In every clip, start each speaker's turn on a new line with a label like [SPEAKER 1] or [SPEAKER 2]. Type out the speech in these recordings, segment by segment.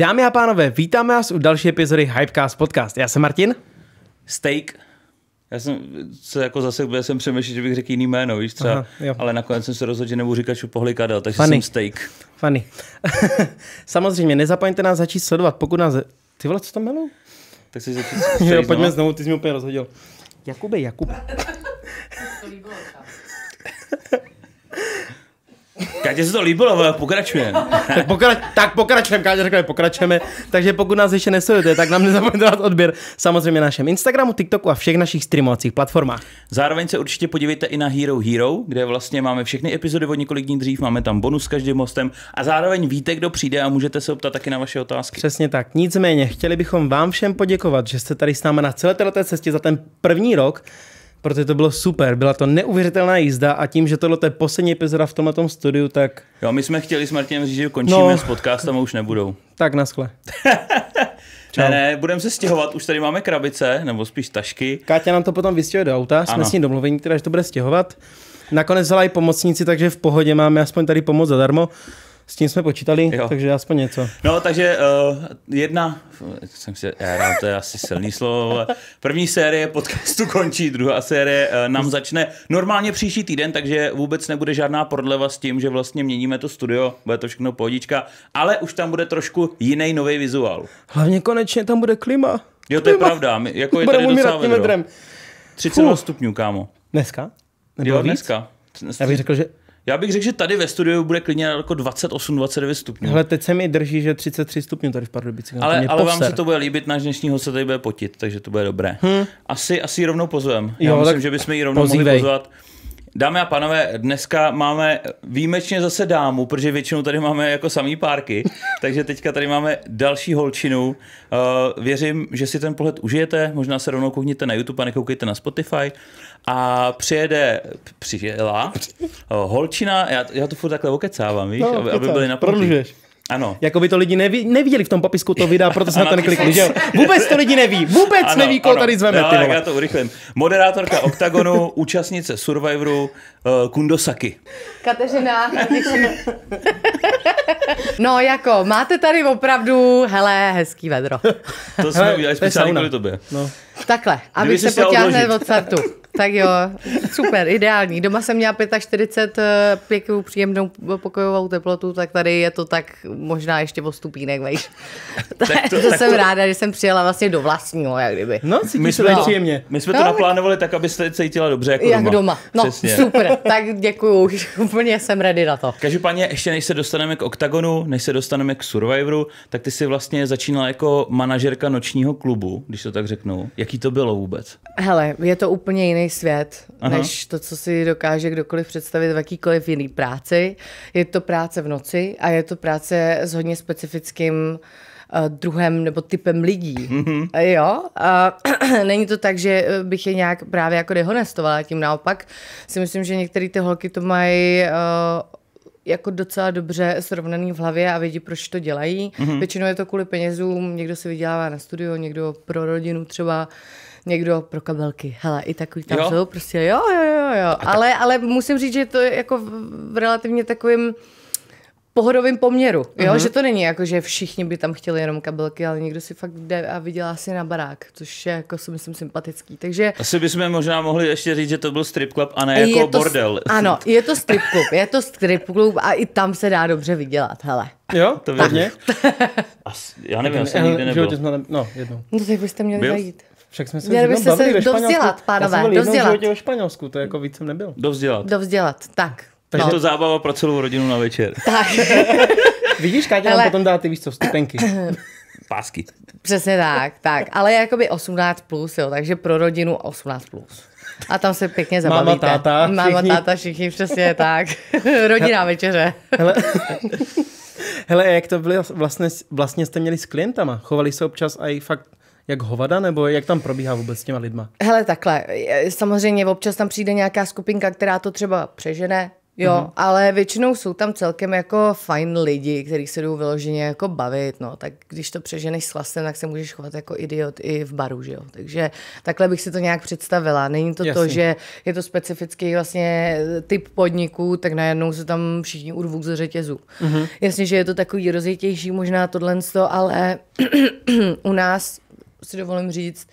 [SPEAKER 1] Dámy a pánové, vítáme vás u další epizody Hypecast Podcast. Já jsem Martin.
[SPEAKER 2] Steak. Já jsem se jako zase jsem přemýšlel, že bych řekl jiný jméno, víš třeba, Aha, ale nakonec jsem se rozhodl, že nebudu říkat šupohly kadel, takže Funny. jsem steak.
[SPEAKER 1] Funny. Samozřejmě, nezapomeňte nás začít sledovat, pokud nás... Ty vole, co tam melu?
[SPEAKER 2] Tak si začít
[SPEAKER 1] Jo, pojďme znovu, ty jsi mi úplně rozhodil. Jakube, Jakube.
[SPEAKER 2] Kátě se to líbilo, ale pokračujeme.
[SPEAKER 1] tak, pokrač, tak pokračujeme, Kátě řekla, pokračujeme. Takže pokud nás ještě nesledujete, tak nám nezapomeňte dát odběr samozřejmě na našem Instagramu, TikToku a všech našich streamovacích platformách.
[SPEAKER 2] Zároveň se určitě podívejte i na Hero Hero, kde vlastně máme všechny epizody od několik dní dřív, máme tam bonus s každým hostem a zároveň víte, kdo přijde a můžete se optat taky na vaše otázky.
[SPEAKER 1] Přesně tak. Nicméně, chtěli bychom vám všem poděkovat, že jste tady s námi na celé této cestě za ten první rok protože to bylo super. Byla to neuvěřitelná jízda a tím, že tohle je poslední epizoda v tomhle studiu, tak...
[SPEAKER 2] Jo, my jsme chtěli s Martinem říct, že končíme no, s podcastem a už nebudou.
[SPEAKER 1] Tak naschle.
[SPEAKER 2] ne, ne, budeme se stěhovat, už tady máme krabice, nebo spíš tašky.
[SPEAKER 1] Káťa nám to potom vystěhuje do auta, jsme ano. s ní domluvení, teda, že to bude stěhovat. Nakonec vzala i pomocníci, takže v pohodě máme aspoň tady pomoc zadarmo. S tím jsme počítali, jo. takže aspoň něco.
[SPEAKER 2] No, takže uh, jedna, jsem si, já to je asi silný slovo, ale první série podcastu končí, druhá série uh, nám začne normálně příští týden, takže vůbec nebude žádná prodleva s tím, že vlastně měníme to studio, bude to všechno pohodička, ale už tam bude trošku jiný nový vizuál.
[SPEAKER 1] Hlavně konečně tam bude klima.
[SPEAKER 2] Jo, to je pravda, My, jako je tady docela vedro. 30 stupňů, kámo.
[SPEAKER 1] Dneska?
[SPEAKER 2] Nebo jo, víc? dneska.
[SPEAKER 1] Já bych řekl, že
[SPEAKER 2] já bych řekl, že tady ve studiu bude klidně jako 28-29 stupňů.
[SPEAKER 1] Ale teď se mi drží, že 33 stupňů tady v Pardubicích.
[SPEAKER 2] Ale, ale vám se to bude líbit, náš dnešního se tady bude potit, takže to bude dobré. Hmm. Asi, asi rovnou pozvem. Já jo, myslím, že bychom ji rovnou pozývej. mohli pozvat. Dámy a pánové, dneska máme výjimečně zase dámu, protože většinou tady máme jako samý párky, takže teďka tady máme další holčinu. Uh, věřím, že si ten pohled užijete, možná se rovnou koukněte na YouTube a nekoukejte na Spotify a přijede, přijela holčina, já, já to furt takhle okecávám, víš, no, aby, aby byli napnutí. Ano.
[SPEAKER 1] Jako by to lidi neví, neviděli v tom popisku to videa, proto se na to neklikli, že Vůbec to lidi neví, vůbec ano, neví, koho ano. tady zveme. No,
[SPEAKER 2] já to urychlím. Moderátorka Octagonu, účastnice Survivoru, uh, Kundosaki.
[SPEAKER 3] Kateřina, No jako, máte tady opravdu, hele, hezký vedro.
[SPEAKER 2] to jsme udělali speciálně kvůli tobě. No.
[SPEAKER 3] Takhle, aby se potěhne od startu. Tak jo, super, ideální. Doma jsem měla 45 eh, pěknou příjemnou pokojovou teplotu, tak tady je to tak možná ještě o stupínek, vejš. tak to, to tak jsem to... ráda, že jsem přijela vlastně do vlastního, jak kdyby.
[SPEAKER 1] No, my jsme,
[SPEAKER 2] no.
[SPEAKER 1] příjemně.
[SPEAKER 2] My jsme no, to naplánovali tak, abyste cítila dobře jako
[SPEAKER 3] jak
[SPEAKER 2] doma.
[SPEAKER 3] doma. No, Přesně. super, tak děkuju, už úplně jsem ready na to.
[SPEAKER 2] Každopádně ještě než se dostaneme k OKTAGONu, než se dostaneme k Survivoru, tak ty si vlastně začínala jako manažerka nočního klubu, když to tak řeknu. Jaký to bylo vůbec?
[SPEAKER 3] Hele, je to úplně jiný svět, Aha. než to, co si dokáže kdokoliv představit v jakýkoliv jiný práci. Je to práce v noci a je to práce s hodně specifickým uh, druhem nebo typem lidí. Mm-hmm. Jo, a není to tak, že bych je nějak právě jako dehonestovala, tím naopak si myslím, že některé ty holky to mají uh, jako docela dobře srovnaný v hlavě a vědí, proč to dělají. Mm-hmm. Většinou je to kvůli penězům, někdo se vydělává na studio, někdo pro rodinu třeba, někdo pro kabelky. Hele, i takový tam jo? jsou, prostě jo, jo, jo, jo. Ale, ale musím říct, že to je jako v relativně takovým pohodovým poměru, jo? Uh-huh. že to není jako, že všichni by tam chtěli jenom kabelky, ale někdo si fakt jde a vydělá si na barák, což je jako si myslím sympatický. Takže...
[SPEAKER 2] Asi bychom možná mohli ještě říct, že to byl strip club a ne jako je to, bordel.
[SPEAKER 3] Ano, je to strip club, je to strip club a i tam se dá dobře vydělat, hele.
[SPEAKER 1] Jo, to vědně?
[SPEAKER 2] já nevím, jsem nikdy nebyl.
[SPEAKER 1] No, jednou.
[SPEAKER 3] No tak byste měli Byl? zajít.
[SPEAKER 1] Však jsme se
[SPEAKER 3] Měli byste se dovzdělat, pánové,
[SPEAKER 1] já jsem
[SPEAKER 3] dovzdělat.
[SPEAKER 1] ve Španělsku, to jako víc jsem nebyl.
[SPEAKER 2] Dovzdělat.
[SPEAKER 3] Dovzdělat, tak.
[SPEAKER 2] Takže no. to zábava pro celou rodinu na večer.
[SPEAKER 3] Tak.
[SPEAKER 1] Vidíš, Káťa Ale... potom dá ty víš co, vstupenky.
[SPEAKER 2] Pásky.
[SPEAKER 3] Přesně tak, tak. Ale jakoby 18 plus, jo, takže pro rodinu 18 plus. A tam se pěkně zabavíte.
[SPEAKER 1] Máma, táta,
[SPEAKER 3] Máma, všichni. táta, všichni, přesně tak. Rodina večeře.
[SPEAKER 1] Hele. Hele, jak to byly, vlastně, vlastně jste měli s klientama? Chovali se občas a i fakt jak hovada, nebo jak tam probíhá vůbec s těma lidma?
[SPEAKER 3] Hele, takhle, samozřejmě občas tam přijde nějaká skupinka, která to třeba přežene, Jo, mm-hmm. ale většinou jsou tam celkem jako fajn lidi, kteří se jdou vyloženě jako bavit, no, tak když to přeženeš s chlastem, tak se můžeš chovat jako idiot i v baru, že jo, takže takhle bych si to nějak představila. Není to Jasně. to, že je to specifický vlastně typ podniků, tak najednou se tam všichni urvou ze řetězu. Mm-hmm. Jasně, že je to takový rozjetější možná tohle, ale u nás si dovolím říct,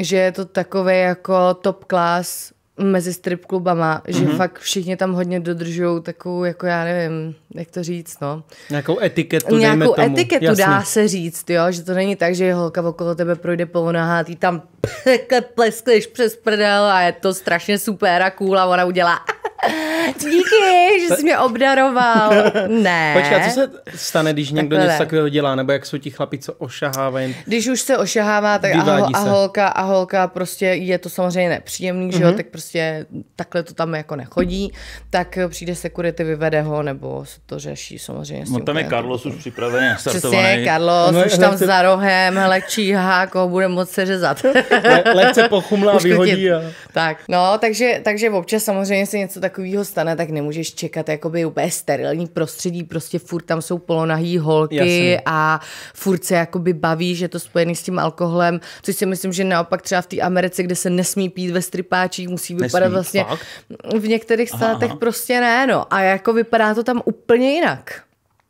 [SPEAKER 3] že je to takové jako top class mezi strip klubama, že mm-hmm. fakt všichni tam hodně dodržují takovou, jako já nevím, jak to říct, no.
[SPEAKER 1] Nějakou etiketu,
[SPEAKER 3] Nějakou tomu. etiketu Jasný. dá se říct, jo, že to není tak, že holka okolo tebe projde polonahá, ty tam pleskleš přes prdel a je to strašně super a cool a ona udělá Díky, že jsi mě obdaroval. Ne.
[SPEAKER 1] Počkej, co se stane, když někdo Takhle. něco takového dělá, nebo jak jsou ti chlapi, co ošahávají?
[SPEAKER 3] Když už se ošahává, tak a, hol, a, holka, a holka prostě je to samozřejmě nepříjemný, mm-hmm. že jo, mhm. tak prostě takhle to tam jako nechodí, tak přijde security, vyvede ho, nebo se to řeší samozřejmě.
[SPEAKER 2] No tam je Carlos už připravený,
[SPEAKER 3] Přesně, Carlos no, už tam chce... za rohem, hele, číhá, koho bude moc se řezat.
[SPEAKER 1] Le, lehce pochumlá, vyhodí. A...
[SPEAKER 3] Tak, no, takže, takže občas samozřejmě se něco takového stane, tak nemůžeš čekat jakoby úplně sterilní prostředí, prostě furt tam jsou polonahý holky Jasně. a furt se jakoby baví, že to spojený s tím alkoholem, což si myslím, že naopak třeba v té Americe, kde se nesmí pít ve stripáčích, musí vypadat nesmí, vlastně fakt? v některých státech aha, aha. prostě ne, no. A jako vypadá to tam úplně jinak.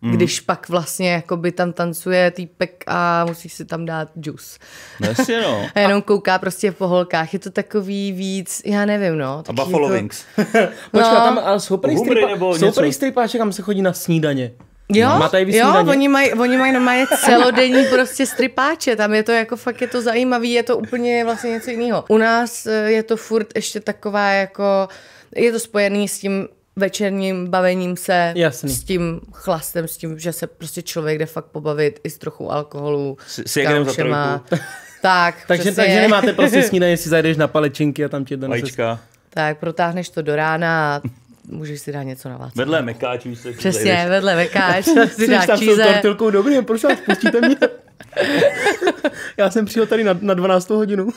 [SPEAKER 3] Mm. Když pak vlastně jakoby tam tancuje týpek a musí si tam dát džus.
[SPEAKER 2] Jasně no.
[SPEAKER 3] a jenom kouká prostě po holkách. Je to takový víc, já nevím no.
[SPEAKER 2] A Buffalo jako... Wings.
[SPEAKER 1] Počkej, no. tam ale jsou prý, stripa, jsou prý stripáče, kam se chodí na snídaně.
[SPEAKER 3] Jo, jo oni mají oni maj mají celodenní prostě stripáče, tam je to jako fakt je to zajímavý, je to úplně vlastně něco jiného. U nás eh, je to furt ještě taková jako, je to spojený s tím večerním bavením se
[SPEAKER 1] Jasný.
[SPEAKER 3] s tím chlastem, s tím, že se prostě člověk jde fakt pobavit i s trochu alkoholu.
[SPEAKER 2] S, s za
[SPEAKER 3] Tak,
[SPEAKER 1] takže, takže nemáte prostě snídaně, si zajdeš na palečinky a tam ti
[SPEAKER 2] donese.
[SPEAKER 3] Tak, protáhneš to do rána a můžeš si dát něco na vás.
[SPEAKER 2] Vedle mekáč, víš se
[SPEAKER 3] Přesně, zajdeš. vedle mekáč.
[SPEAKER 1] si dáš tam číze. s tortilkou dobrý, proč vás pustíte mě? Já jsem přijel tady na, na 12 hodinu.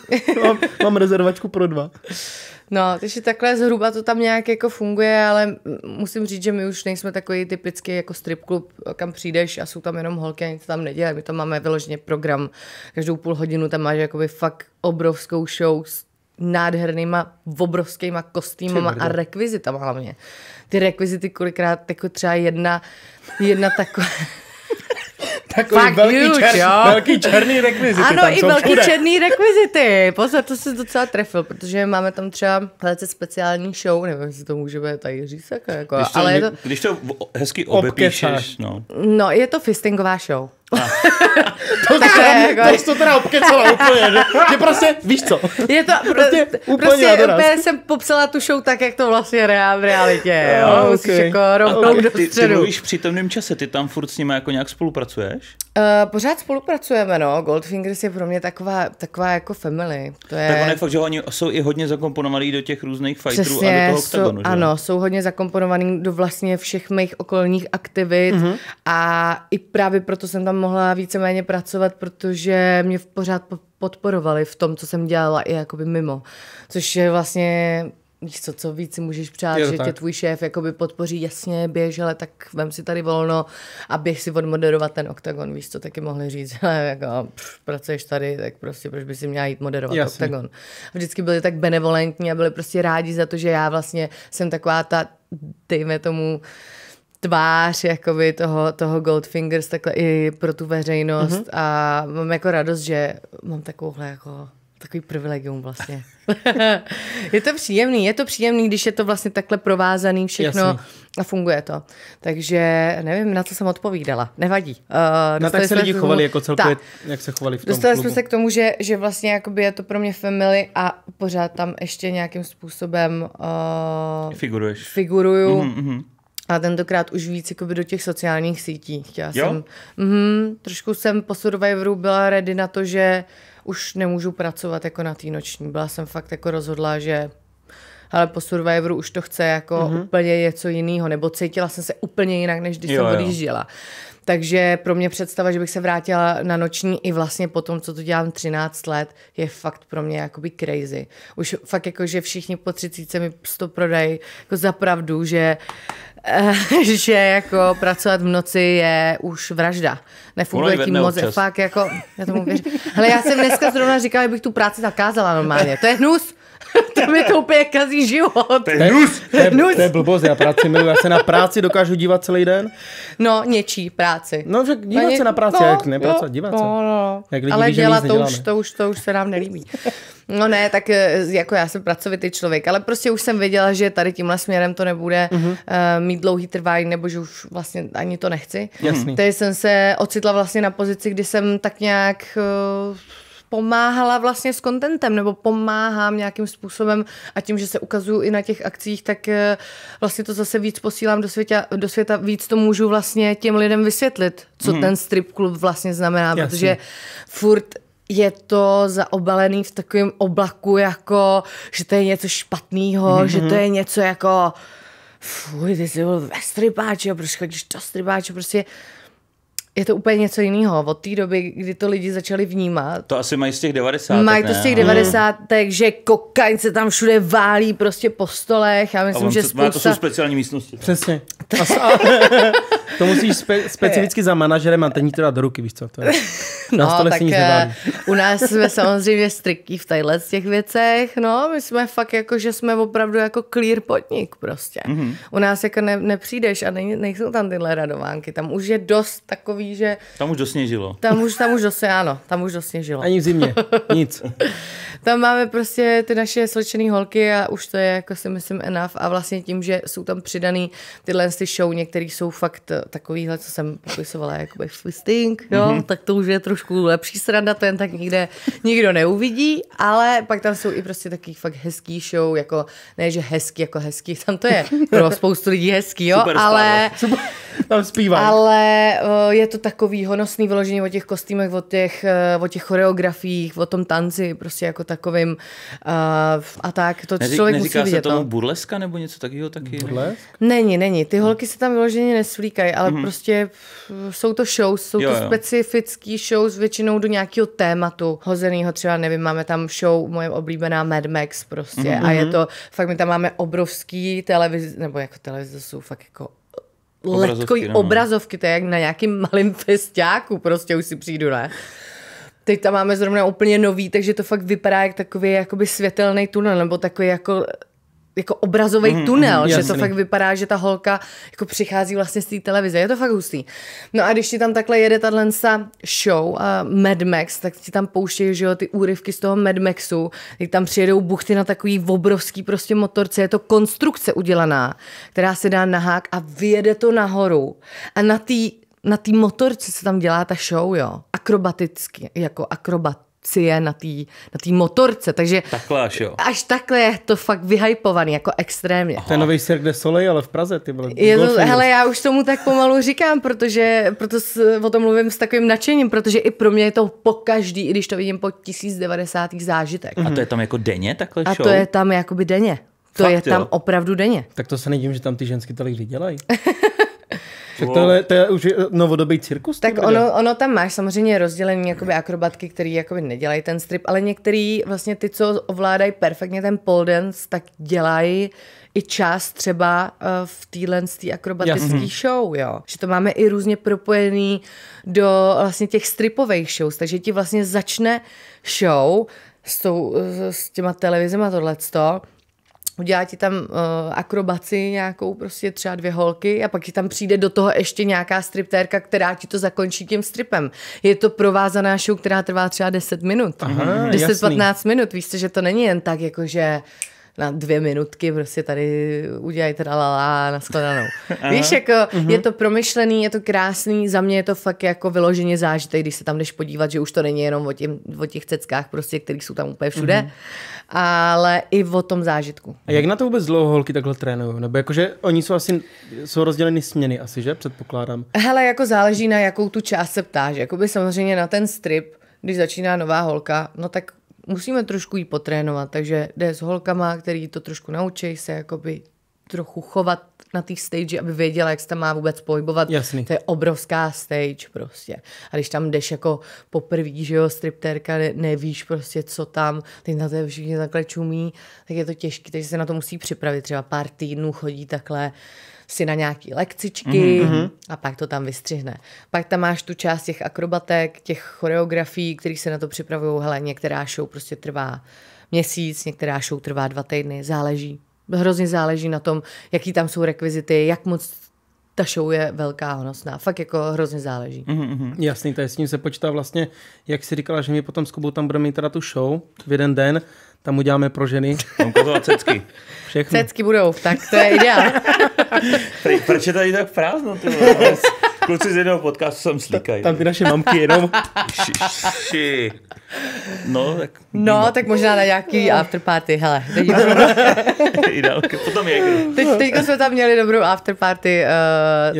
[SPEAKER 1] Mám, mám rezervačku pro dva.
[SPEAKER 3] No, takže takhle zhruba to tam nějak jako funguje, ale musím říct, že my už nejsme takový typický jako strip klub, kam přijdeš a jsou tam jenom holky a nic tam nedělají. My tam máme vyloženě program, každou půl hodinu tam máš jakoby fakt obrovskou show s nádhernýma, obrovskýma kostýmama a rekvizitama hlavně. Ty rekvizity kolikrát jako třeba jedna, jedna taková
[SPEAKER 1] takový Fakt velký, huge, čer, jo? velký černý rekvizity.
[SPEAKER 3] Ano,
[SPEAKER 1] tam
[SPEAKER 3] i
[SPEAKER 1] jsou
[SPEAKER 3] velký všude. černý rekvizity. Pozor, to se docela trefil, protože máme tam třeba velice speciální show, nevím, jestli to může být tady říct, jako,
[SPEAKER 2] když to, ale je to... Když to hezky obepíšeš, no.
[SPEAKER 3] No, je to fistingová show.
[SPEAKER 1] to, tak je, jako... to to teda obkecala úplně, že, že prostě, víš co,
[SPEAKER 3] je to, prostě, úplně, prostě úplně jsem popsala tu show tak, jak to vlastně reál, v realitě, jo, oh, musíš okay. jako rovnou okay. do
[SPEAKER 2] středu. Ty, ty mluvíš v přítomném čase, ty tam furt s nimi jako nějak spolupracuješ?
[SPEAKER 3] Uh, pořád spolupracujeme, no, Goldfingers je pro mě taková, taková jako family. To je...
[SPEAKER 2] Tak on je fakt, že oni jsou i hodně zakomponovaní do těch různých fighterů Přesně, a do toho oktagonu,
[SPEAKER 3] jsou, Ano, jsou hodně zakomponovaní do vlastně všech mých okolních aktivit mm-hmm. a i právě proto jsem tam mohla víceméně pracovat, protože mě pořád podporovali v tom, co jsem dělala i jakoby mimo. Což je vlastně víš co, co víc si můžeš přát, že tak. tě tvůj šéf jakoby podpoří, jasně, běž, ale tak vem si tady volno a běž si odmoderovat ten oktagon, víš co, taky mohli říct, ale jako pff, pracuješ tady, tak prostě proč by si měla jít moderovat jasně. oktagon. Vždycky byli tak benevolentní a byli prostě rádi za to, že já vlastně jsem taková ta, dejme tomu, tvář jakoby toho, toho Goldfingers takhle i pro tu veřejnost mm-hmm. a mám jako radost, že mám takovouhle jako takový privilegium vlastně. je to příjemný, je to příjemný, když je to vlastně takhle provázaný všechno Jasný. a funguje to. Takže nevím, na co jsem odpovídala. Nevadí.
[SPEAKER 1] Uh, no tak se lidi chovali jako celkově, jak se chovali v tom
[SPEAKER 3] Dostali
[SPEAKER 1] klubu.
[SPEAKER 3] jsme se k tomu, že, že vlastně jakoby je to pro mě family a pořád tam ještě nějakým způsobem uh,
[SPEAKER 2] Figuruješ.
[SPEAKER 3] figuruju. Mm-hmm. A tentokrát už víc jakoby do těch sociálních sítí. Chtěla jo? jsem, mm, trošku jsem po Survivoru byla ready na to, že už nemůžu pracovat jako na té noční. Byla jsem fakt jako rozhodla, že ale po Survivoru už to chce jako mm-hmm. úplně něco jiného, nebo cítila jsem se úplně jinak, než když jo, jsem odjížděla. Takže pro mě představa, že bych se vrátila na noční i vlastně po tom, co to dělám 13 let, je fakt pro mě jakoby crazy. Už fakt jako, že všichni po 30 mi to prodají jako za pravdu, že že jako pracovat v noci je už vražda. Nefunguje tím moc. Fakt jako, já tomu věřím. Ale já jsem dneska zrovna říkala, že bych tu práci zakázala normálně. To je hnus. to mi to úplně kazí život.
[SPEAKER 1] To je hnus. To je, to je blbost, já práci miluji. Já se na práci dokážu dívat celý den.
[SPEAKER 3] No, něčí práci.
[SPEAKER 1] No, že dívat no, se na práci, no, jak nepracovat, dívat no, se. No, no.
[SPEAKER 3] Jak lidi Ale dělat to už, to, už, to už se nám nelíbí. No ne, tak eh, jako já jsem pracovitý člověk, ale prostě už jsem věděla, že tady tímhle směrem to nebude uh-huh. uh, mít dlouhý trvání, nebo že už vlastně ani to nechci.
[SPEAKER 1] Jasný.
[SPEAKER 3] Takže jsem se ocitla vlastně na pozici, kdy jsem tak nějak uh, pomáhala vlastně s kontentem, nebo pomáhám nějakým způsobem a tím, že se ukazuju i na těch akcích, tak uh, vlastně to zase víc posílám do světa, do světa víc to můžu vlastně těm lidem vysvětlit, co hmm. ten strip klub vlastně znamená, Jasný. protože furt je to zaobalený v takovém oblaku, jako, že to je něco špatného, mm-hmm. že to je něco jako fuj, ty jsi byl ve stripáči, proč chodíš do stripáče, prostě je to úplně něco jiného. Od té doby, kdy to lidi začali vnímat.
[SPEAKER 2] To asi mají z těch 90.
[SPEAKER 3] Mají to z těch 90. Mm. Takže kokain se tam všude válí prostě po stolech. Já myslím, že spousta...
[SPEAKER 2] To jsou speciální místnosti.
[SPEAKER 1] Přesně. to musíš spe, specificky za manažerem a ten to dát do ruky, víš co? To je.
[SPEAKER 3] No, stole tak nic eh, u nás jsme samozřejmě striktí v tadyhle z těch věcech. No, my jsme fakt jako, že jsme opravdu jako clear podnik prostě. Mm-hmm. U nás jako ne, nepřijdeš a ne, nejsou tam tyhle radovánky. Tam už je dost takový že...
[SPEAKER 2] Tam už dosněžilo.
[SPEAKER 3] Tam už, tam už dosně, ano, tam už dosněžilo.
[SPEAKER 1] Ani v zimě, nic.
[SPEAKER 3] tam máme prostě ty naše slečené holky a už to je, jako si myslím, enough. A vlastně tím, že jsou tam přidaný tyhle ty show, některý jsou fakt takovýhle, co jsem popisovala, jakoby fisting, jo, mm-hmm. tak to už je trošku lepší sranda, ten tak nikde nikdo neuvidí, ale pak tam jsou i prostě takový fakt hezký show, jako ne, že hezký, jako hezký, tam to je pro spoustu lidí hezký, jo, Super ale...
[SPEAKER 1] Super. Tam zpívají.
[SPEAKER 3] Ale je to takový honosný vyložení o těch kostýmech, o těch, eh, o těch choreografiích, o tom tanci, prostě jako takovým a tak, to Neří, člověk musí vidět.
[SPEAKER 2] se tomu no. burleska nebo něco takového taky?
[SPEAKER 1] Burlesk?
[SPEAKER 3] Není, není. Ty holky se tam vyloženě nesvlíkají, ale mm-hmm. prostě jsou to shows, jsou jo, to jo. specifický shows většinou do nějakého tématu hozenýho, třeba nevím, máme tam show, moje oblíbená Mad Max prostě mm-hmm. a je mhm. to, fakt my tam máme obrovský televizi, nebo jako televize jsou fakt jako letkový no. obrazovky, to je jak na nějakým malým festiáku, prostě už si přijdu, ne? Teď tam máme zrovna úplně nový, takže to fakt vypadá jak takový jakoby světelný tunel, nebo takový jako jako obrazový mm, tunel, mm, že to fakt vypadá, že ta holka jako přichází vlastně z té televize. Je to fakt hustý. No a když ti tam takhle jede tahle show uh, Mad Max, tak ti tam pouštějí, že jo, ty úryvky z toho Mad Maxu, teď tam přijedou buchty na takový obrovský prostě motorce, je to konstrukce udělaná, která se dá na hák a vyjede to nahoru. A na té na tý motorce se tam dělá ta show, jo, akrobaticky, jako akrobat je na té na tý motorce, takže
[SPEAKER 2] takhle až, jo.
[SPEAKER 3] až takhle je to fakt vyhypovaný, jako extrémně.
[SPEAKER 1] To je nový Cirque de Soleil, ale v Praze, ty byly.
[SPEAKER 3] Je to, hele, já už tomu tak pomalu říkám, protože proto s, o tom mluvím s takovým nadšením, protože i pro mě je to po každý, i když to vidím po 1090. zážitek.
[SPEAKER 2] A to je tam jako denně takhle
[SPEAKER 3] show? A to je tam jakoby denně. To Fakt, je tam jo. opravdu denně.
[SPEAKER 1] Tak to se nedím, že tam ty ženský tolik vydělají. Tak to, je, to je už novodobý cirkus?
[SPEAKER 3] Tak ono, ono tam máš samozřejmě rozdělení jakoby akrobatky, který jakoby nedělají ten strip, ale některý vlastně ty, co ovládají perfektně ten pole dance, tak dělají i část třeba uh, v téhle akrobatické show, jo. Že to máme i různě propojený do vlastně těch stripových shows, takže ti vlastně začne show s, tou, s těma televizema tohleto udělá ti tam uh, akrobaci nějakou, prostě třeba dvě holky a pak ti tam přijde do toho ještě nějaká striptérka, která ti to zakončí tím stripem. Je to provázaná show, která trvá třeba 10 minut. 10-15 minut, víš že to není jen tak, jakože na dvě minutky prostě tady udělají teda la na skladanou. Víš, jako uh-huh. je to promyšlený, je to krásný, za mě je to fakt jako vyloženě zážitek, když se tam jdeš podívat, že už to není jenom o, těm, o těch ceckách prostě, který jsou tam úplně všude, uh-huh. ale i o tom zážitku.
[SPEAKER 1] A jak na to vůbec dlouho holky takhle trénují? Nebo jakože oni jsou asi, jsou rozděleny směny asi, že? Předpokládám.
[SPEAKER 3] Hele, jako záleží na jakou tu část se ptáš. Jakoby samozřejmě na ten strip, když začíná nová holka, no tak musíme trošku jí potrénovat, takže jde s holkama, který to trošku naučí se jakoby trochu chovat na té stage, aby věděla, jak se tam má vůbec pohybovat.
[SPEAKER 1] Jasný.
[SPEAKER 3] To je obrovská stage prostě. A když tam jdeš jako poprvé, že jo, striptérka, ne, nevíš prostě, co tam, teď na to všichni takhle čumí, tak je to těžké, takže se na to musí připravit. Třeba pár týdnů chodí takhle si na nějaký lekcičky mm-hmm. a pak to tam vystřihne. Pak tam máš tu část těch akrobatek, těch choreografií, které se na to připravují. Hele, některá show prostě trvá měsíc, některá show trvá dva týdny, záleží. Hrozně záleží na tom, jaký tam jsou rekvizity, jak moc ta show je velká, honosná. Fakt jako hrozně záleží.
[SPEAKER 1] Mm-hmm. Jasný, to je s tím se počítá vlastně, jak si říkala, že my potom s Kubou tam budeme mít teda tu show v jeden den, tam uděláme pro ženy.
[SPEAKER 2] Tam cecky.
[SPEAKER 3] Všechno. Cecky budou, tak to je ideál.
[SPEAKER 2] Proč je tady tak prázdno? Kluci z jednoho podcastu jsem slíkají.
[SPEAKER 1] Tam ty naše mamky jenom.
[SPEAKER 3] No, tak... No, tak možná na nějaký afterparty, hele.
[SPEAKER 2] Potom je.
[SPEAKER 3] Teď, teďka jsme tam měli dobrou afterparty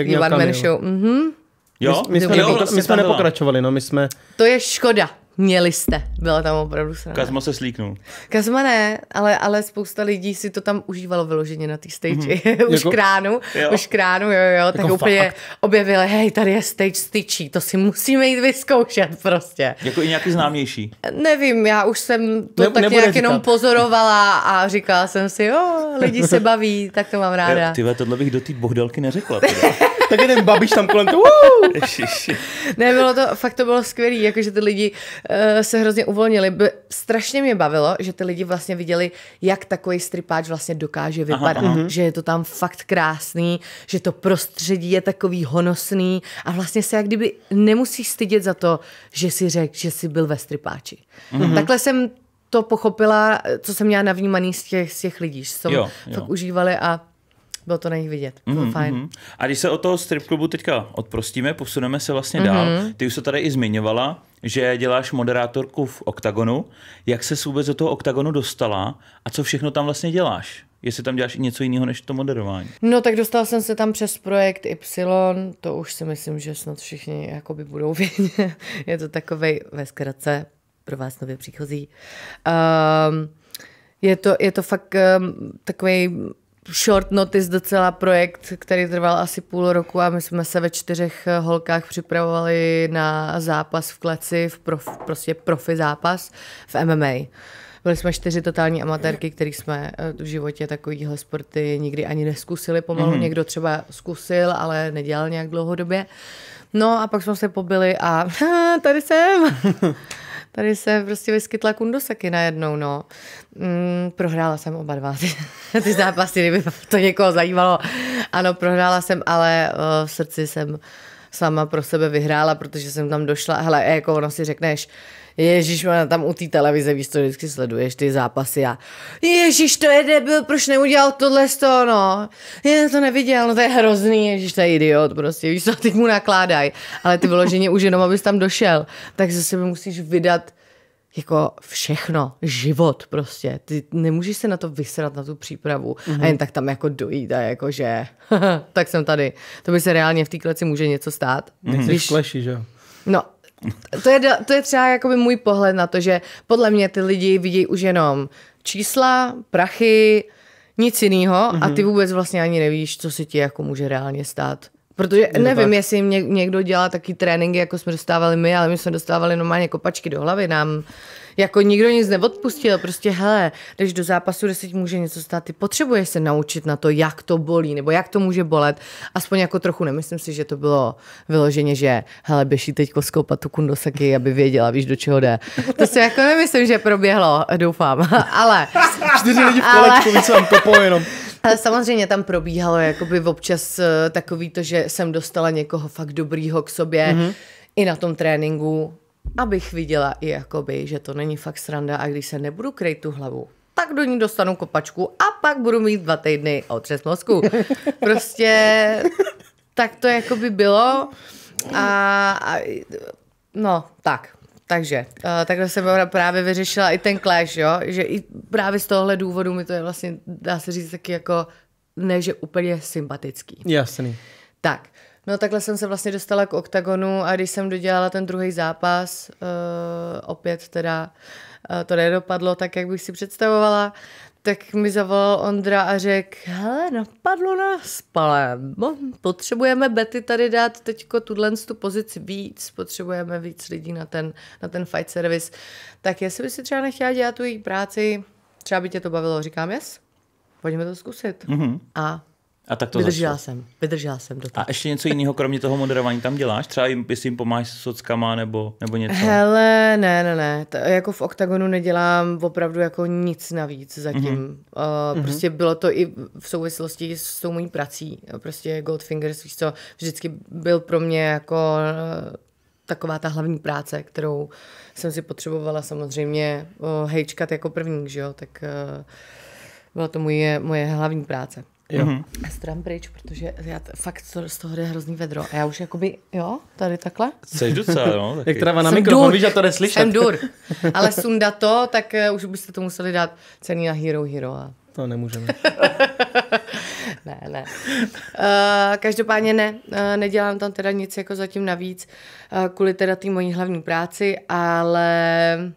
[SPEAKER 3] uh, One Man Show.
[SPEAKER 2] Mm-hmm. Jo?
[SPEAKER 1] My, my jsme, jo, nepo, vlastně my jsme nepokračovali, no, my jsme...
[SPEAKER 3] To je škoda. Měli jste, byla tam opravdu sranda.
[SPEAKER 2] Kazma se slíknul.
[SPEAKER 3] Kazma ne, ale, ale spousta lidí si to tam užívalo vyloženě na té stage. Mm-hmm. už jako, kránu, jo. už kránu, jo, jo, tak jako úplně fakt. objevili, hej, tady je stage styčí, to si musíme jít vyzkoušet prostě.
[SPEAKER 2] Jako i nějaký známější?
[SPEAKER 3] Nevím, já už jsem to ne, tak nějak říkat. jenom pozorovala a říkala jsem si, jo, lidi se baví, tak to mám ráda.
[SPEAKER 2] Ty tohle bych do té bohdelky neřekla.
[SPEAKER 1] tak je ten babiš tam kolem toho.
[SPEAKER 3] ne, bylo to, fakt to bylo skvělé, jakože ty lidi se hrozně uvolnili. B- strašně mě bavilo, že ty lidi vlastně viděli, jak takový stripáč vlastně dokáže vypadat. Aha, aha. Že je to tam fakt krásný, že to prostředí je takový honosný a vlastně se jak kdyby nemusíš stydět za to, že si řekl, že jsi byl ve stripáči. Mhm. Takhle jsem to pochopila, co jsem měla navnímaný z těch, z těch lidí, že jsem jo, jo. fakt užívali a bylo to na nich vidět. Bylo mm-hmm. fajn. Mhm.
[SPEAKER 2] A když se o toho strip klubu teďka odprostíme, posuneme se vlastně mm-hmm. dál. Ty už se tady i zmiňovala, že děláš moderátorku v OKTAGONu. Jak se vůbec do toho OKTAGONu dostala a co všechno tam vlastně děláš? Jestli tam děláš i něco jiného než to moderování.
[SPEAKER 3] No tak dostal jsem se tam přes projekt Y, to už si myslím, že snad všichni jakoby budou vědět. Je to takovej ve zkratce pro vás nově příchozí. Um, je to, je to fakt um, takový short notice docela projekt, který trval asi půl roku a my jsme se ve čtyřech holkách připravovali na zápas v kleci, v prof, prostě profi zápas v MMA. Byli jsme čtyři totální amatérky, který jsme eh, v životě takovýhle sporty nikdy ani neskusili pomalu. Mm-hmm. Někdo třeba zkusil, ale nedělal nějak dlouhodobě. No a pak jsme se pobili a tady jsem. tady se prostě vyskytla kundosaky najednou, no. Mm, prohrála jsem oba dva ty, ty zápasy, kdyby to někoho zajímalo. Ano, prohrála jsem, ale uh, v srdci jsem sama pro sebe vyhrála, protože jsem tam došla. Hele, jako ono si řekneš, Ježíš, tam u té televize, víš, to vždycky sleduješ ty zápasy a Ježíš, to je debil, proč neudělal tohle z toho, no. Je, to neviděl, no to je hrozný, Ježíš, to je idiot, prostě, víš, co teď mu nakládaj. Ale ty vyloženě už jenom, abys tam došel, tak ze sebe musíš vydat jako všechno, život prostě. Ty nemůžeš se na to vysrat, na tu přípravu mm-hmm. a mhm. jen tak tam jako dojít a jako, že tak jsem tady. To by se reálně v té kleci může něco stát.
[SPEAKER 1] Mm-hmm. Když... Kleši, že jo?
[SPEAKER 3] No, to je, to je třeba jakoby můj pohled na to, že podle mě ty lidi vidí už jenom čísla, prachy, nic jiného mm-hmm. a ty mhm. vůbec vlastně ani nevíš, co se ti jako může reálně stát. Protože nevím, tak. jestli někdo dělá taky tréninky, jako jsme dostávali my, ale my jsme dostávali normálně kopačky do hlavy. Nám jako nikdo nic neodpustil, prostě hele, když do zápasu, kde se ti může něco stát, ty potřebuješ se naučit na to, jak to bolí, nebo jak to může bolet. Aspoň jako trochu nemyslím si, že to bylo vyloženě, že hele, běž teď skoupat tu kundosaky, aby věděla, víš, do čeho jde. To si jako nemyslím, že proběhlo, doufám. ale...
[SPEAKER 1] Čtyři lidi v kolečku, ale... víc vám to jenom.
[SPEAKER 3] Ale samozřejmě tam probíhalo jakoby občas eh, takový to, že jsem dostala někoho fakt dobrýho k sobě mm-hmm. i na tom tréninku, abych viděla i jakoby, že to není fakt sranda a když se nebudu krejt tu hlavu, tak do ní dostanu kopačku a pak budu mít dva týdny otřes mozku. Prostě tak to jakoby bylo a, a no tak. Takže uh, takhle jsem právě vyřešila i ten clash, jo? že i právě z tohohle důvodu mi to je vlastně, dá se říct, taky jako ne, že úplně sympatický.
[SPEAKER 1] Jasný.
[SPEAKER 3] Tak, No takhle jsem se vlastně dostala k OKTAGONu a když jsem dodělala ten druhý zápas, uh, opět teda uh, to nedopadlo tak, jak bych si představovala, tak mi zavolal Ondra a řekl, hele, napadlo nás palem. No, potřebujeme Betty tady dát teďko tuhle tu pozici víc, potřebujeme víc lidí na ten, na ten fight service. Tak jestli by si třeba nechtěla dělat tu její práci, třeba by tě to bavilo, říkám, yes, pojďme to zkusit. Mm-hmm. A
[SPEAKER 2] a tak to
[SPEAKER 3] vydržela začalo. jsem, vydržela jsem do
[SPEAKER 2] toho. A ještě něco jiného, kromě toho moderování tam děláš? Třeba jim, jestli jim pomáháš s sockama nebo, nebo něco?
[SPEAKER 3] Hele, ne, ne, ne. To, jako v OKTAGONu nedělám opravdu jako nic navíc zatím. Mm-hmm. Uh, prostě bylo to i v souvislosti s tou mojí prací. Prostě Goldfingers, víš co, vždycky byl pro mě jako uh, taková ta hlavní práce, kterou jsem si potřebovala samozřejmě uh, hejčkat jako první, že jo, tak uh, byla to moje, moje hlavní práce. Jo. Mm-hmm. A stran pryč, protože já t- fakt to, z toho jde hrozný vedro. A já už jakoby, jo, tady takhle.
[SPEAKER 2] Jsi docela, no.
[SPEAKER 1] Jak trava na mikrofon, víš, a to jde slyšet.
[SPEAKER 3] Jsem dur. Ale sunda to, tak uh, už byste to museli dát cený na Hero Hero. A...
[SPEAKER 1] To nemůžeme.
[SPEAKER 3] ne, ne. Uh, každopádně ne, uh, nedělám tam teda nic jako zatím navíc, uh, kvůli teda té mojí hlavní práci, ale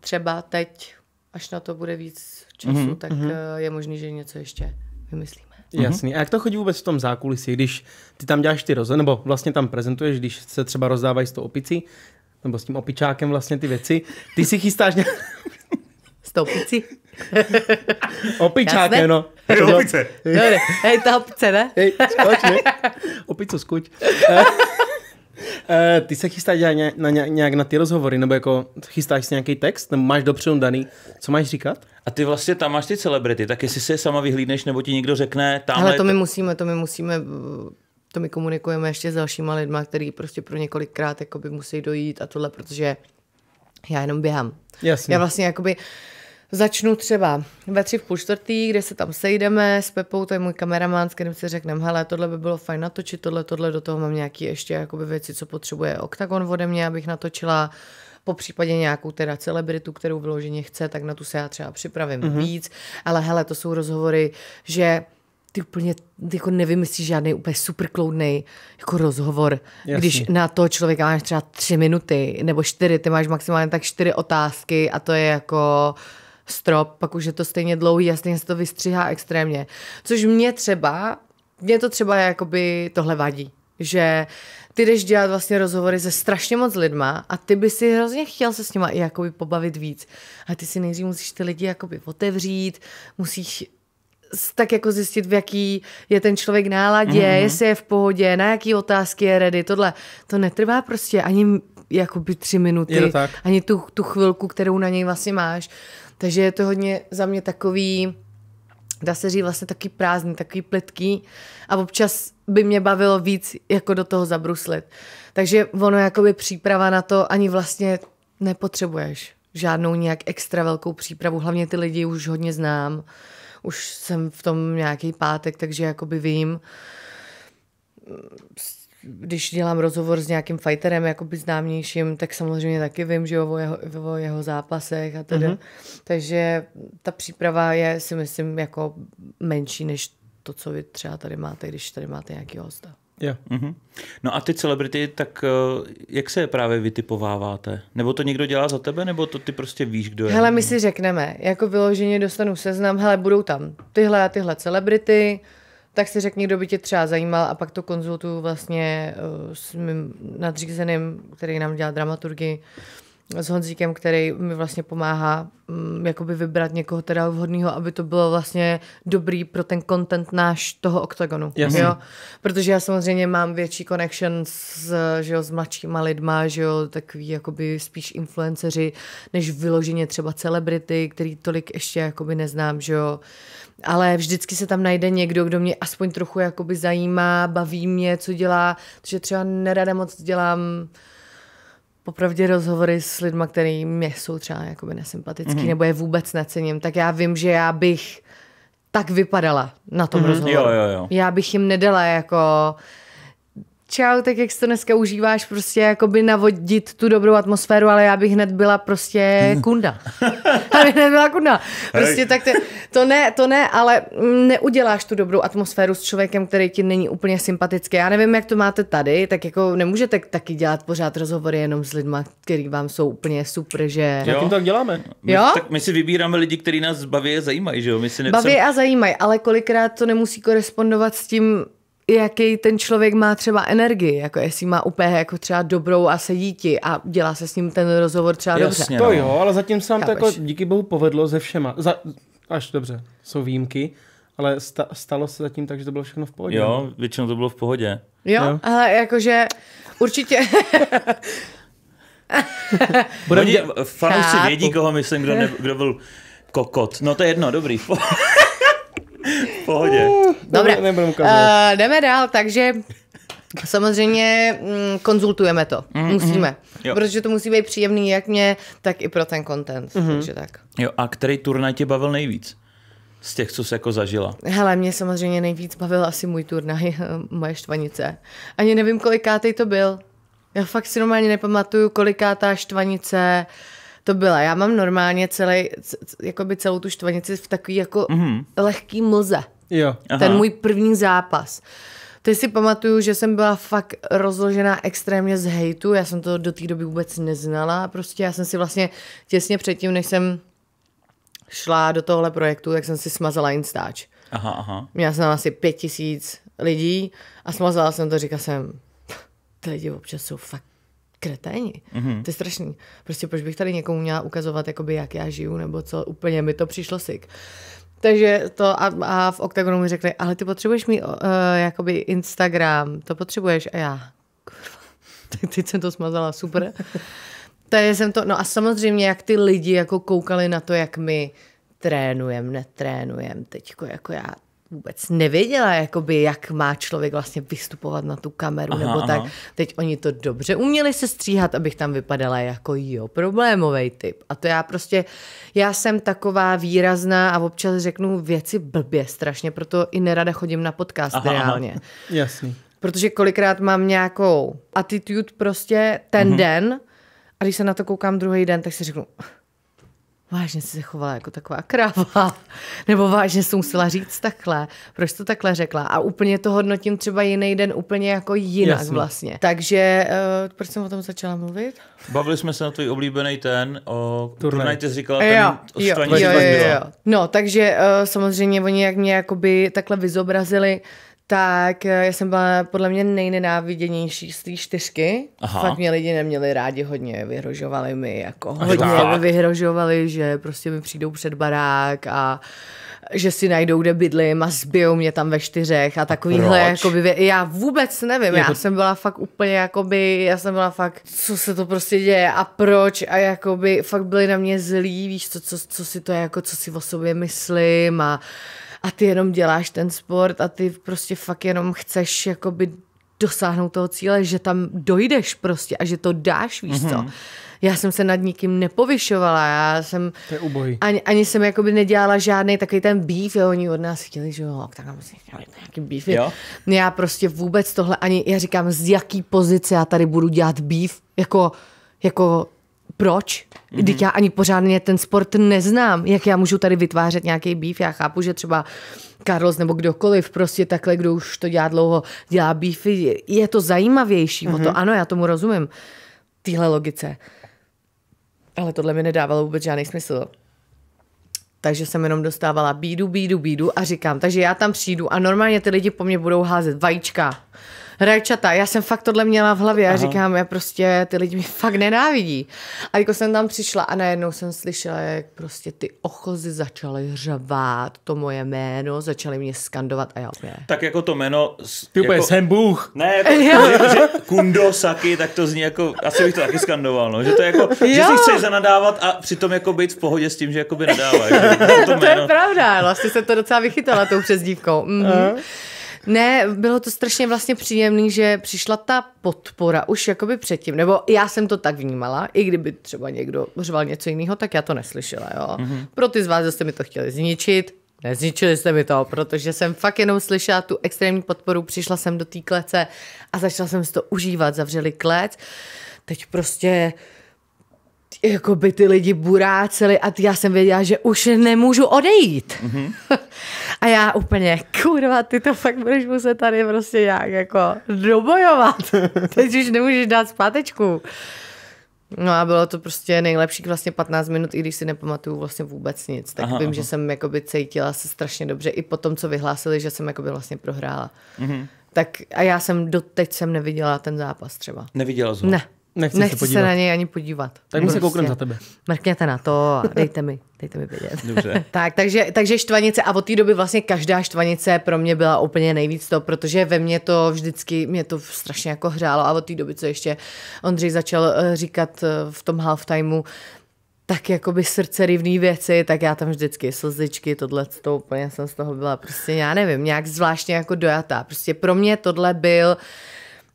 [SPEAKER 3] třeba teď, až na to bude víc času, mm-hmm. tak uh, je možný, že něco ještě vymyslíme.
[SPEAKER 1] Jasný. A jak to chodí vůbec v tom zákulisí, když ty tam děláš ty rozhovory, nebo vlastně tam prezentuješ, když se třeba rozdávají s tou opicí, nebo s tím opičákem vlastně ty věci, ty si chystáš nějak...
[SPEAKER 3] S tou opicí?
[SPEAKER 1] Opičákem, no.
[SPEAKER 2] Hej, opice.
[SPEAKER 3] Hej, ta opice, ne?
[SPEAKER 1] Hej, skoč, ne? Opico, skuť. Uh, ty se chystáš nějak na, nějak na ty rozhovory, nebo jako chystáš si nějaký text, nebo máš dopředu daný, co máš říkat?
[SPEAKER 2] A ty vlastně tam máš ty celebrity, tak jestli si je sama vyhlídneš, nebo ti někdo řekne, tam.
[SPEAKER 3] Ale to my musíme, to my musíme, to my komunikujeme ještě s dalšíma lidma, který prostě pro několikrát jakoby musí dojít a tohle, protože já jenom běhám.
[SPEAKER 1] Jasně.
[SPEAKER 3] Já vlastně jakoby, uh, Začnu třeba ve tři v půl čtvrtý, kde se tam sejdeme s Pepou, to je můj kameraman, s kterým si řekneme, hele, tohle by bylo fajn natočit, tohle, tohle, do toho mám nějaký ještě jakoby věci, co potřebuje OKTAGON ode mě, abych natočila, po případě nějakou teda celebritu, kterou vyloženě chce, tak na tu se já třeba připravím mm-hmm. víc, ale hele, to jsou rozhovory, že ty úplně ty jako nevymyslíš žádný úplně super kloudný jako rozhovor, Jasně. když na toho člověka máš třeba tři minuty nebo čtyři, ty máš maximálně tak čtyři otázky a to je jako strop, pak už je to stejně dlouhý a stejně se to vystříhá extrémně. Což mě třeba, mě to třeba jakoby tohle vadí, že ty jdeš dělat vlastně rozhovory se strašně moc lidma a ty by si hrozně chtěl se s nima i jakoby pobavit víc. A ty si nejdřív musíš ty lidi jakoby otevřít, musíš tak jako zjistit, v jaký je ten člověk náladě, mm-hmm. jestli je v pohodě, na jaký otázky je ready, tohle. To netrvá prostě ani jakoby tři minuty, ani tu, tu chvilku, kterou na něj vlastně máš. Takže je to hodně za mě takový, dá se říct vlastně takový prázdný, takový plitký a občas by mě bavilo víc jako do toho zabruslit. Takže ono jakoby příprava na to ani vlastně nepotřebuješ žádnou nějak extra velkou přípravu. Hlavně ty lidi už hodně znám. Už jsem v tom nějaký pátek, takže jakoby vím když dělám rozhovor s nějakým fighterem, jakoby známějším, tak samozřejmě taky vím, že jo, o jeho, o jeho zápasech a tedy. Mm-hmm. Takže ta příprava je, si myslím, jako menší, než to, co vy třeba tady máte, když tady máte nějaký hosta.
[SPEAKER 2] Jo. Mm-hmm. No a ty celebrity, tak eh, jak se právě vytipováváte? Nebo to někdo dělá za tebe, nebo to ty prostě víš, kdo je?
[SPEAKER 3] Hele, my si řekneme, jako vyloženě dostanu seznam, hele, budou tam tyhle a tyhle celebrity, tak si řekni, kdo by tě třeba zajímal a pak to konzultuju vlastně uh, s mým nadřízeným, který nám dělá dramaturgii, s Honzíkem, který mi vlastně pomáhá um, jakoby vybrat někoho teda vhodného, aby to bylo vlastně dobrý pro ten content náš toho oktagonu.
[SPEAKER 1] Jasně. Jo?
[SPEAKER 3] Protože já samozřejmě mám větší connection s, že jo, s mladšíma lidma, že jo, takový jakoby spíš influenceři, než vyloženě třeba celebrity, který tolik ještě jakoby neznám, že jo ale vždycky se tam najde někdo, kdo mě aspoň trochu jakoby zajímá, baví mě, co dělá, takže třeba nerada moc dělám popravdě rozhovory s lidmi, který mě jsou třeba jakoby nesympatický, mm-hmm. nebo je vůbec necením, tak já vím, že já bych tak vypadala na tom mm-hmm. rozhovoru.
[SPEAKER 2] Jo, jo, jo.
[SPEAKER 3] Já bych jim nedala jako čau, tak jak si to dneska užíváš, prostě jakoby navodit tu dobrou atmosféru, ale já bych hned byla prostě kunda. tady nebyla kudná. Prostě tak to, to, ne, to ne, ale neuděláš tu dobrou atmosféru s člověkem, který ti není úplně sympatický. Já nevím, jak to máte tady, tak jako nemůžete taky dělat pořád rozhovory jenom s lidmi, kteří vám jsou úplně super, že...
[SPEAKER 1] Jo. Jak tak děláme?
[SPEAKER 2] My, jo? Tak my si vybíráme lidi, kteří nás baví a zajímají, že jo? My si
[SPEAKER 3] nepsem... Baví a zajímají, ale kolikrát to nemusí korespondovat s tím, jaký ten člověk má třeba energii, jako jestli má úplně jako třeba dobrou a sedí ti a dělá se s ním ten rozhovor třeba Jasně,
[SPEAKER 1] dobře. To jo, ale zatím se nám to jako díky bohu povedlo ze všema. Za, až dobře, jsou výjimky, ale sta, stalo se zatím tak, že to bylo všechno v pohodě.
[SPEAKER 2] Jo, většinou to bylo v pohodě.
[SPEAKER 3] Jo, jo. ale jakože určitě...
[SPEAKER 2] Oni, fanoušci vědí, koho myslím, kdo, ne, kdo byl kokot. No to je jedno, dobrý. v pohodě.
[SPEAKER 3] Dobré, uh, jdeme dál, takže Samozřejmě mm, konzultujeme to. Mm, Musíme. Mm, protože to musí být příjemný jak mě, tak i pro ten content. Mm-hmm. Takže tak.
[SPEAKER 2] Jo, a který turnaj tě bavil nejvíc? Z těch, co jsi jako zažila?
[SPEAKER 3] Hele, mě samozřejmě nejvíc bavil asi můj turnaj, moje štvanice. Ani nevím, kolikátej to byl. Já fakt si normálně nepamatuju, kolikátá štvanice to byla. Já mám normálně celý, jakoby celou tu štvanici v takový jako mm-hmm. lehký mlze.
[SPEAKER 1] Jo.
[SPEAKER 3] Ten můj první zápas. Teď si pamatuju, že jsem byla fakt rozložená extrémně z hejtu, já jsem to do té doby vůbec neznala, prostě já jsem si vlastně těsně předtím, než jsem šla do tohle projektu, tak jsem si smazala Instač.
[SPEAKER 2] Aha, aha.
[SPEAKER 3] Měla jsem asi pět tisíc lidí a smazala jsem to, říkala jsem, ty lidi občas jsou fakt kreténi. Mm-hmm. To je strašný. Prostě proč bych tady někomu měla ukazovat, jakoby, jak já žiju, nebo co, úplně mi to přišlo sik. Takže to a, a v OKTAGONu mi řekli, ale ty potřebuješ mít uh, jakoby Instagram, to potřebuješ a já, kurva, teď jsem to smazala, super. Takže jsem to, no a samozřejmě, jak ty lidi jako koukali na to, jak my trénujeme, netrénujeme, teďko jako já vůbec nevěděla, jakoby, jak má člověk vlastně vystupovat na tu kameru, aha, nebo tak. Aha. Teď oni to dobře uměli se stříhat, abych tam vypadala jako jo, problémový typ. A to já prostě, já jsem taková výrazná a občas řeknu věci blbě strašně, proto i nerada chodím na podcast aha, reálně. Aha.
[SPEAKER 1] Jasný.
[SPEAKER 3] Protože kolikrát mám nějakou attitude prostě ten uh-huh. den a když se na to koukám druhý den, tak si řeknu, vážně jsi se chovala jako taková kráva, nebo vážně jsi musela říct takhle, proč to takhle řekla a úplně to hodnotím třeba jiný den úplně jako jinak Jasně. vlastně. Takže uh, proč jsem o tom začala mluvit?
[SPEAKER 2] Bavili jsme se na tvůj oblíbený ten, o turnaj, ty jsi říkala, ten
[SPEAKER 3] jo, jo, jo, jo, jo. No, takže uh, samozřejmě oni jak mě jakoby takhle vyzobrazili, tak eh, já jsem byla podle mě nejnenáviděnější z té čtyřky. Aha. Fakt mě lidi neměli rádi hodně, vyhrožovali mi, jako hodně mi vyhrožovali, že prostě mi přijdou před barák a že si najdou, kde bydlím a zbijou mě tam ve čtyřech a takovýhle, jakoby, já vůbec nevím, já jsem byla fakt úplně, jakoby, já jsem byla fakt, co se to prostě děje a proč a jakoby fakt byli na mě zlí, víš, co, co, co si to je, jako, co si o sobě myslím a a ty jenom děláš ten sport a ty prostě fakt jenom chceš jakoby dosáhnout toho cíle, že tam dojdeš prostě a že to dáš, víš mm-hmm. co. Mhm. Já jsem se nad nikým nepovyšovala, já jsem...
[SPEAKER 1] To je ubohý.
[SPEAKER 3] Ani, ani jsem jakoby nedělala žádný takový ten beef, jo, oni od nás chtěli, že jo, tak musí nějaký beef. Jo? Já prostě vůbec tohle ani, já říkám, z jaký pozice já tady budu dělat beef, jako, jako proč? Mm-hmm. Když já ani pořádně ten sport neznám, jak já můžu tady vytvářet nějaký býv. Já chápu, že třeba Carlos nebo kdokoliv prostě takhle, kdo už to dělá dlouho, dělá býfy. Je to zajímavější, mm-hmm. o to mhm. ano, já tomu rozumím, téhle logice. Ale tohle mi nedávalo vůbec žádný smysl. Takže jsem jenom dostávala bídu, bídu, bídu a říkám, takže já tam přijdu a normálně ty lidi po mně budou házet vajíčka, rajčata. Já jsem fakt tohle měla v hlavě a říkám, já prostě ty lidi mi fakt nenávidí. A jako jsem tam přišla a najednou jsem slyšela, jak prostě ty ochozy začaly řvát to moje jméno, začaly mě skandovat a já opět.
[SPEAKER 2] Tak jako to jméno...
[SPEAKER 1] Ty jako, jsem Bůh.
[SPEAKER 2] Ne, to, že, že Kundo Saki, tak to zní jako, asi bych to taky skandoval, no. Že to je jako, jo. že si chceš zanadávat a přitom jako být v pohodě s tím, že jako by nedáváš.
[SPEAKER 3] To, to, je pravda, vlastně se to docela vychytala tou přezdívkou. Mm-hmm. Ne, bylo to strašně vlastně příjemný, že přišla ta podpora už jakoby předtím, nebo já jsem to tak vnímala, i kdyby třeba někdo řval něco jiného, tak já to neslyšela, jo. Mm-hmm. Pro ty z vás, jste mi to chtěli zničit, Nezničili jste mi to, protože jsem fakt jenom slyšela tu extrémní podporu, přišla jsem do té klece a začala jsem si to užívat, zavřeli klec. Teď prostě jako by ty lidi buráceli a já jsem věděla, že už nemůžu odejít. Mm-hmm. a já úplně, kurva, ty to fakt budeš muset tady prostě nějak jako dobojovat. Teď už nemůžeš dát zpátečku. No a bylo to prostě nejlepší vlastně 15 minut, i když si nepamatuju vlastně vůbec nic. Tak aha, vím, aha. že jsem jakoby cítila se strašně dobře i po tom, co vyhlásili, že jsem jakoby vlastně prohrála. Mm-hmm. Tak a já jsem doteď jsem neviděla ten zápas třeba.
[SPEAKER 2] Neviděla
[SPEAKER 3] jsem? Ne. Nechci, Nechci se, se na něj ani podívat.
[SPEAKER 1] Tak my prostě. se koukneme za tebe.
[SPEAKER 3] Mrkněte na to a dejte mi, dejte mi vědět. Dobře. tak, takže, takže štvanice a od té doby vlastně každá štvanice pro mě byla úplně nejvíc to, protože ve mně to vždycky, mě to strašně jako hřálo a od té doby, co ještě Ondřej začal eh, říkat eh, v tom halftimeu, tak jakoby srdce rivný věci, tak já tam vždycky slzičky, tohle to úplně jsem z toho byla prostě, já nevím, nějak zvláštně jako dojatá. Prostě pro mě tohle byl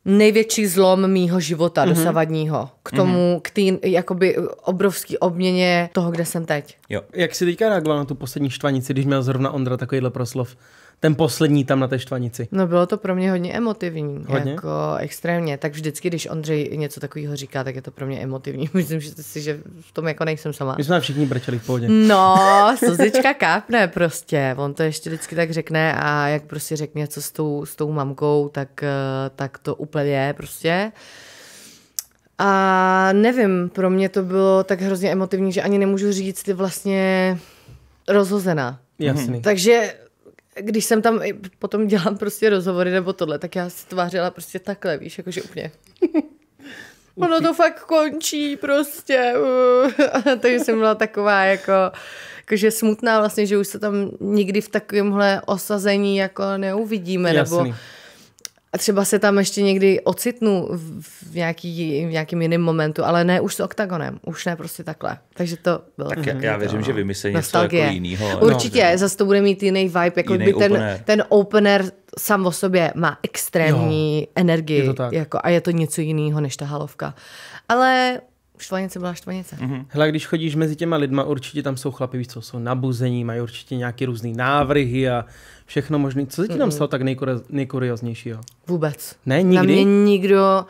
[SPEAKER 3] největší zlom mýho života mm-hmm. dosavadního k tomu, mm-hmm. k té jakoby obrovský obměně toho, kde jsem teď.
[SPEAKER 1] Jo. Jak jsi teďka reagoval na tu poslední štvanici, když měl zrovna Ondra takovýhle proslov? Ten poslední tam na té štvanici?
[SPEAKER 3] No bylo to pro mě hodně emotivní, hodně? jako extrémně. Tak vždycky, když Ondřej něco takového říká, tak je to pro mě emotivní. Myslím že si, že v tom jako nejsem sama.
[SPEAKER 1] My jsme všichni brečeli v pohodě.
[SPEAKER 3] No, slzička kápne prostě. On to ještě vždycky tak řekne a jak prostě řekne něco s tou, s tou mamkou, tak, eh, tak to úplně je prostě. A nevím, pro mě to bylo tak hrozně emotivní, že ani nemůžu říct, ty vlastně rozhozená.
[SPEAKER 1] Jasný.
[SPEAKER 3] Takže když jsem tam potom dělám prostě rozhovory nebo tohle, tak já si tvářila prostě takhle, víš, jakože úplně. ono to fakt končí prostě. Takže jsem byla taková jako, jakože smutná vlastně, že už se tam nikdy v takovémhle osazení jako neuvidíme. Jasný. Nebo a třeba se tam ještě někdy ocitnu v, nějaký, v nějakým jiném momentu, ale ne už s oktagonem, už ne prostě takhle. Takže to bylo.
[SPEAKER 2] Tak já, já věřím, že vymyslí něco jako jiného.
[SPEAKER 3] Určitě, no, zase to bude mít jiný vibe, jako jiný by ten, opener. ten opener sám o sobě má extrémní jo, energii je jako, a je to něco jiného než ta halovka. Ale Štvanice byla štvanice. Mm-hmm.
[SPEAKER 1] Hele, když chodíš mezi těma lidma, určitě tam jsou chlapi, víc, co jsou nabuzení, mají určitě nějaké různé návrhy a všechno možné. Co se ti tam stalo tak nejkuri- nejkurioznějšího?
[SPEAKER 3] Vůbec.
[SPEAKER 1] Ne, nikdy? Na
[SPEAKER 3] mě nikdo,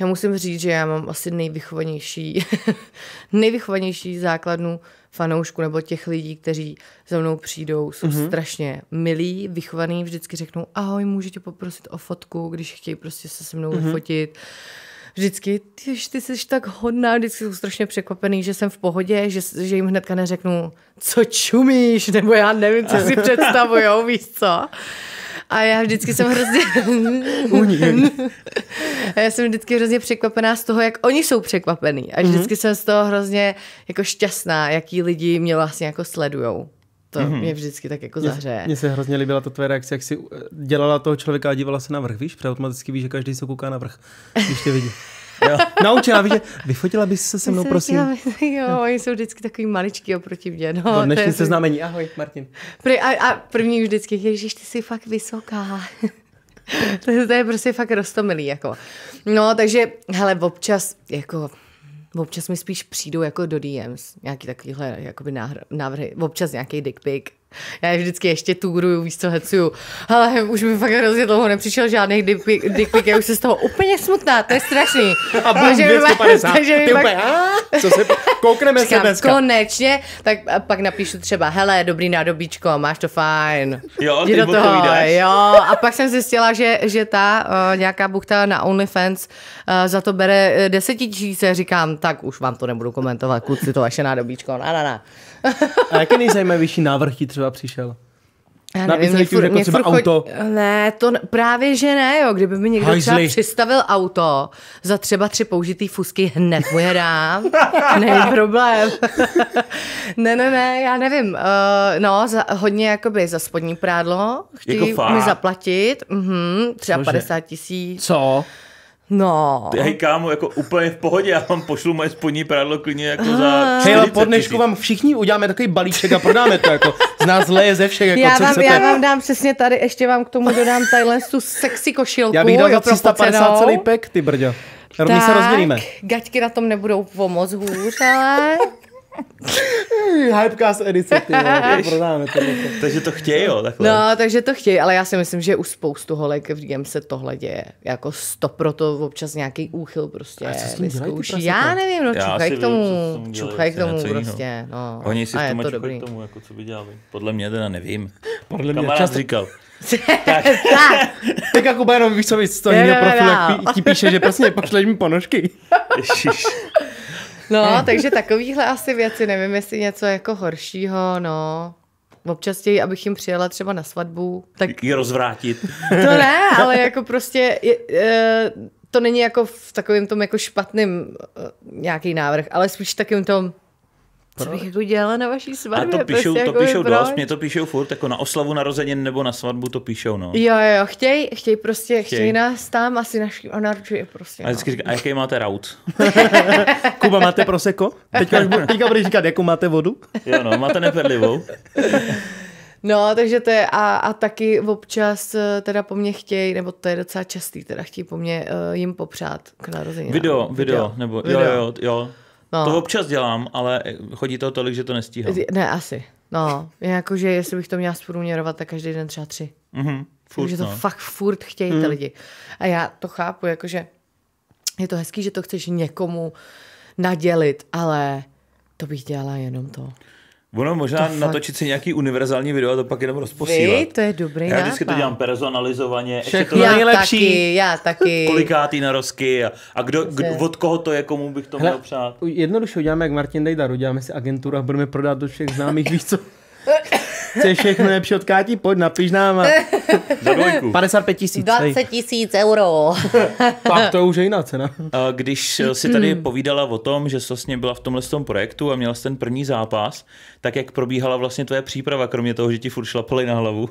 [SPEAKER 3] já musím říct, že já mám asi nejvychovanější, nejvychovanější základnu fanoušku nebo těch lidí, kteří za mnou přijdou, jsou mm-hmm. strašně milí, vychovaní, vždycky řeknou ahoj, můžu tě poprosit o fotku, když chtějí prostě se se mnou mm-hmm. fotit vždycky, ty, ty jsi tak hodná, vždycky jsou strašně překvapený, že jsem v pohodě, že, že jim hnedka neřeknu, co čumíš, nebo já nevím, co si představujou, víš co. A já vždycky jsem hrozně... a já jsem vždycky hrozně překvapená z toho, jak oni jsou překvapení. A vždycky mm-hmm. jsem z toho hrozně jako šťastná, jaký lidi mě vlastně jako sledujou. To mm-hmm. mě vždycky tak jako zahřeje.
[SPEAKER 1] Mně se hrozně líbila ta tvoje reakce, jak jsi eh, dělala toho člověka a dívala se na vrch, víš? Protože automaticky víš, že každý se kouká na vrch, když tě vidí. Jo. Naučila, víš, vyfotila bys se se mnou, prosím.
[SPEAKER 3] Jo, jo, oni jsou vždycky takový maličký oproti mě. No,
[SPEAKER 1] no dnešní seznámení. Ahoj, Martin.
[SPEAKER 3] A, a první vždycky, ježiš, ty jsi fakt vysoká. to, je, to je prostě fakt rostomilý, jako. No, takže, hele, občas, jako, občas mi spíš přijdou jako do DMs, nějaký takovýhle jakoby návrhy, občas nějaký dick pic, já je vždycky ještě turuju, víš co, hecuju. Ale už mi fakt hrozně dlouho nepřišel žádný dick pic, já už se z toho úplně smutná, to je strašný.
[SPEAKER 1] A bum, 250. Takže Ty úplně, co se, koukneme Říkám, se dneska.
[SPEAKER 3] Konečně, tak pak napíšu třeba, hele, dobrý nádobíčko, máš to fajn.
[SPEAKER 2] Jo, ty do toho,
[SPEAKER 3] jo. A pak jsem zjistila, že, že ta uh, nějaká buchta na OnlyFans uh, za to bere desetitisíce. Říkám, tak už vám to nebudu komentovat, kluci, to vaše nádobíčko, na, na, na.
[SPEAKER 1] A jaký nejzajímavější návrh ti třeba přišel?
[SPEAKER 3] Já nevím, mě furt, jako mě furt auto. Ne, to právě, že ne, jo. Kdyby mi někdo Hajzli. třeba přistavil auto za třeba tři použitý fusky, hned mu je dám. Není problém. ne, ne, ne, já nevím. Uh, no, za, hodně jakoby za spodní prádlo. Chtějí jako mi zaplatit. Uh-huh, třeba Cože? 50 tisíc.
[SPEAKER 1] Co?
[SPEAKER 3] No.
[SPEAKER 2] Ty, hej kámo, jako úplně v pohodě, já vám pošlu moje spodní prádlo klidně jako za
[SPEAKER 1] Hej, ale po dnešku vám všichni uděláme takový balíček a prodáme to, jako z nás leje ze všech, jako
[SPEAKER 3] já
[SPEAKER 1] co
[SPEAKER 3] vám. Já vám dám přesně tady, ještě vám k tomu dodám tadyhle tu sexy košilku.
[SPEAKER 1] Já bych dal za 350 celý pek, ty brďo. Rovně se rozdělíme.
[SPEAKER 3] Gaťky na tom nebudou pomoc hůř, ale
[SPEAKER 1] Hypecast edice, ty to prodáme. To
[SPEAKER 2] takže to chtějí, jo, takhle.
[SPEAKER 3] No, takže to chtějí, ale já si myslím, že u spoustu holek v DM se tohle děje. Jako sto proto občas nějaký úchyl prostě vyzkouší. Já nevím, no čuchaj k tomu, čuchaj k tomu prostě. No.
[SPEAKER 2] Oni si v tom to k tomu, jako co by dělali. Podle mě teda nevím. Podle mě Kamarád čas... říkal.
[SPEAKER 1] tak. tak jako jenom víš co víc, z toho jiného profilu, jak ti píše, že prostě pošleš mi ponožky.
[SPEAKER 3] No, takže takovýhle asi věci, nevím, jestli něco jako horšího, no. Občas chtějí, abych jim přijela třeba na svatbu. Tak...
[SPEAKER 2] Ji rozvrátit.
[SPEAKER 3] To ne, ale jako prostě je, je, to není jako v takovém tom jako špatným uh, nějaký návrh, ale spíš takovým tom co bych jako dělala na vaší svatbě?
[SPEAKER 2] A to píšou, prostě to jako píšou dost, mě to píšou furt, jako na oslavu narozenin nebo na svatbu to píšou, no.
[SPEAKER 3] Jo, jo, chtějí chtěj prostě, chtěj. chtějí nás tam asi naši, a naručuje prostě.
[SPEAKER 2] A vždycky no. říká, a jaký máte raut?
[SPEAKER 1] Kuba, máte proseko? Teďka, už, teďka budeš říkat, jakou máte vodu?
[SPEAKER 2] jo, no, máte neperlivou.
[SPEAKER 3] No, takže to je, a, a taky občas eh, teda po mně chtějí, nebo to je docela častý, teda chtějí po mně uh, jim popřát k narozeninám.
[SPEAKER 2] Video, video, video, nebo video. jo, jo, jo. No. To občas dělám, ale chodí to tolik, že to nestíhám.
[SPEAKER 3] Ne, asi. No, jakože jestli bych to měla zprůměrovat, tak každý den třeba tři.
[SPEAKER 2] Mm-hmm. Furt,
[SPEAKER 3] Takže to
[SPEAKER 2] no.
[SPEAKER 3] fakt furt chtějí mm. ty lidi. A já to chápu, jakože je to hezký, že to chceš někomu nadělit, ale to bych dělala jenom to.
[SPEAKER 2] Ono možná to natočit si nějaký univerzální video a to pak jenom rozposílat.
[SPEAKER 3] Vy, to je dobrý
[SPEAKER 2] Já vždycky to dělám personalizovaně.
[SPEAKER 1] Všechno to já nejlepší.
[SPEAKER 3] Taky, já taky.
[SPEAKER 2] Kolikátý narozky a, a kdo, kdo, od koho to je, komu bych to Hele, měl přát.
[SPEAKER 1] Jednoduše uděláme jak Martin Dejda, uděláme si agenturu a budeme prodat do všech známých, víš co? Chceš všechno lepší od Káti? Pojď, napiš nám. A...
[SPEAKER 2] Za dvojku.
[SPEAKER 1] 55 tisíc.
[SPEAKER 3] 20 tisíc euro.
[SPEAKER 1] Pak to už je jiná cena.
[SPEAKER 2] Když si tady povídala o tom, že Sosně byla v tomhle tom projektu a měla jsi ten první zápas, tak jak probíhala vlastně tvoje příprava, kromě toho, že ti furt šlapali na hlavu?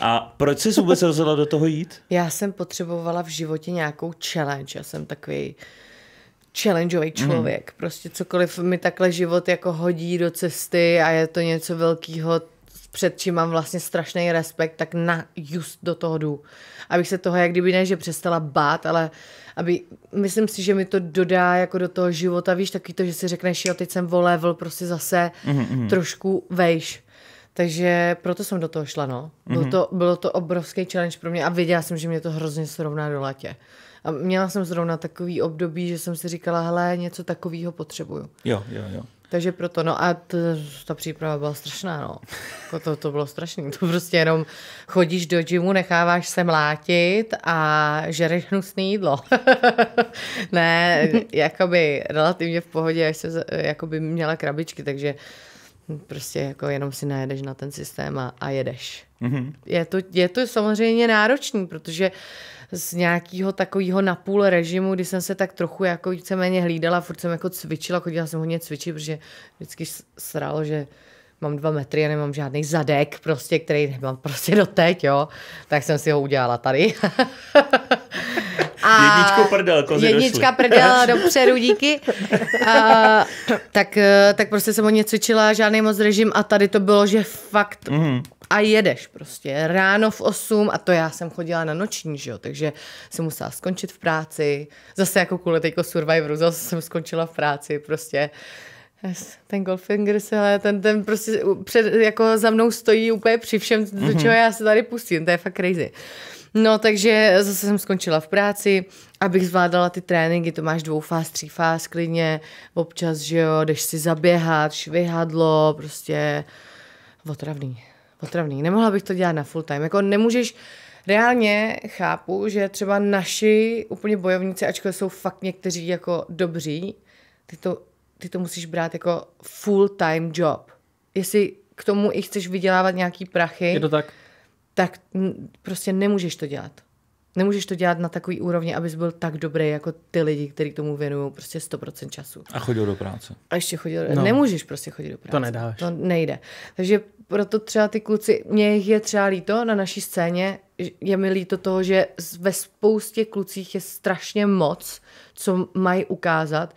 [SPEAKER 2] A proč jsi vůbec rozhodla do toho jít?
[SPEAKER 3] Já jsem potřebovala v životě nějakou challenge. Já jsem takový challengeový mhm. člověk. Mm. Prostě cokoliv mi takhle život jako hodí do cesty a je to něco velkého, před čím mám vlastně strašný respekt, tak na just do toho jdu. Abych se toho, jak kdyby ne, že přestala bát, ale aby, myslím si, že mi to dodá jako do toho života, víš, taky to, že si řekneš, jo, teď jsem o level prostě zase mm-hmm. trošku vejš. Takže proto jsem do toho šla, no. Bylo, mm-hmm. to, bylo to obrovský challenge pro mě a věděla jsem, že mě to hrozně srovná do letě. A měla jsem zrovna takový období, že jsem si říkala, hele, něco takového potřebuju.
[SPEAKER 2] Jo, jo, jo.
[SPEAKER 3] Takže proto, no a t, ta příprava byla strašná, no. Jako to, to bylo strašné. To prostě jenom chodíš do gymu, necháváš se mlátit a žereš hnusný jídlo. ne, jakoby relativně v pohodě, až jsem jakoby měla krabičky, takže prostě jako jenom si najedeš na ten systém a, a jedeš. Mm-hmm. Je, to, je to samozřejmě náročný, protože z nějakého takového napůl režimu, kdy jsem se tak trochu jako víceméně hlídala, furt jsem jako cvičila, chodila jsem hodně cvičit, protože vždycky sralo, že mám dva metry a nemám žádný zadek, prostě, který nemám prostě doteď, jo. Tak jsem si ho udělala tady.
[SPEAKER 2] A Jedničko prdel, kozy
[SPEAKER 3] Jednička došly. prdel, dopředu, díky. A, tak, tak prostě jsem hodně cvičila, žádný moc režim a tady to bylo, že fakt mm a jedeš prostě ráno v 8 a to já jsem chodila na noční, že jo, takže jsem musela skončit v práci, zase jako kvůli teďko Survivoru, zase jsem skončila v práci, prostě ten Goldfinger se, ten, ten prostě před, jako za mnou stojí úplně při všem, do mm-hmm. čeho já se tady pustím, to je fakt crazy. No, takže zase jsem skončila v práci, abych zvládala ty tréninky, to máš dvou fáz, tří fáz klidně, občas, že jo, jdeš si zaběhat, švihadlo, prostě otravný otravný. Nemohla bych to dělat na full time. Jako nemůžeš, reálně chápu, že třeba naši úplně bojovníci, ačkoliv jsou fakt někteří jako dobří, ty to, ty to musíš brát jako full time job. Jestli k tomu i chceš vydělávat nějaký prachy,
[SPEAKER 1] je to tak?
[SPEAKER 3] tak prostě nemůžeš to dělat. Nemůžeš to dělat na takový úrovni, abys byl tak dobrý jako ty lidi, kteří tomu věnují prostě 100% času.
[SPEAKER 2] A chodil do práce.
[SPEAKER 3] A ještě chodil. No. Nemůžeš prostě chodit do práce.
[SPEAKER 1] To nedáš.
[SPEAKER 3] To nejde. Takže proto třeba ty kluci, mě je třeba líto na naší scéně, je mi líto toho, že ve spoustě klucích je strašně moc, co mají ukázat,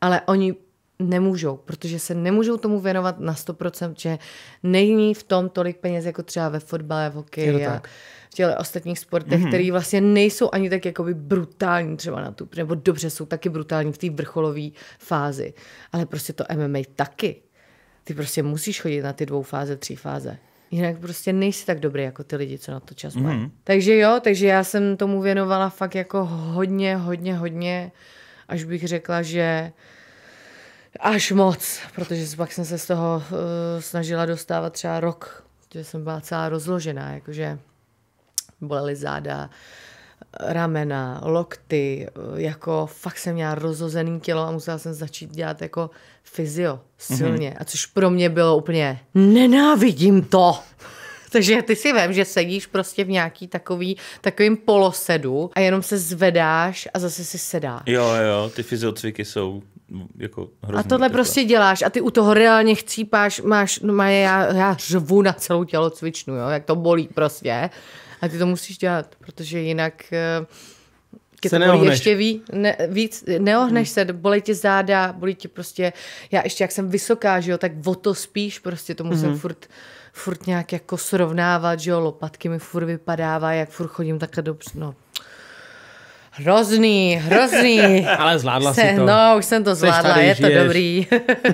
[SPEAKER 3] ale oni nemůžou, protože se nemůžou tomu věnovat na 100%, že není v tom tolik peněz jako třeba ve fotbale, v hokeji a v těch ostatních sportech, mm-hmm. které vlastně nejsou ani tak jakoby brutální třeba na tu, nebo dobře jsou taky brutální v té vrcholové fázi, ale prostě to MMA taky ty prostě musíš chodit na ty dvou fáze, tří fáze. Jinak prostě nejsi tak dobrý jako ty lidi, co na to čas mají. Mm. Takže jo, takže já jsem tomu věnovala fakt jako hodně, hodně, hodně, až bych řekla, že až moc, protože pak jsem se z toho uh, snažila dostávat třeba rok, že jsem byla celá rozložená, jakože bolely záda, ramena, lokty, jako fakt jsem měla rozhozený tělo a musela jsem začít dělat jako fyzio silně. Mm-hmm. A což pro mě bylo úplně nenávidím to. Takže ty si vím, že sedíš prostě v nějaký takový, takovým polosedu a jenom se zvedáš a zase si sedáš.
[SPEAKER 2] Jo, jo, ty fyziocviky jsou jako hrozný.
[SPEAKER 3] A tohle prostě děláš a ty u toho reálně chcípáš, máš, no má, já, já řvu na celou tělocvičnu, jo, jak to bolí prostě. A ty to musíš dělat, protože jinak tě se to bolí ještě ví, ne, víc, neohneš hmm. se, bolí tě záda, bolí tě prostě, já ještě jak jsem vysoká, že jo, tak o to spíš prostě, to musím hmm. furt, furt nějak jako srovnávat, že jo, lopatky mi furt vypadávají, jak furt chodím takhle dobře, no. Hrozný, hrozný.
[SPEAKER 1] Ale zvládla se, si to.
[SPEAKER 3] No, už jsem to zvládla, tady, je žiješ. to dobrý.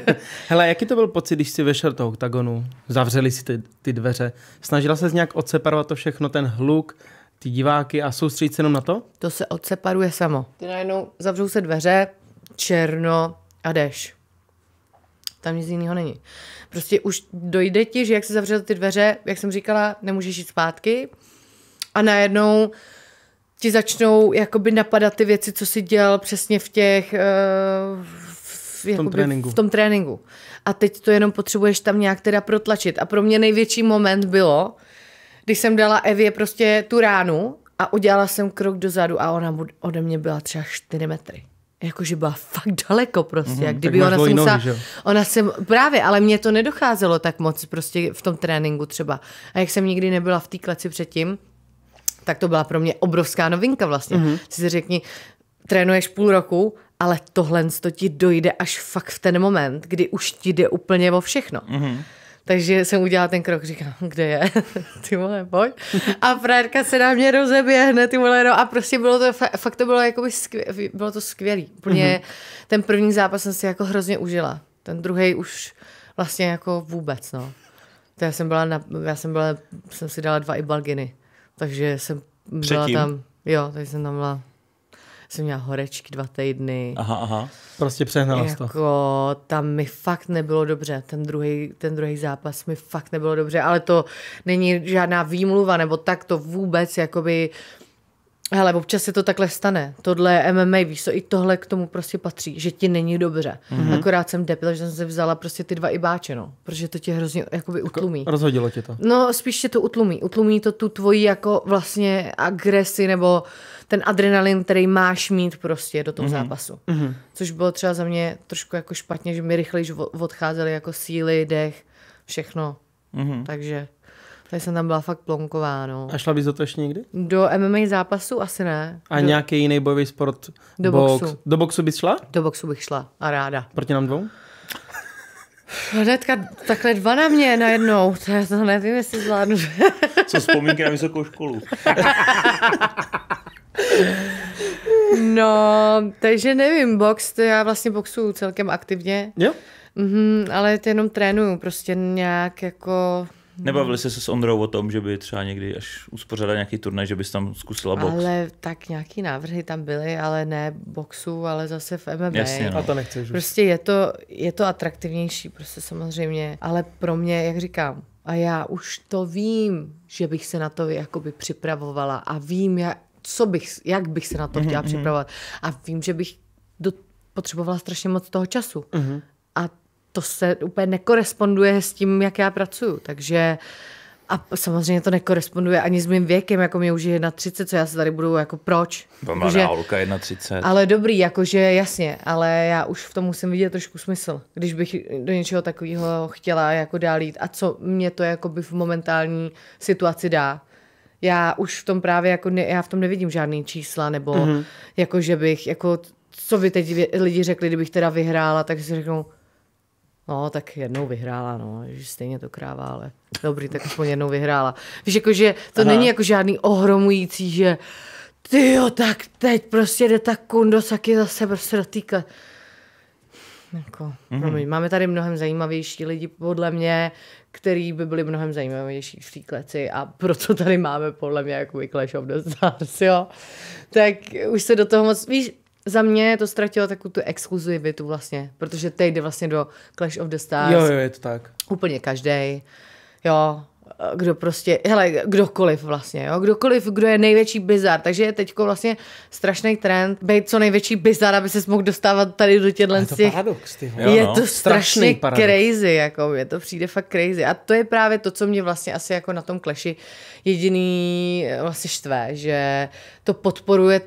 [SPEAKER 1] Hele, jaký to byl pocit, když jsi vešel do oktagonu, zavřeli si ty, ty dveře, snažila se nějak odseparovat to všechno, ten hluk, ty diváky a soustředit se jenom na to?
[SPEAKER 3] To se odseparuje samo. Ty najednou zavřou se dveře, černo a jdeš. Tam nic jiného není. Prostě už dojde ti, že jak se zavřel ty dveře, jak jsem říkala, nemůžeš jít zpátky a najednou ti začnou jakoby napadat ty věci, co si dělal přesně v těch... Uh,
[SPEAKER 1] v, v tom tréninku.
[SPEAKER 3] V tom tréninku. A teď to jenom potřebuješ tam nějak teda protlačit. A pro mě největší moment bylo, když jsem dala Evě prostě tu ránu a udělala jsem krok dozadu a ona ode mě byla třeba 4 metry. Jakože byla fakt daleko prostě, mm-hmm, jak kdyby ona se musela, nohy, ona se, právě, ale mně to nedocházelo tak moc prostě v tom tréninku třeba. A jak jsem nikdy nebyla v té kleci předtím, tak to byla pro mě obrovská novinka vlastně. Mm-hmm. Si řekni, trénuješ půl roku, ale tohle to ti dojde až fakt v ten moment, kdy už ti jde úplně o všechno. Mm-hmm. Takže jsem udělala ten krok, říkám, kde je? ty vole, pojď. A frérka se na mě rozeběhne, ty vole, no a prostě bylo to, fakt to bylo jako skvělý, bylo to skvělý. Úplně mm-hmm. ten první zápas jsem si jako hrozně užila. Ten druhý už vlastně jako vůbec, no. To já jsem byla, na, já jsem byla, jsem si dala dva ibalginy, takže jsem byla Předtím? tam, jo, takže jsem tam byla jsem měla horečky dva týdny.
[SPEAKER 2] Aha, aha.
[SPEAKER 1] Prostě přehnala
[SPEAKER 3] jako, to. Tam mi fakt nebylo dobře. Ten druhý, ten druhý zápas mi fakt nebylo dobře, ale to není žádná výmluva, nebo tak to vůbec, jakoby Hele, občas se to takhle stane. Tohle MMA, víš co, i tohle k tomu prostě patří, že ti není dobře. Mm-hmm. Akorát jsem debil, že jsem si vzala prostě ty dva ibáče, no. Protože to tě hrozně jakoby jako utlumí.
[SPEAKER 1] Rozhodilo tě to?
[SPEAKER 3] No, spíš tě to utlumí. Utlumí to tu tvoji jako vlastně agresi nebo ten adrenalin, který máš mít prostě do toho mm-hmm. zápasu. Mm-hmm. Což bylo třeba za mě trošku jako špatně, že mi rychleji odcházely jako síly, dech, všechno. Mm-hmm. Takže tak jsem tam byla fakt plonková, no.
[SPEAKER 1] A šla bys do to ještě někdy?
[SPEAKER 3] Do MMA zápasu asi ne.
[SPEAKER 1] A
[SPEAKER 3] do...
[SPEAKER 1] nějaký jiný bojový sport?
[SPEAKER 3] Do box. boxu.
[SPEAKER 1] Do boxu bys šla?
[SPEAKER 3] Do boxu bych šla a ráda.
[SPEAKER 1] Proti nám dvou?
[SPEAKER 3] Hnedka takhle dva na mě najednou, to já to nevím, jestli zvládnu.
[SPEAKER 2] Co vzpomínky na vysokou školu?
[SPEAKER 3] no, takže nevím, box, to já vlastně boxuju celkem aktivně.
[SPEAKER 1] Jo?
[SPEAKER 3] Mhm, ale to jenom trénuju, prostě nějak jako
[SPEAKER 2] Nebavili jste se s Ondrou o tom, že by třeba někdy až uspořádal nějaký turnaj, že bys tam zkusila box?
[SPEAKER 3] Ale tak nějaký návrhy tam byly, ale ne boxu, ale zase v MMA.
[SPEAKER 2] Jasně, no.
[SPEAKER 1] A to nechceš.
[SPEAKER 3] Prostě je to, je to atraktivnější, prostě samozřejmě. Ale pro mě, jak říkám, a já už to vím, že bych se na to jakoby připravovala a vím, jak, co bych, jak bych se na to chtěla mm-hmm. připravovat. A vím, že bych do, potřebovala strašně moc toho času. Mm-hmm. To se úplně nekoresponduje s tím, jak já pracuju. Takže a samozřejmě to nekoresponduje ani s mým věkem, jako mě už je 31, co já se tady budu, jako proč?
[SPEAKER 2] Mladá holka 31.
[SPEAKER 3] Ale dobrý, jakože jasně, ale já už v tom musím vidět trošku smysl, když bych do něčeho takového chtěla jako dál jít a co mě to jako by v momentální situaci dá. Já už v tom právě jako, ne, já v tom nevidím žádný čísla, nebo mm-hmm. jako, že bych, jako, co by teď lidi řekli, kdybych teda vyhrála, tak si řeknou, No, tak jednou vyhrála, no, že stejně to kráva, ale dobrý, tak aspoň jednou vyhrála. Víš, jakože to Aha. není jako žádný ohromující, že ty jo, tak teď prostě jde ta kundosaky zase prostě do týka. Jako, mm-hmm. Máme tady mnohem zajímavější lidi, podle mě, který by byli mnohem zajímavější v té kleci a proto tady máme podle mě jako Clash of the Stars, jo. Tak už se do toho moc, víš, za mě to ztratilo takovou tu exkluzivitu vlastně, protože teď jde vlastně do Clash of the Stars.
[SPEAKER 1] Jo, jo, je to tak.
[SPEAKER 3] Úplně každý. Jo, kdo prostě, hele, kdokoliv vlastně, jo, kdokoliv, kdo je největší bizar, takže je teď vlastně strašný trend, být co největší bizar, aby se mohl dostávat tady do těchto
[SPEAKER 1] Je to těch... paradox, ty.
[SPEAKER 3] Jo, je no. to strašně crazy, jako, je to přijde fakt crazy a to je právě to, co mě vlastně asi jako na tom kleši jediný eh, vlastně štve, že to podporuje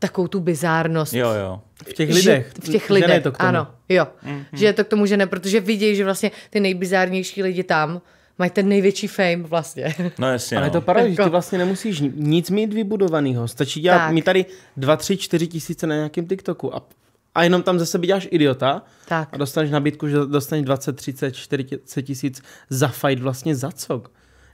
[SPEAKER 3] takovou tu bizárnost.
[SPEAKER 2] Jo, jo.
[SPEAKER 1] V těch lidech.
[SPEAKER 3] Že, v těch lidech, to k tomu. ano, jo. Mm-hmm. Že je to k tomu, že ne, protože vidí, že vlastně ty nejbizárnější lidi tam mají ten největší fame vlastně.
[SPEAKER 2] No jasně.
[SPEAKER 1] Ale
[SPEAKER 2] no.
[SPEAKER 1] to paradox, že ty vlastně nemusíš nic mít vybudovaného. Stačí dělat, tak. mít tady 2, 3, 4 tisíce na nějakém TikToku a, a jenom tam zase děláš idiota tak. a dostaneš nabídku, že dostaneš 20, 30, 40 tisíc za fight vlastně za co?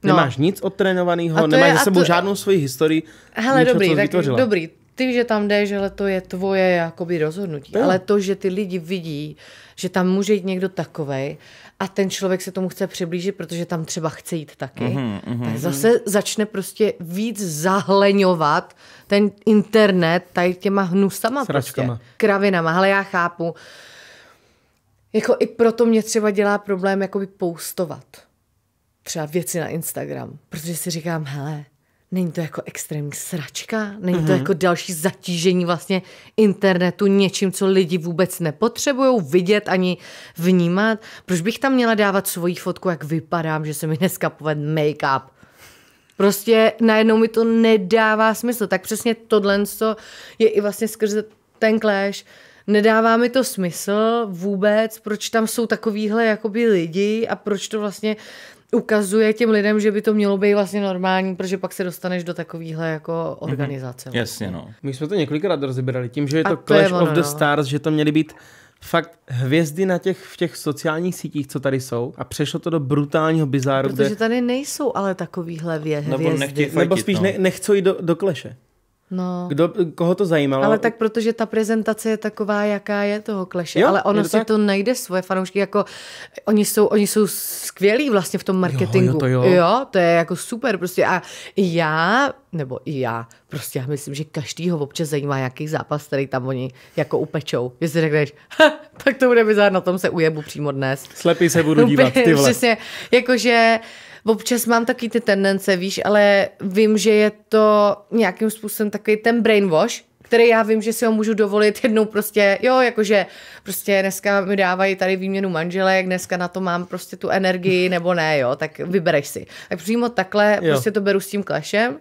[SPEAKER 1] Nemáš no. nic odtrénovaného, nemáš za sebou to... žádnou svoji historii.
[SPEAKER 3] Hele, ničo, dobrý, tak dobrý. Ty, že tam jdeš, ale to je tvoje jakoby rozhodnutí. Jo. Ale to, že ty lidi vidí, že tam může jít někdo takovej a ten člověk se tomu chce přiblížit, protože tam třeba chce jít taky, mm-hmm, mm-hmm. tak zase začne prostě víc zahleňovat ten internet tady těma hnusama prostě, kravinama. Ale já chápu, jako i proto mě třeba dělá problém jakoby postovat třeba věci na Instagram, protože si říkám, hele, Není to jako extrémní sračka? Není mm-hmm. to mhm. jako další zatížení vlastně internetu něčím, co lidi vůbec nepotřebují vidět ani vnímat? Proč bych tam měla dávat svoji fotku, jak vypadám, že se mi dneska poved make-up? Prostě najednou mi to nedává smysl. Tak přesně tohle je i vlastně skrze ten clash. Nedává mi to smysl vůbec, proč tam jsou takovýhle jakoby lidi a proč to vlastně ukazuje těm lidem, že by to mělo být vlastně normální, protože pak se dostaneš do takovýchhle jako mhm. organizace.
[SPEAKER 2] Mm-hmm. Jasně, no.
[SPEAKER 1] My jsme to několikrát rozebírali tím, že je to, to Clash je ono, of the no. Stars, že to měly být fakt hvězdy na těch, v těch sociálních sítích, co tady jsou a přešlo to do brutálního bizáru.
[SPEAKER 3] Protože kde... tady nejsou ale takovýhle hvězdy.
[SPEAKER 2] Nebo,
[SPEAKER 1] Nebo spíš no. ne, nechcou jít do, do kleše.
[SPEAKER 3] No.
[SPEAKER 1] Kdo, koho to zajímalo?
[SPEAKER 3] Ale tak protože ta prezentace je taková, jaká je toho kleše. Jo, ale ono to si tak? to najde svoje fanoušky. Jako, oni, jsou, oni jsou skvělí vlastně v tom marketingu. Jo, jo, to jo. jo, to je jako super. Prostě. A já, nebo i já, prostě já myslím, že každýho občas zajímá nějaký zápas, který tam oni jako upečou. Si řekneš, tak to bude bizár, na tom se ujebu přímo dnes.
[SPEAKER 1] Slepý se budu dívat, ty vole.
[SPEAKER 3] Přesně, jakože občas mám taky ty tendence, víš, ale vím, že je to nějakým způsobem takový ten brainwash, který já vím, že si ho můžu dovolit jednou prostě, jo, jakože prostě dneska mi dávají tady výměnu manželek, dneska na to mám prostě tu energii, nebo ne, jo, tak vybereš si. Tak přímo takhle jo. prostě to beru s tím klešem.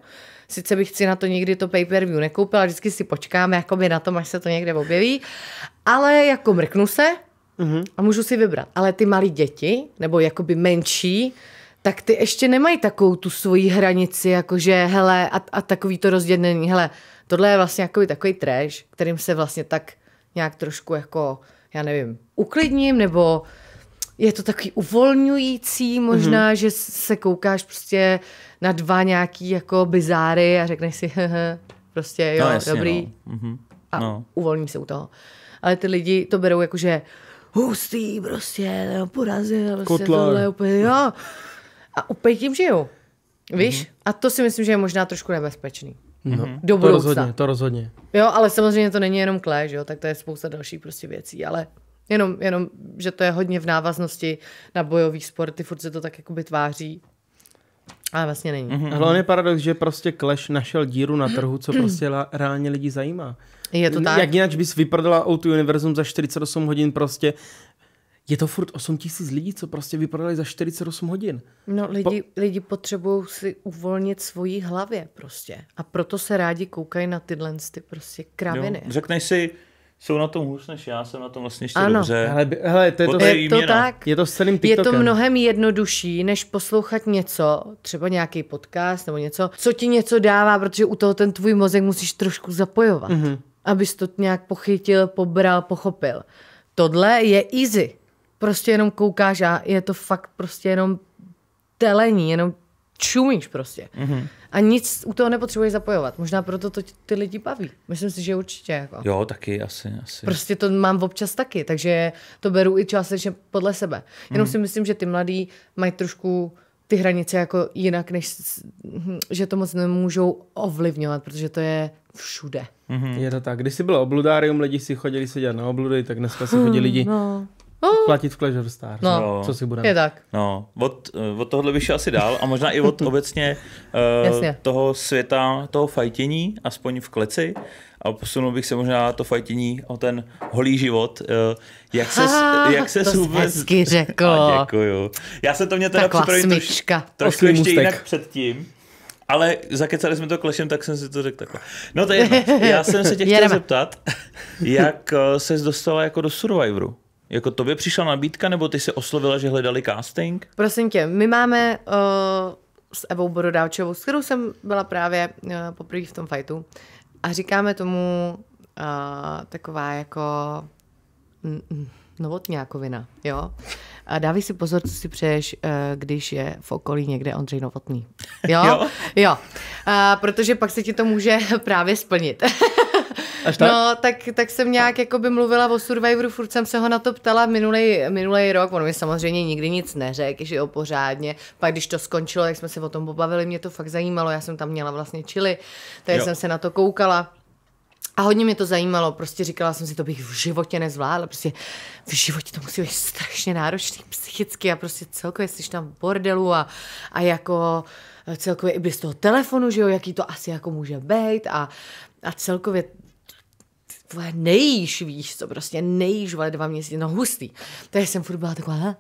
[SPEAKER 3] Sice bych si na to nikdy to pay-per-view nekoupila, vždycky si počkám jakoby na tom, až se to někde objeví, ale jako mrknu se mm-hmm. a můžu si vybrat. Ale ty malí děti, nebo jakoby menší, tak ty ještě nemají takovou tu svoji hranici, jakože hele a, a takový to rozdělení, hele, tohle je vlastně jako takový trash, kterým se vlastně tak nějak trošku jako, já nevím, uklidním, nebo je to takový uvolňující možná, mm-hmm. že se koukáš prostě na dva nějaký jako bizáry a řekneš si, prostě jo, no, jasně, dobrý. No. Mm-hmm. A no. uvolním se u toho. Ale ty lidi to berou jako, že hustý prostě, porazil, prostě tohle úplně, jo a úplně tím žiju. Víš? Mm-hmm. A to si myslím, že je možná trošku nebezpečný. No, Do
[SPEAKER 1] to rozhodně, to rozhodně.
[SPEAKER 3] Jo, ale samozřejmě to není jenom kléž, jo, tak to je spousta dalších prostě věcí, ale jenom, jenom, že to je hodně v návaznosti na bojový sporty, furt se to tak jakoby tváří, ale vlastně není.
[SPEAKER 1] Mm-hmm. Hlavně paradox, že prostě Clash našel díru na trhu, co prostě reálně lidi zajímá.
[SPEAKER 3] Je to tak.
[SPEAKER 1] Jak jinak bys vyprodala o tu univerzum za 48 hodin prostě je to furt 8 tisíc lidí, co prostě vyprodali za 48 hodin.
[SPEAKER 3] No lidi, po... lidi potřebují si uvolnit svojí hlavě prostě. A proto se rádi koukají na tyhle ty prostě kraviny.
[SPEAKER 2] Jo. Řekneš si, jsou na tom hůř než já, jsem na tom vlastně ještě ano. dobře.
[SPEAKER 1] Hele, hele, to je, to,
[SPEAKER 3] je to tak.
[SPEAKER 1] Je to s celým
[SPEAKER 3] TikTokem. Je to mnohem jednodušší, než poslouchat něco, třeba nějaký podcast nebo něco, co ti něco dává, protože u toho ten tvůj mozek musíš trošku zapojovat, mm-hmm. abys to nějak pochytil, pobral, pochopil. Tohle je easy prostě jenom koukáš a je to fakt prostě jenom telení, jenom čumíš prostě. Mm-hmm. A nic u toho nepotřebuješ zapojovat. Možná proto to ty lidi baví. Myslím si, že určitě. Jako.
[SPEAKER 2] Jo, taky, asi, asi.
[SPEAKER 3] Prostě to mám občas taky, takže to beru i částečně podle sebe. Jenom mm. si myslím, že ty mladí mají trošku ty hranice jako jinak, než že to moc nemůžou ovlivňovat, protože to je všude.
[SPEAKER 1] Mm-hmm. Je to tak. Když jsi byl obludárium, lidi si chodili se dělat na obludy, tak dneska si chodí lidi no. Platit v Clash of Stars. No. no. Co si budeme?
[SPEAKER 3] Je tak.
[SPEAKER 2] No, od, od tohohle bych asi dál a možná i od obecně uh, toho světa, toho fajtění, aspoň v kleci a posunul bych se možná to fajtění o ten holý život. Uh, jak se,
[SPEAKER 3] ha, jak se to vůbec... hezky řekl. A
[SPEAKER 2] děkuju. Já se to mě teda
[SPEAKER 3] připravil troš,
[SPEAKER 2] trošku ještě jinak předtím. Ale zakecali jsme to klešem, tak jsem si to řekl takhle. No to je jedno. Já jsem se tě chtěl zeptat, jak eh, ses dostala jako do Survivoru? Jako tobě přišla nabídka, nebo ty se oslovila, že hledali casting?
[SPEAKER 3] Prosím tě, my máme uh, s Evou Borodáčovou, s kterou jsem byla právě uh, poprvé v tom fightu, a říkáme tomu uh, taková jako novotňákovina, jo. A dávej si pozor, co si přeješ, když je v okolí někde Ondřej Novotný. Jo? jo. jo. A, protože pak se ti to může právě splnit. Až tak? No, tak, tak jsem nějak jako by mluvila o Survivoru, furt jsem se ho na to ptala minulý, minulý rok, on mi samozřejmě nikdy nic neřekl, že jo, pořádně. Pak když to skončilo, tak jsme se o tom pobavili, mě to fakt zajímalo, já jsem tam měla vlastně čili, takže jo. jsem se na to koukala. A hodně mě to zajímalo, prostě říkala jsem si, to bych v životě nezvládla, prostě v životě to musí být strašně náročný psychicky a prostě celkově jsi tam v bordelu a, a jako celkově i bez toho telefonu, že jo, jaký to asi jako může být a, a celkově vole, nejíš, víš co, prostě nejíš, vole, dva měsíce, no hustý. Takže jsem furt byla taková, ha?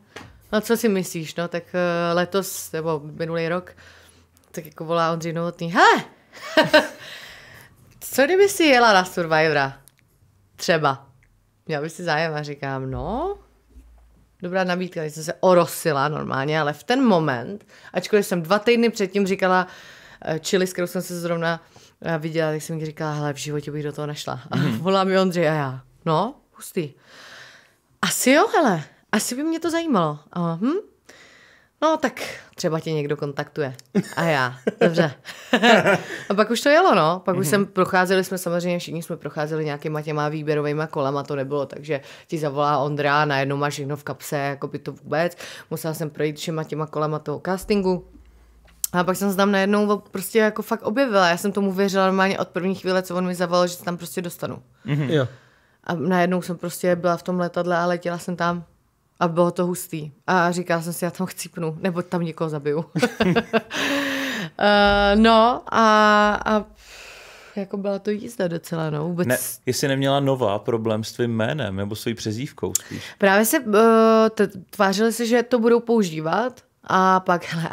[SPEAKER 3] no co si myslíš, no, tak uh, letos, nebo minulý rok, tak jako volá Ondřej Novotný, he, co kdyby si jela na Survivora? Třeba. Já bych si zájem a říkám, no, dobrá nabídka, jsem se orosila normálně, ale v ten moment, ačkoliv jsem dva týdny předtím říkala, čili, eh, s kterou jsem se zrovna já viděla, tak jsem mi říkala, hele, v životě bych do toho nešla. A mm. volá mi Ondřej a já, no, hustý. Asi jo, hele, asi by mě to zajímalo. A, hm? No, tak třeba tě někdo kontaktuje. A já, dobře. a pak už to jelo, no. Pak mm-hmm. už mhm. jsem, procházeli jsme samozřejmě, všichni jsme procházeli nějakýma těma výběrovými kolama, to nebylo, takže ti zavolá Ondra, najednou máš všechno v kapse, jako by to vůbec. Musela jsem projít všema těma kolama toho castingu. A pak jsem se tam najednou prostě jako fakt objevila. Já jsem tomu věřila normálně od první chvíle, co on mi zavolal, že se tam prostě dostanu.
[SPEAKER 1] Mm-hmm. Jo.
[SPEAKER 3] A najednou jsem prostě byla v tom letadle a letěla jsem tam a bylo to hustý. A říkala jsem si, já tam chcípnu, nebo tam někoho zabiju. uh, no a, a jako byla to jízda docela, no. Vůbec...
[SPEAKER 2] Ne, jestli neměla nová problém s tvým jménem nebo svojí přezdívkou spíš.
[SPEAKER 3] Právě se uh, tvářili se, že to budou používat a pak, hele,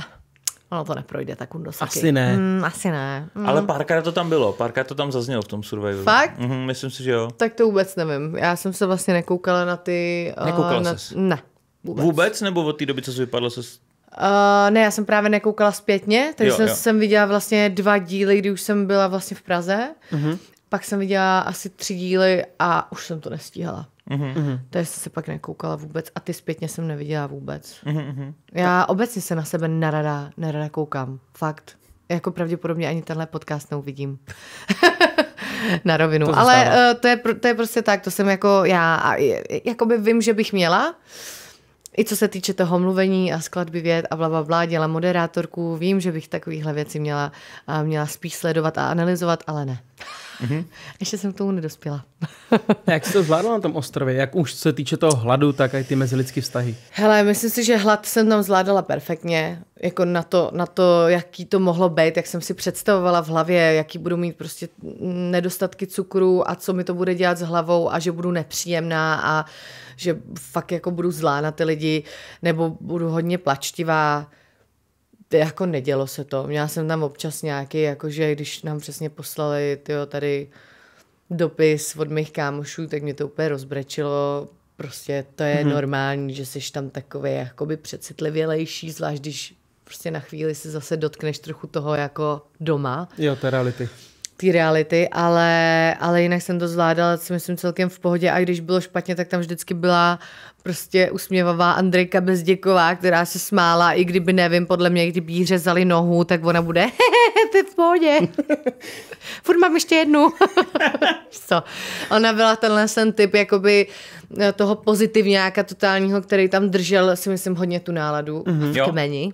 [SPEAKER 3] Ono to neprojde, tak Undosaky.
[SPEAKER 1] Asi ne.
[SPEAKER 3] Mm, asi ne. Mm.
[SPEAKER 2] Ale párkrát to tam bylo, párkrát to tam zaznělo v tom Survivoru.
[SPEAKER 3] Fakt?
[SPEAKER 2] Mm, myslím si, že jo.
[SPEAKER 3] Tak to vůbec nevím. Já jsem se vlastně nekoukala na ty...
[SPEAKER 2] Eh, Nekoukala uh, na...
[SPEAKER 3] ses? Ne.
[SPEAKER 2] Vůbec. vůbec? Nebo od té doby, co jsi vypadla, se...
[SPEAKER 3] Uh, ne, já jsem právě nekoukala zpětně, takže jo, jsem, jo. jsem viděla vlastně dva díly, kdy už jsem byla vlastně v Praze. Mm-hmm. Pak jsem viděla asi tři díly a už jsem to nestíhala. Mm-hmm. Takže jsem se pak nekoukala vůbec a ty zpětně jsem neviděla vůbec. Mm-hmm. Já obecně se na sebe nerada, nerada koukám. Fakt. Jako pravděpodobně ani tenhle podcast neuvidím. na rovinu. To Ale uh, to, je, to je prostě tak, to jsem jako já, jakoby vím, že bych měla, i co se týče toho mluvení a skladby věd a bla, bla, bla dělám moderátorku, vím, že bych takovýhle věci měla, měla spíš sledovat a analyzovat, ale ne. Mm-hmm. Ještě jsem k tomu nedospěla.
[SPEAKER 1] Jak jsi to zvládla na tom ostrově? Jak už se týče toho hladu, tak i ty mezilidské vztahy?
[SPEAKER 3] Hele, myslím si, že hlad jsem tam zvládala perfektně. Jako na to, na to, jaký to mohlo být, jak jsem si představovala v hlavě, jaký budu mít prostě nedostatky cukru a co mi to bude dělat s hlavou a že budu nepříjemná a že fakt jako budu zlá na ty lidi nebo budu hodně plačtivá jako nedělo se to. Měla jsem tam občas nějaký, jakože když nám přesně poslali tyjo, tady dopis od mých kámošů, tak mě to úplně rozbrečilo. Prostě to je mm-hmm. normální, že jsi tam takový jakoby přecitlivělejší, zvlášť když prostě na chvíli se zase dotkneš trochu toho jako doma.
[SPEAKER 1] Jo, je reality.
[SPEAKER 3] té reality, ale, ale jinak jsem to zvládala, si myslím, celkem v pohodě a když bylo špatně, tak tam vždycky byla prostě usměvavá Andrejka Bezděková, která se smála, i kdyby, nevím, podle mě, kdyby jí řezali nohu, tak ona bude, ty v pohodě. Furt mám ještě jednu. Co? Ona byla tenhle ten typ, jakoby eh, toho pozitivňáka totálního, který tam držel, si myslím, hodně tu náladu mm-hmm. v kmeni.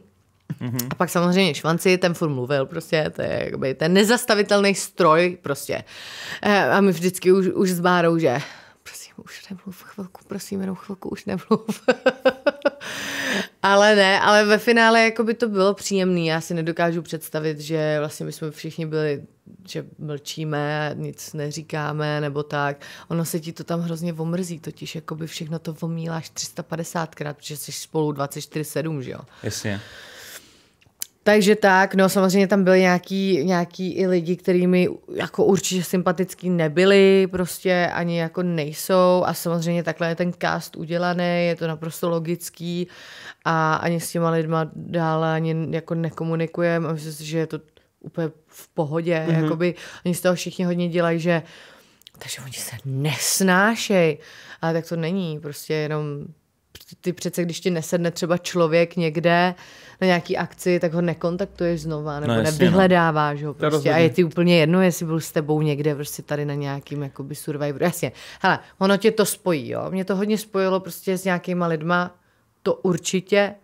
[SPEAKER 3] Mm-hmm. A pak samozřejmě Švanci, ten furt mluvil, prostě, to je jakoby ten nezastavitelný stroj, prostě. Eh, a my vždycky už, už s Bárou, že už nemluv chvilku, prosím, jenom chvilku, už nemluv. ale ne, ale ve finále jako by to bylo příjemný. Já si nedokážu představit, že vlastně my jsme všichni byli, že mlčíme, nic neříkáme, nebo tak. Ono se ti to tam hrozně omrzí, totiž jako by všechno to omíláš 350krát, protože jsi spolu 24-7, že jo?
[SPEAKER 2] Jasně.
[SPEAKER 3] Takže tak, no samozřejmě tam byli nějaký, nějaký i lidi, kterými jako určitě sympatický nebyli, prostě ani jako nejsou. A samozřejmě takhle je ten cast udělaný, je to naprosto logický. A ani s těma lidma dále ani jako nekomunikujeme. A myslím si, že je to úplně v pohodě, mm-hmm. jakoby. Oni z toho všichni hodně dělají, že takže oni se nesnášejí, ale tak to není, prostě jenom ty přece, když ti nesedne třeba člověk někde na nějaký akci, tak ho nekontaktuješ znova, nebo no, jasně, nevyhledáváš ho prostě. A je ti úplně jedno, jestli byl s tebou někde prostě tady na nějakým jakoby survivor. Jasně, hele, ono tě to spojí, jo. Mě to hodně spojilo prostě s nějakýma lidma, to určitě,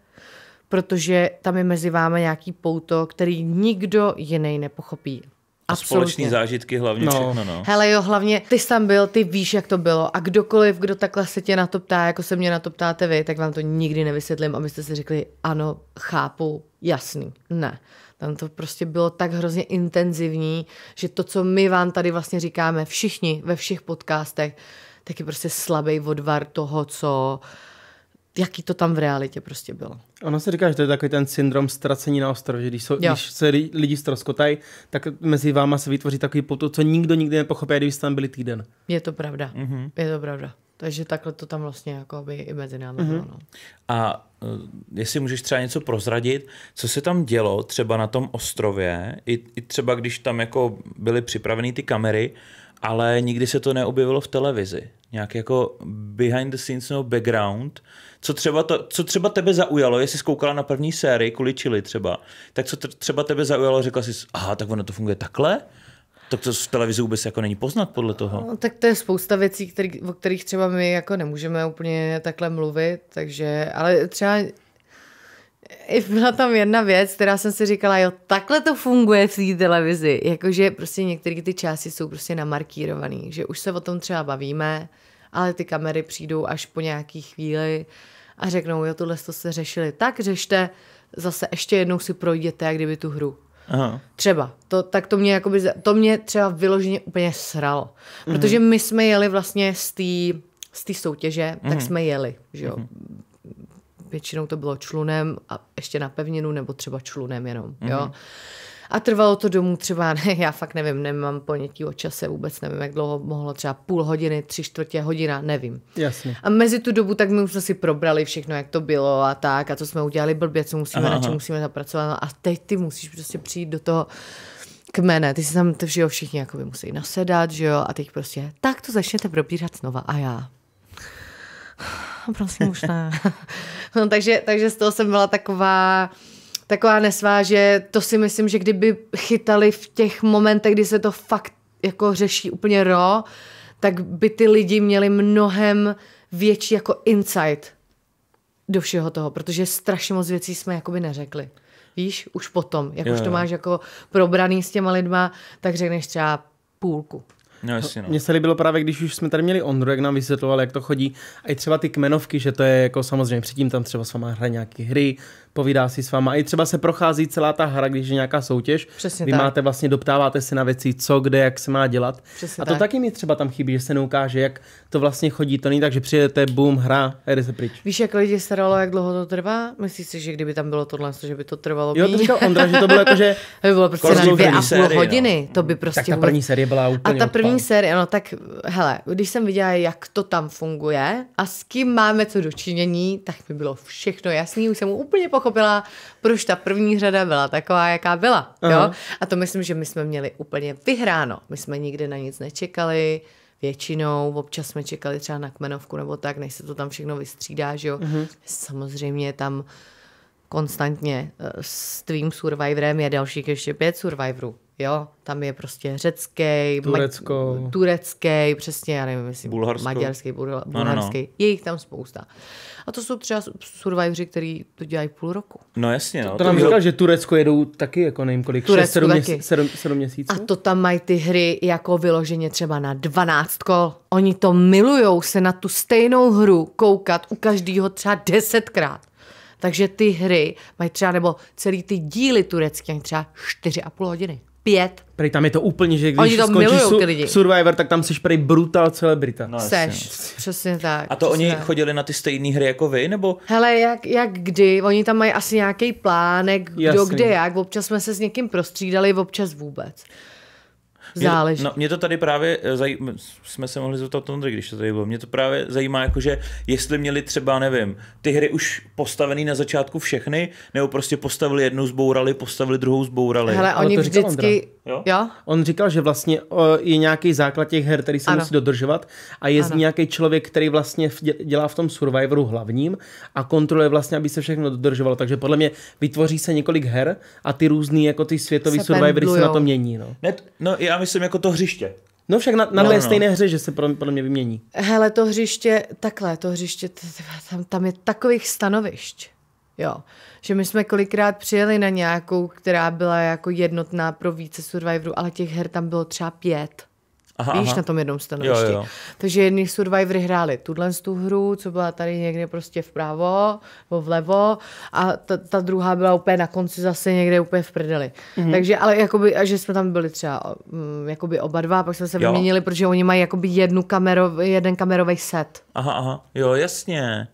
[SPEAKER 3] protože tam je mezi vámi nějaký pouto, který nikdo jiný nepochopí.
[SPEAKER 2] Absolutně. Společný zážitky hlavně no. všechno, no.
[SPEAKER 3] Hele jo, hlavně ty jsi tam byl, ty víš, jak to bylo a kdokoliv, kdo takhle se tě na to ptá, jako se mě na to ptáte vy, tak vám to nikdy nevysvětlím, abyste si řekli, ano, chápu, jasný. Ne. Tam to prostě bylo tak hrozně intenzivní, že to, co my vám tady vlastně říkáme všichni ve všech podcastech, tak je prostě slabý odvar toho, co uh, jaký to tam v realitě prostě bylo.
[SPEAKER 1] Ono se říká, že to je takový ten syndrom ztracení na ostrově, že když, jsou, když se lidi ztroskotají, tak mezi váma se vytvoří takový pouto, co nikdo nikdy nepochopí, když tam byli týden.
[SPEAKER 3] Je to pravda, mm-hmm. je to pravda. Takže takhle to tam vlastně jako by i mezi námi mm-hmm. bylo. No.
[SPEAKER 2] A uh, jestli můžeš třeba něco prozradit, co se tam dělo třeba na tom ostrově, i, i třeba když tam jako byly připraveny ty kamery, ale nikdy se to neobjevilo v televizi. Nějak jako behind the scenes no background, co třeba, to, co třeba tebe zaujalo, jestli jsi koukala na první sérii kvůli Chili třeba, tak co třeba tebe zaujalo, řekla jsi, aha, tak ono to funguje takhle? Tak to v televizi vůbec jako není poznat podle toho.
[SPEAKER 3] No, tak to je spousta věcí, který, o kterých třeba my jako nemůžeme úplně takhle mluvit, takže, ale třeba byla tam jedna věc, která jsem si říkala, jo, takhle to funguje v té televizi, jakože prostě některé ty části jsou prostě namarkírované, že už se o tom třeba bavíme, ale ty kamery přijdou až po nějaký chvíli a řeknou, jo, tohle to se řešili, tak řešte, zase ještě jednou si projděte, jak kdyby tu hru. Aha. Třeba. To, tak to mě, jakoby, to mě třeba vyloženě úplně sralo. Protože my jsme jeli vlastně z té z té soutěže, mm. tak mhm. jsme jeli, že jo. Mm. Většinou to bylo člunem a ještě na pevninu, nebo třeba člunem jenom, mm. jo. A trvalo to domů třeba, ne, já fakt nevím, nemám ponětí o čase, vůbec nevím, jak dlouho mohlo, třeba půl hodiny, tři čtvrtě hodina, nevím.
[SPEAKER 1] Jasně.
[SPEAKER 3] A mezi tu dobu tak my už jsme si probrali všechno, jak to bylo a tak, a co jsme udělali blbě, co musíme, aha, na čem musíme zapracovat. No a teď ty musíš prostě přijít do toho kmene, ty si tam, že jo, všichni jako by musí nasedat, že jo, a teď prostě, tak to začnete probírat znova a já. Prosím, už ne. no, takže, takže z toho jsem byla taková, taková nesváže, to si myslím, že kdyby chytali v těch momentech, kdy se to fakt jako řeší úplně ro, tak by ty lidi měli mnohem větší jako insight do všeho toho, protože strašně moc věcí jsme jakoby neřekli. Víš, už potom, jak jo, už to máš jako probraný s těma lidma, tak řekneš třeba půlku.
[SPEAKER 2] No, jasně, no.
[SPEAKER 1] Mně se líbilo právě, když už jsme tady měli Ondru, jak nám vysvětloval, jak to chodí. A i třeba ty kmenovky, že to je jako samozřejmě předtím tam třeba s váma hraje nějaké hry, povídá si s váma. A i třeba se prochází celá ta hra, když je nějaká soutěž.
[SPEAKER 3] Přesně
[SPEAKER 1] Vy
[SPEAKER 3] tak.
[SPEAKER 1] máte vlastně, doptáváte si na věci, co, kde, jak se má dělat.
[SPEAKER 3] Přesně
[SPEAKER 1] a to
[SPEAKER 3] tak.
[SPEAKER 1] taky mi třeba tam chybí, že se neukáže, jak to vlastně chodí. To není tak, že přijedete, boom, hra a jde se pryč.
[SPEAKER 3] Víš, jak lidi staralo, jak dlouho to trvá? Myslíš si, že kdyby tam bylo tohle, že by to trvalo
[SPEAKER 1] Jo, to říkal Ondra, že to bylo jako, že...
[SPEAKER 3] to by bylo prostě na dvě a půl
[SPEAKER 2] série,
[SPEAKER 3] hodiny. To by prostě
[SPEAKER 1] tak ta první série byla
[SPEAKER 3] A
[SPEAKER 1] úplně
[SPEAKER 3] ta první
[SPEAKER 1] odpál.
[SPEAKER 3] série, no tak hele, když jsem viděla, jak to tam funguje a s kým máme co dočinění, tak mi bylo všechno jasný, už jsem úplně nepochopila, proč ta první řada byla taková, jaká byla. Jo? A to myslím, že my jsme měli úplně vyhráno. My jsme nikdy na nic nečekali, většinou, občas jsme čekali třeba na kmenovku nebo tak, než se to tam všechno vystřídá, že jo. Mm-hmm. Samozřejmě tam konstantně eh, s tvým Survivorem je dalších ještě pět Survivorů. Jo, tam je prostě řecký,
[SPEAKER 1] Turecko.
[SPEAKER 3] Ma- turecký, přesně, já nevím, jestli
[SPEAKER 2] Bulharsko.
[SPEAKER 3] maďarský, bulharský, no, no, no. je jich tam spousta. A to jsou třeba survivoři, kteří to dělají půl roku.
[SPEAKER 2] No jasně, no.
[SPEAKER 1] To, to nám říkal, že Turecko jedou taky, jako nevím kolik, 6, 7, taky. 7, 7 měsíců.
[SPEAKER 3] A to tam mají ty hry jako vyloženě třeba na 12 kol. Oni to milujou se na tu stejnou hru koukat u každého třeba desetkrát. Takže ty hry mají třeba, nebo celý ty díly turecké, třeba 4,5 hodiny pět.
[SPEAKER 1] Prej tam je to úplně, že když oni to skončí su- ty lidi. Survivor, tak tam jsi prej brutal celebrita.
[SPEAKER 3] No, Seš, přesně tak.
[SPEAKER 2] A to oni tak. chodili na ty stejné hry jako vy, nebo?
[SPEAKER 3] Hele, jak, jak kdy, oni tam mají asi nějaký plánek, kdo Jasný. kde jak, občas jsme se s někým prostřídali, občas vůbec. Záleží.
[SPEAKER 2] Mě to, no, mě to tady právě eh, zajímá, jsme se mohli zeptat Tondry, když to tady bylo. Mě to právě zajímá, jakože jestli měli třeba, nevím, ty hry už postavený na začátku všechny, nebo prostě postavili jednu, zbourali, postavili druhou, zbourali.
[SPEAKER 3] Hele, oni vždycky...
[SPEAKER 1] Jo? jo? On říkal, že vlastně je nějaký základ těch her, který se ano. musí dodržovat a je nějaký člověk, který vlastně dělá v tom Survivoru hlavním a kontroluje vlastně, aby se všechno dodržovalo. Takže podle mě vytvoří se několik her a ty různý, jako ty světový se Survivory se na to mění. No,
[SPEAKER 2] ne, no já myslím jako to hřiště.
[SPEAKER 1] No však na, na no, té no. stejné hře, že se podle mě vymění.
[SPEAKER 3] Hele, to hřiště, takhle, to hřiště, tam, tam je takových stanovišť. Jo, že my jsme kolikrát přijeli na nějakou, která byla jako jednotná pro více Survivorů, ale těch her tam bylo třeba pět. Aha, Víš, aha. na tom jednom stanovišti. Jo, jo. Takže jedni Survivory hráli tuhle tu hru, co byla tady někde prostě vpravo nebo vlevo a ta, ta druhá byla úplně na konci zase někde úplně v prdeli. Mm-hmm. Takže, ale jakoby, a že jsme tam byli třeba um, jakoby oba dva, pak jsme se jo. vyměnili, protože oni mají jakoby jednu kamero, jeden kamerový set.
[SPEAKER 2] Aha, aha, jo, jasně.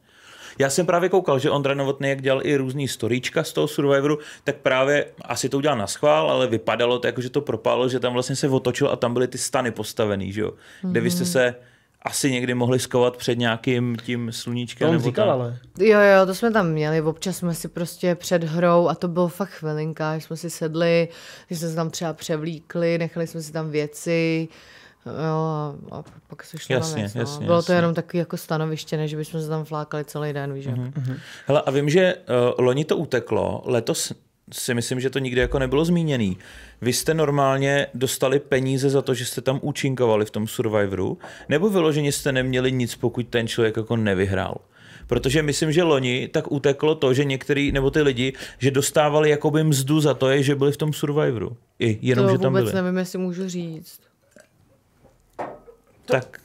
[SPEAKER 2] Já jsem právě koukal, že Ondra Novotný, jak dělal i různý storíčka z toho Survivoru, tak právě asi to udělal na schvál, ale vypadalo to jako, že to propalo, že tam vlastně se otočil a tam byly ty stany postavený, že jo? Kde vy jste mhm. se asi někdy mohli skovat před nějakým tím sluníčkem.
[SPEAKER 1] To on říkal, tam... ale.
[SPEAKER 3] Jo, jo, to jsme tam měli. Občas jsme si prostě před hrou, a to bylo fakt chvilinka, jsme si sedli, že jsme se tam třeba převlíkli, nechali jsme si tam věci, Jo, a pak se šlo jasně, na věc, no. jasně, Bylo to jenom takový jako stanoviště, než bychom se tam flákali celý den, víš. Mm-hmm.
[SPEAKER 2] Hele, a vím, že uh, loni to uteklo, letos si myslím, že to nikdy jako nebylo zmíněný. Vy jste normálně dostali peníze za to, že jste tam účinkovali v tom Survivoru, nebo vyloženě jste neměli nic, pokud ten člověk jako nevyhrál? Protože myslím, že loni tak uteklo to, že některý, nebo ty lidi, že dostávali jakoby mzdu za to, že byli v tom Survivoru. I jenom,
[SPEAKER 3] to
[SPEAKER 2] že tam
[SPEAKER 3] vůbec
[SPEAKER 2] byli.
[SPEAKER 3] nevím, jestli můžu říct
[SPEAKER 2] tak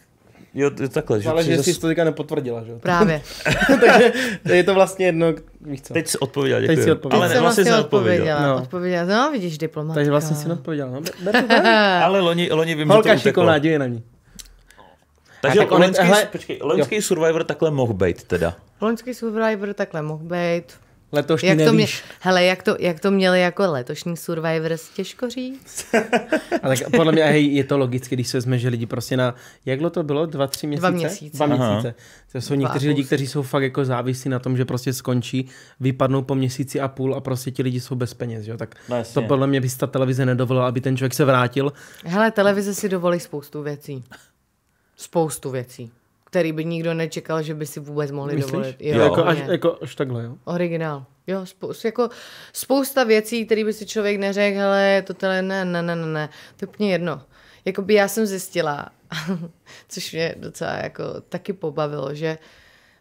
[SPEAKER 2] Jo, takhle,
[SPEAKER 1] že? Ale že jsi to teďka nepotvrdila, že?
[SPEAKER 3] Právě.
[SPEAKER 1] Takže je to vlastně jedno, víš co.
[SPEAKER 2] Teď jsi odpověděla, děkuji.
[SPEAKER 1] Teď jsi odpověděla.
[SPEAKER 3] Ale Teď vlastně jsi odpověděla. No. odpověděla. No, vidíš, diplomatka.
[SPEAKER 1] Takže vlastně jsi odpověděla. No,
[SPEAKER 2] Ale loni, loni vím,
[SPEAKER 1] Holka že to šikovná, dívej na ní.
[SPEAKER 2] Takže tak loňský, hele, počkej, loňský Survivor takhle mohl být teda.
[SPEAKER 3] Loňský Survivor takhle mohl být.
[SPEAKER 1] Letošní
[SPEAKER 3] jak
[SPEAKER 1] to
[SPEAKER 3] mě, hele, jak to, jak to měli jako letošní Survivor, těžko říct.
[SPEAKER 1] Ale tak podle mě hej, je to logicky, když se vezme, že lidi prostě na, jak to bylo, dva, tři měsíce?
[SPEAKER 3] Dva měsíce.
[SPEAKER 1] Dva měsíce. To jsou někteří lidi, kteří jsou fakt jako závisí na tom, že prostě skončí, vypadnou po měsíci a půl a prostě ti lidi jsou bez peněz, jo? tak no, to podle mě by ta televize nedovolila, aby ten člověk se vrátil.
[SPEAKER 3] Hele, televize si dovolí spoustu věcí. Spoustu věcí který by nikdo nečekal, že by si vůbec mohli Myslíš? dovolit.
[SPEAKER 1] Jo, jo. Jako, až, jako až takhle, jo?
[SPEAKER 3] Originál. Jo, spousta, jako spousta věcí, které by si člověk neřekl, hele, to tele, ne, ne, ne, ne, ne, to je úplně jedno. Jakoby já jsem zjistila, což mě docela jako taky pobavilo, že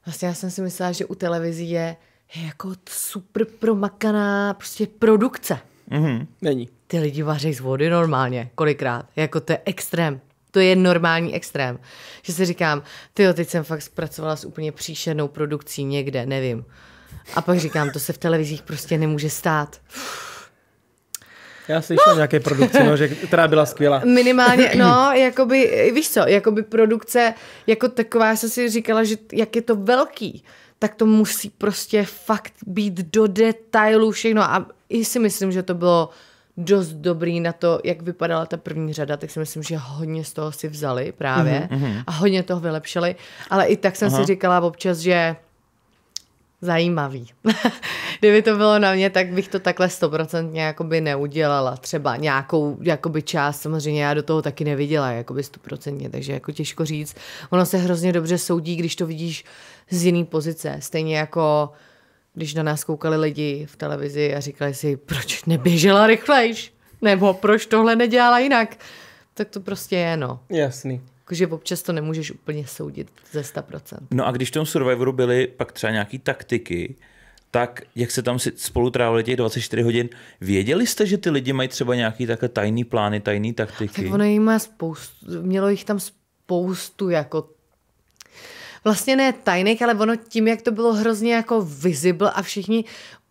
[SPEAKER 3] vlastně já jsem si myslela, že u televizí je, je jako super promakaná prostě produkce.
[SPEAKER 1] Mm-hmm. Není.
[SPEAKER 3] Ty lidi vaří z vody normálně, kolikrát. Jako to je extrém. To je normální extrém. Že si říkám, ty teď jsem fakt zpracovala s úplně příšernou produkcí někde, nevím. A pak říkám, to se v televizích prostě nemůže stát.
[SPEAKER 1] Já slyšel no. nějaké produkce, no, že, která byla skvělá.
[SPEAKER 3] Minimálně, no, jakoby, víš co, jakoby produkce jako taková, já jsem si říkala, že jak je to velký, tak to musí prostě fakt být do detailu všechno a i si myslím, že to bylo dost dobrý na to, jak vypadala ta první řada, tak si myslím, že hodně z toho si vzali právě mm-hmm. a hodně toho vylepšili, ale i tak jsem Aha. si říkala občas, že zajímavý. kdyby to bylo na mě, tak bych to takhle stoprocentně jakoby neudělala. Třeba nějakou jakoby část, samozřejmě já do toho taky neviděla, jakoby stoprocentně, takže jako těžko říct. Ono se hrozně dobře soudí, když to vidíš z jiný pozice. Stejně jako když na nás koukali lidi v televizi a říkali si, proč neběžela rychlejš? Nebo proč tohle nedělala jinak? Tak to prostě je, no.
[SPEAKER 1] Jasný.
[SPEAKER 3] Takže občas to nemůžeš úplně soudit ze 100%.
[SPEAKER 2] No a když v tom Survivoru byly pak třeba nějaký taktiky, tak jak se tam spolu trávili těch 24 hodin, věděli jste, že ty lidi mají třeba nějaký takové tajný plány, tajný taktiky?
[SPEAKER 3] Tak ono jich má spoustu, mělo jich tam spoustu jako vlastně ne tajných, ale ono tím, jak to bylo hrozně jako visible a všichni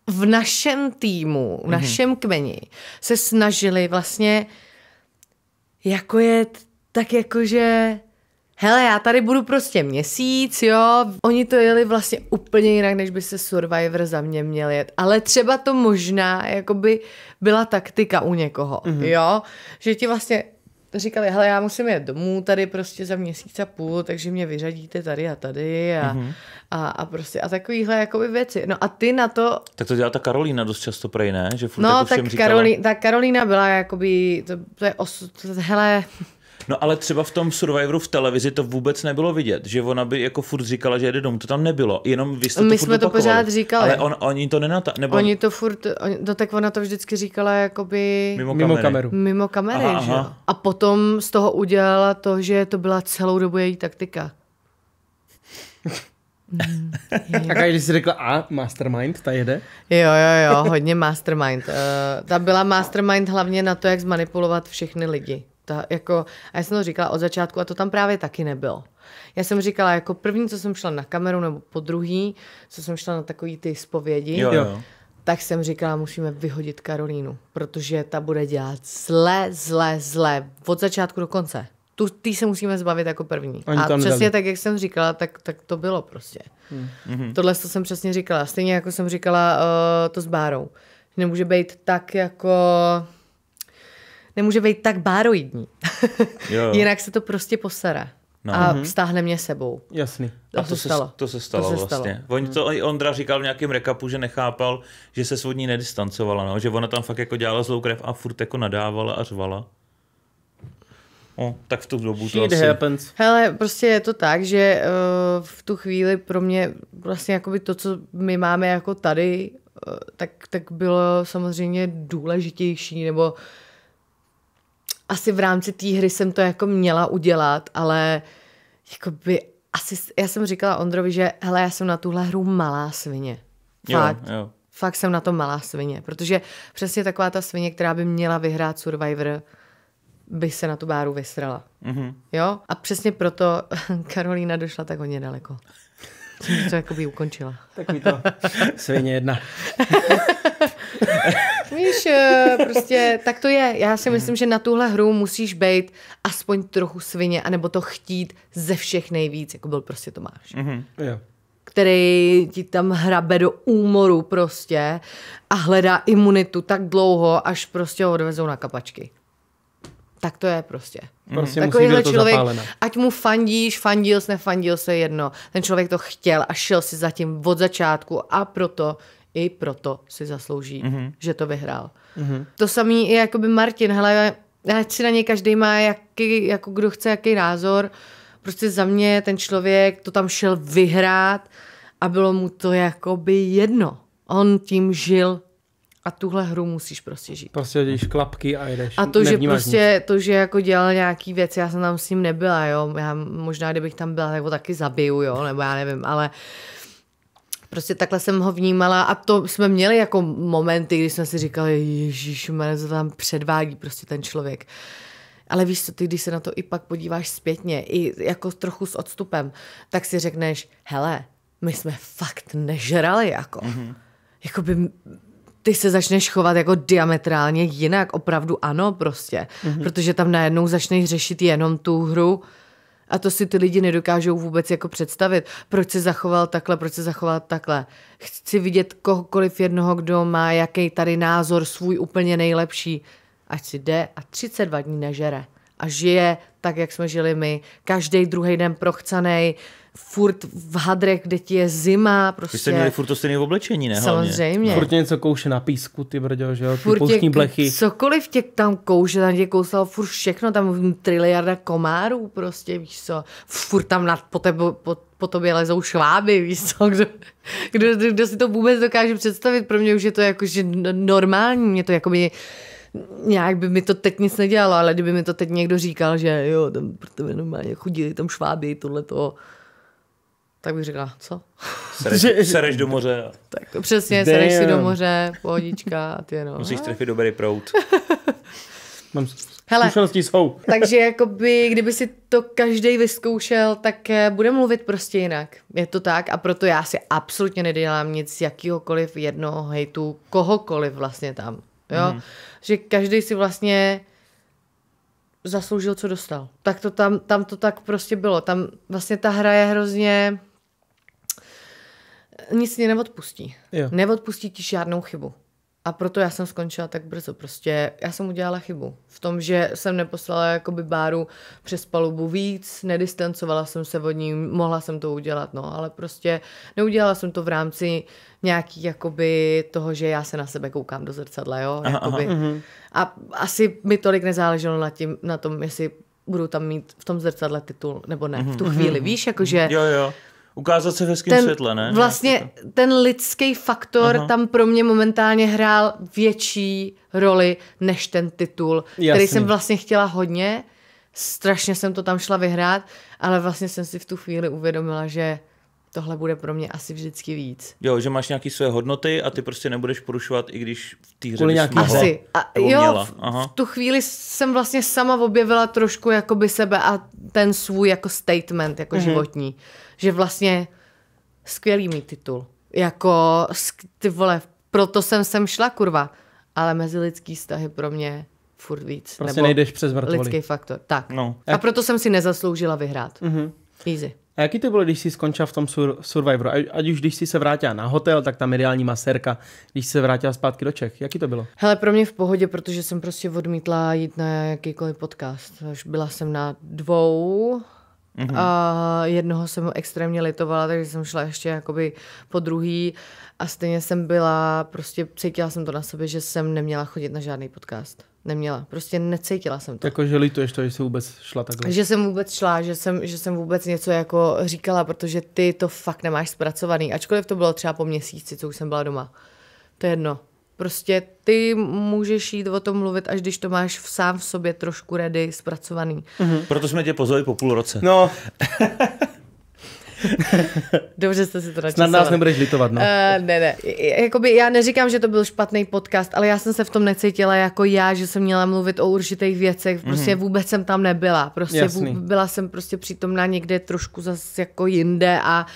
[SPEAKER 3] v našem týmu, v mhm. našem mm-hmm. kmeni se snažili vlastně jako je tak jakože hele, já tady budu prostě měsíc, jo. Oni to jeli vlastně úplně jinak, než by se Survivor za mě měl jet. Ale třeba to možná, jakoby byla taktika u někoho, mm-hmm. jo. Že ti vlastně říkali, hele, já musím jet domů tady prostě za měsíc a půl, takže mě vyřadíte tady a tady a, mm-hmm. a, a prostě a takovýhle jakoby věci. No a ty na to...
[SPEAKER 2] Tak to dělá ta Karolína dost často prej, ne? Že
[SPEAKER 3] furt no, jako tak, říkala... Karolí, tak Karolína byla jakoby, to, to je os, to, hele,
[SPEAKER 2] No ale třeba v tom Survivoru v televizi to vůbec nebylo vidět, že ona by jako furt říkala, že jede domů, to tam nebylo, jenom vy jste
[SPEAKER 3] My
[SPEAKER 2] to
[SPEAKER 3] jsme to pořád říkali.
[SPEAKER 2] Ale on, oni to nenata... Nebo...
[SPEAKER 3] Oni to furt, oni, no tak ona to vždycky říkala jakoby...
[SPEAKER 1] Mimo, mimo kameru.
[SPEAKER 3] Mimo kamery, aha, že aha. A potom z toho udělala to, že to byla celou dobu její taktika.
[SPEAKER 1] Mm, tak a když jsi řekla a mastermind, ta jede?
[SPEAKER 3] Jo, jo, jo, hodně mastermind. Uh, ta byla mastermind hlavně na to, jak zmanipulovat všechny lidi. Ta, jako, a já jsem to říkala od začátku a to tam právě taky nebylo. Já jsem říkala, jako první, co jsem šla na kameru, nebo po druhý, co jsem šla na takový ty zpovědi,
[SPEAKER 2] jo, jo.
[SPEAKER 3] tak jsem říkala, musíme vyhodit Karolínu, protože ta bude dělat zle, zle, zle, od začátku do konce. Tu, tý se musíme zbavit jako první. Oni a přesně dali. tak, jak jsem říkala, tak, tak to bylo prostě. Hmm. Tohle to jsem přesně říkala. Stejně jako jsem říkala uh, to s Bárou. Nemůže být tak jako nemůže být tak bároidní. Jinak se to prostě posere. No. A mm-hmm. stáhne mě sebou.
[SPEAKER 1] Jasný.
[SPEAKER 2] To, a to se stalo. To se stalo to se vlastně. Stalo. On, to mhm. Ondra říkal v nějakém rekapu, že nechápal, že se svod ní nedistancovala, no? že ona tam fakt jako dělala zlou krev a furt jako nadávala a řvala. O, tak v tu dobu
[SPEAKER 1] Shit to asi... happens.
[SPEAKER 3] Hele, prostě je to tak, že uh, v tu chvíli pro mě vlastně jakoby to, co my máme jako tady, uh, tak, tak bylo samozřejmě důležitější, nebo asi v rámci té hry jsem to jako měla udělat, ale by asi, já jsem říkala Ondrovi, že hele, já jsem na tuhle hru malá svině. Fakt. Jo, jo. Fakt jsem na to malá svině, protože přesně taková ta svině, která by měla vyhrát Survivor, by se na tu báru vysrala. Mm-hmm. Jo? A přesně proto Karolína došla tak hodně daleko. Jsem to jako by ukončila.
[SPEAKER 1] Takový to svině jedna.
[SPEAKER 3] Víš, eh, prostě tak to je. Já si myslím, že na tuhle hru musíš být aspoň trochu svině, anebo to chtít ze všech nejvíc, jako byl prostě Tomáš. Mm-hmm.
[SPEAKER 1] Jo
[SPEAKER 3] který ti tam hrabe do úmoru prostě a hledá imunitu tak dlouho, až prostě ho odvezou na kapačky. Tak to je prostě.
[SPEAKER 1] Prostě Takovýhle člověk,
[SPEAKER 3] zapálené. ať mu fandíš, fandil se, nefandil se jedno. Ten člověk to chtěl a šel si zatím od začátku a proto i proto si zaslouží, mm-hmm. že to vyhrál. Mm-hmm. To samý je jakoby Martin, hele, ať si na něj každý má, jaký, jako kdo chce, jaký názor. Prostě za mě ten člověk to tam šel vyhrát a bylo mu to jakoby jedno. On tím žil a tuhle hru musíš prostě žít.
[SPEAKER 1] Prostě jdeš klapky a jdeš.
[SPEAKER 3] A to, že prostě, nic. to, že jako dělal nějaký věci, já jsem tam s ním nebyla, jo. Já možná, kdybych tam byla, tak ho taky zabiju, jo, nebo já nevím, ale Prostě takhle jsem ho vnímala a to jsme měli jako momenty, kdy jsme si říkali, ježíš, to tam předvádí prostě ten člověk. Ale víš co, ty, když se na to i pak podíváš zpětně, i jako trochu s odstupem, tak si řekneš, hele, my jsme fakt nežrali, jako. Mm-hmm. Jakoby ty se začneš chovat jako diametrálně jinak, opravdu ano prostě, mm-hmm. protože tam najednou začneš řešit jenom tu hru, a to si ty lidi nedokážou vůbec jako představit. Proč se zachoval takhle, proč se zachoval takhle. Chci vidět kohokoliv jednoho, kdo má jaký tady názor svůj úplně nejlepší. Ať si jde a 32 dní nežere. A žije tak, jak jsme žili my. Každý druhý den prochcanej, furt v hadrech, kde ti je zima, prostě. Vy
[SPEAKER 2] jste měli furt to stejné oblečení, ne?
[SPEAKER 3] Samozřejmě.
[SPEAKER 1] Furt něco kouše na písku, ty brďo, že jo, ty furt blechy.
[SPEAKER 3] Cokoliv tě tam kouše, tam tě kousalo furt všechno, tam triliarda komárů, prostě, víš co. Furt tam nad, po, tebe, po, po tobě lezou šváby, víš co, kdo, kdo, kdo, si to vůbec dokáže představit, pro mě už je to jakože normální, mě to jako by nějak by mi to teď nic nedělalo, ale kdyby mi to teď někdo říkal, že jo, tam pro tebe normálně chodili tam šváby, tohle to, tak bych řekla, co?
[SPEAKER 2] Sereš, sereš do moře.
[SPEAKER 3] Tak přesně, Damn. sereš si do moře, pohodička a ty no.
[SPEAKER 2] Musíš trefit dobrý prout.
[SPEAKER 1] Mám Hele, zkušenosti jsou.
[SPEAKER 3] takže jakoby, kdyby si to každý vyzkoušel, tak eh, bude mluvit prostě jinak. Je to tak a proto já si absolutně nedělám nic z jakýhokoliv jednoho hejtu, kohokoliv vlastně tam. Jo? Mm. Že každý si vlastně zasloužil, co dostal. Tak to tam, tam to tak prostě bylo. Tam vlastně ta hra je hrozně... Nic mě neodpustí. Jo. Neodpustí ti žádnou chybu. A proto já jsem skončila tak brzo. Prostě já jsem udělala chybu. V tom, že jsem neposlala jakoby báru přes palubu víc, nedistancovala jsem se od ní, mohla jsem to udělat, no, ale prostě neudělala jsem to v rámci nějaký jakoby toho, že já se na sebe koukám do zrcadla, jo, aha, jakoby. Aha. Mhm. A asi mi tolik nezáleželo na, tím, na tom, jestli budu tam mít v tom zrcadle titul, nebo ne, v tu mhm, chvíli, mhm, víš, jakože...
[SPEAKER 2] Jo, jo ukázat se v hezkém světle, ne?
[SPEAKER 3] Vlastně ten lidský faktor Aha. tam pro mě momentálně hrál větší roli než ten titul, Jasný. který jsem vlastně chtěla hodně, strašně jsem to tam šla vyhrát, ale vlastně jsem si v tu chvíli uvědomila, že tohle bude pro mě asi vždycky víc.
[SPEAKER 2] Jo, že máš nějaké své hodnoty a ty prostě nebudeš porušovat, i když v té hře
[SPEAKER 3] nějaký Asi. A jo, v, Aha. v tu chvíli jsem vlastně sama objevila trošku jakoby sebe a ten svůj jako statement, jako mm-hmm. životní že vlastně skvělý mít titul. Jako, ty vole, proto jsem sem šla, kurva. Ale mezilidský vztahy pro mě furt víc.
[SPEAKER 1] Prostě nebo nejdeš přes mrtvoli.
[SPEAKER 3] Lidský faktor, tak. No. A proto jsem si nezasloužila vyhrát. Mm-hmm. Easy.
[SPEAKER 1] A jaký to bylo, když jsi skončila v tom sur- Survivoru? Ať už když jsi se vrátila na hotel, tak tam ideální masérka, když jsi se vrátila zpátky do Čech. Jaký to bylo?
[SPEAKER 3] Hele, pro mě v pohodě, protože jsem prostě odmítla jít na jakýkoliv podcast. Až byla jsem na dvou Mm-hmm. A jednoho jsem extrémně litovala, takže jsem šla ještě jakoby po druhý a stejně jsem byla, prostě cítila jsem to na sobě, že jsem neměla chodit na žádný podcast. Neměla, prostě necítila jsem to.
[SPEAKER 1] Jako, že lituješ to, že jsi vůbec šla takhle?
[SPEAKER 3] Že jsem vůbec šla, že jsem, že jsem vůbec něco jako říkala, protože ty to fakt nemáš zpracovaný, ačkoliv to bylo třeba po měsíci, co už jsem byla doma. To je jedno. Prostě ty můžeš jít o tom mluvit, až když to máš v sám v sobě trošku ready, zpracovaný.
[SPEAKER 2] Mm-hmm. Proto jsme tě pozvali po půl roce.
[SPEAKER 1] No.
[SPEAKER 3] Dobře jste si to
[SPEAKER 1] načasovali. Snad nás nebudeš litovat, no. Uh,
[SPEAKER 3] ne, ne. Jakoby já neříkám, že to byl špatný podcast, ale já jsem se v tom necítila jako já, že jsem měla mluvit o určitých věcech. Prostě mm-hmm. vůbec jsem tam nebyla. Prostě vů, byla jsem prostě přítomná někde trošku zase jako jinde a uh,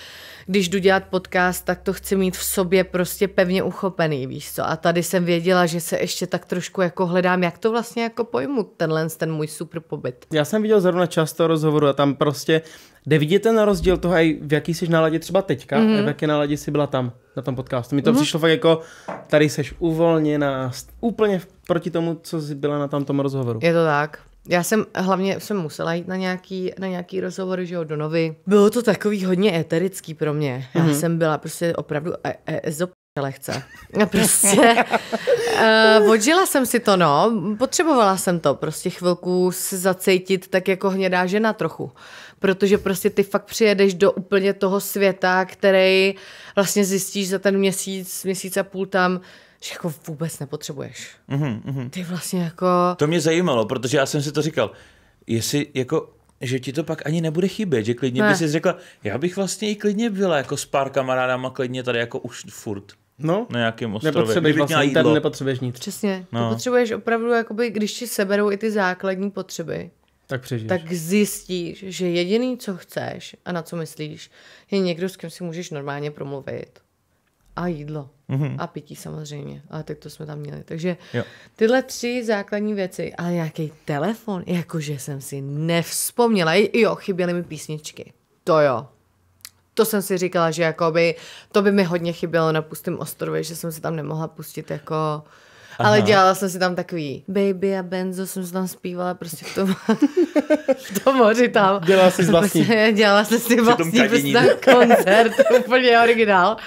[SPEAKER 3] když jdu dělat podcast, tak to chci mít v sobě prostě pevně uchopený, víš co. A tady jsem věděla, že se ještě tak trošku jako hledám, jak to vlastně jako pojmu, tenhle ten můj super pobyt.
[SPEAKER 1] Já jsem viděl zrovna často rozhovoru a tam prostě jde vidět ten rozdíl toho, v jaký jsi náladě třeba teďka, mm-hmm. v jaké náladě jsi byla tam na tom podcastu. Mi to mm-hmm. přišlo fakt jako, tady seš uvolněná, úplně proti tomu, co jsi byla na tom rozhovoru.
[SPEAKER 3] Je to tak. Já jsem hlavně jsem musela jít na nějaký, na nějaký rozhovor, že jo, do novy. Bylo to takový hodně eterický pro mě. Já mm-hmm. jsem byla prostě opravdu e- e- lehce. A prostě uh, odžila jsem si to, no. Potřebovala jsem to. Prostě chvilku se zacejtit tak jako hnědá žena trochu. Protože prostě ty fakt přijedeš do úplně toho světa, který vlastně zjistíš za ten měsíc, měsíc a půl tam, že jako vůbec nepotřebuješ. Mm-hmm. Ty vlastně jako...
[SPEAKER 2] To mě zajímalo, protože já jsem si to říkal, jestli jako že ti to pak ani nebude chybět, že klidně ne. by si řekla, já bych vlastně i klidně byla jako s pár kamarádama klidně tady jako už furt. No, na nějakém ostrově.
[SPEAKER 1] Nepotřebuješ vlastně ten, nepotřebuješ nic.
[SPEAKER 3] Přesně. No. potřebuješ opravdu, jakoby, když ti seberou i ty základní potřeby,
[SPEAKER 1] tak přežiješ.
[SPEAKER 3] Tak zjistíš, že jediný, co chceš a na co myslíš, je někdo, s kým si můžeš normálně promluvit a jídlo. Mm-hmm. A pití samozřejmě, ale tak to jsme tam měli. Takže jo. tyhle tři základní věci, ale nějaký telefon, jakože jsem si nevzpomněla. Jo, chyběly mi písničky. To jo. To jsem si říkala, že jakoby, to by mi hodně chybělo na pustém ostrově, že jsem si tam nemohla pustit jako Aha. Ale dělala jsem si tam takový Baby a Benzo jsem si tam zpívala prostě v tom, v tom moři tam.
[SPEAKER 1] Dělala si vlastní. Prostě,
[SPEAKER 3] dělala jsem si vlastní koncert, úplně originál.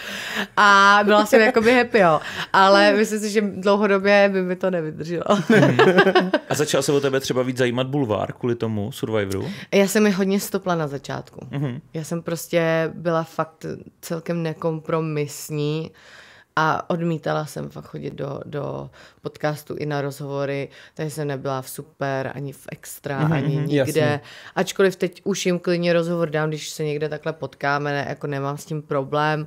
[SPEAKER 3] A byla jsem jakoby happy, jo. Ale myslím si, že dlouhodobě by mi to nevydrželo.
[SPEAKER 2] a začal se o tebe třeba víc zajímat bulvár kvůli tomu Survivoru?
[SPEAKER 3] Já jsem mi hodně stopla na začátku. Mm-hmm. Já jsem prostě byla fakt celkem nekompromisní a odmítala jsem fakt chodit do, do podcastu i na rozhovory, takže jsem nebyla v super, ani v extra, mm-hmm, ani nikde. Jasně. Ačkoliv teď už jim klidně rozhovor dám, když se někde takhle potkáme, ne, jako nemám s tím problém.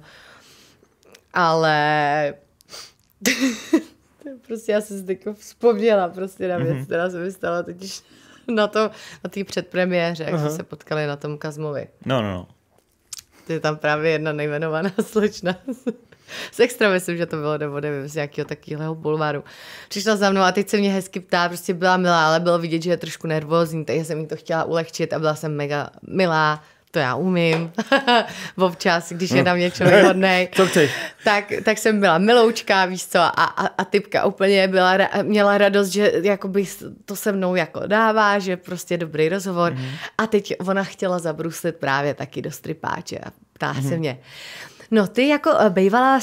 [SPEAKER 3] Ale prostě já jsem si teď vzpomněla prostě na věc, mm-hmm. která se mi stala totiž na to, na té předpremiéře, jak jsme se potkali na tom Kazmovi.
[SPEAKER 2] No, no, no.
[SPEAKER 3] To je tam právě jedna nejmenovaná slečna z extra, myslím, že to bylo, nebo nevím, z nějakého takového bulváru. Přišla za mnou a teď se mě hezky ptá, prostě byla milá, ale bylo vidět, že je trošku nervózní, takže jsem jí to chtěla ulehčit a byla jsem mega milá, to já umím, občas, když je na mě člověk hodnej.
[SPEAKER 1] Co chceš?
[SPEAKER 3] Tak, tak jsem byla miloučka, víš co, a, a, a typka úplně byla, měla radost, že jakoby to se mnou jako dává, že prostě dobrý rozhovor. Mm-hmm. A teď ona chtěla zabruslit právě taky do stripáče a ptá mm-hmm. se mě. No ty jako eh, bývalá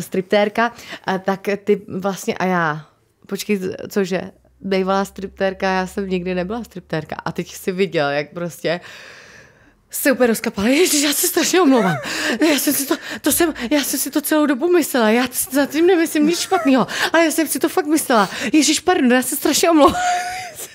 [SPEAKER 3] striptérka, eh, tak ty vlastně a já, počkej, cože, bývalá striptérka, já jsem nikdy nebyla striptérka a teď si viděl, jak prostě se úplně rozkapala. Ježiš, já se strašně omlouvám. Já jsem si to, to jsem, já jsem si to celou dobu myslela. Já za tím nemyslím nic špatného, ale já jsem si to fakt myslela. Ježiš, pardon, já se strašně omlouvám.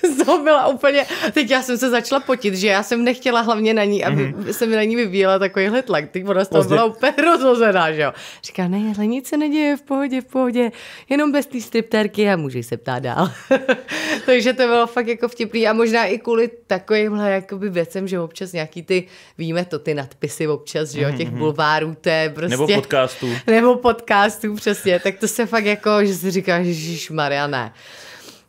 [SPEAKER 3] to byla úplně, teď já jsem se začala potit, že já jsem nechtěla hlavně na ní, aby mm-hmm. se mi na ní vyvíjela takovýhle tlak. Teď ona z toho byla úplně rozhozená, že jo. Říká, ne, ale nic se neděje, v pohodě, v pohodě, jenom bez té striptérky a můžeš se ptát dál. Takže to bylo fakt jako vtipný a možná i kvůli takovýmhle jakoby věcem, že občas nějaký ty, víme to, ty nadpisy občas, že jo, těch mm-hmm. bulvárů, to je prostě...
[SPEAKER 2] Nebo podcastů.
[SPEAKER 3] Nebo podcastů, přesně, tak to se fakt jako, že si říkáš, že Maria, ne.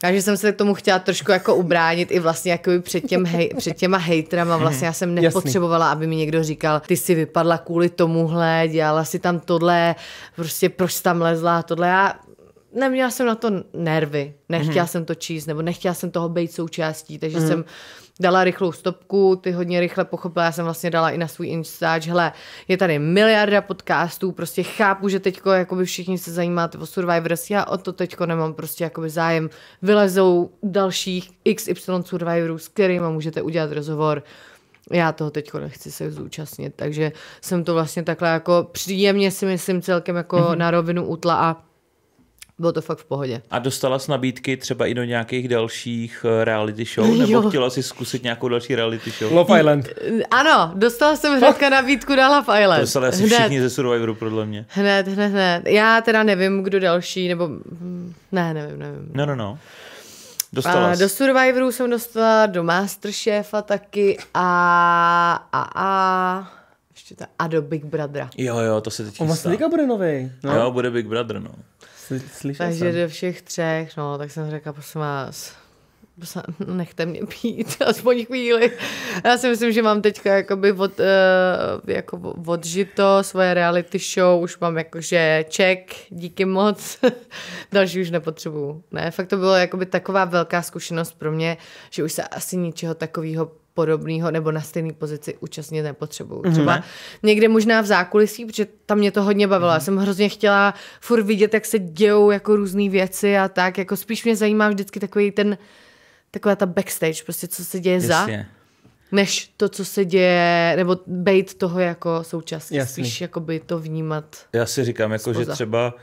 [SPEAKER 3] Takže jsem se k tomu chtěla trošku jako ubránit i vlastně jako před, těm hej, před těma hejtrama. Vlastně já jsem nepotřebovala, aby mi někdo říkal, ty si vypadla kvůli tomuhle, dělala si tam tohle, prostě proč tam lezla tohle. Já neměla jsem na to nervy, nechtěla mm-hmm. jsem to číst, nebo nechtěla jsem toho být součástí, takže mm-hmm. jsem dala rychlou stopku, ty hodně rychle pochopila, já jsem vlastně dala i na svůj Instač, hele, je tady miliarda podcastů, prostě chápu, že teďko jakoby všichni se zajímáte o Survivors, já o to teďko nemám prostě jakoby zájem, vylezou dalších XY Survivorů, s kterými můžete udělat rozhovor, já toho teď nechci se zúčastnit, takže jsem to vlastně takhle jako příjemně si myslím celkem jako mm-hmm. na rovinu utla a bylo to fakt v pohodě.
[SPEAKER 2] A dostala jsi nabídky třeba i do nějakých dalších eh, reality show? Nebo jo. chtěla si zkusit nějakou další reality show?
[SPEAKER 1] Love Island.
[SPEAKER 3] Ano, dostala jsem hnedka nabídku na Love Island. To
[SPEAKER 2] dostali asi hned. všichni ze Survivoru, podle mě.
[SPEAKER 3] Hned, hned, hned. Já teda nevím, kdo další, nebo... Ne, nevím, nevím.
[SPEAKER 2] No, no, no. Dostala
[SPEAKER 3] a do Survivoru jsem dostala, do Masterchefa taky a... a, a ještě ta, a do Big Brothera.
[SPEAKER 2] Jo, jo, to se teď
[SPEAKER 1] On vlastně bude nový.
[SPEAKER 2] No. Jo, bude Big Brother, no.
[SPEAKER 3] Slyšel Takže jsem. do všech třech, no, tak jsem řekla, prosím vás, nechte mě být, aspoň chvíli. Já si myslím, že mám teďka jakoby od, uh, jako odžito svoje reality show, už mám jakože ček, díky moc, další už nepotřebuju. Ne, fakt to bylo jakoby taková velká zkušenost pro mě, že už se asi ničeho takového podobného nebo na stejné pozici účastnit nepotřebuju. Mm-hmm. Třeba někde možná v zákulisí, protože tam mě to hodně bavilo. Mm-hmm. Já jsem hrozně chtěla furt vidět, jak se dějou jako různé věci a tak. Jako spíš mě zajímá vždycky takový ten, taková ta backstage, prostě co se děje Jasně. za než to, co se děje, nebo bejt toho jako součástí. Spíš jakoby to vnímat.
[SPEAKER 2] Já si říkám, jako, že třeba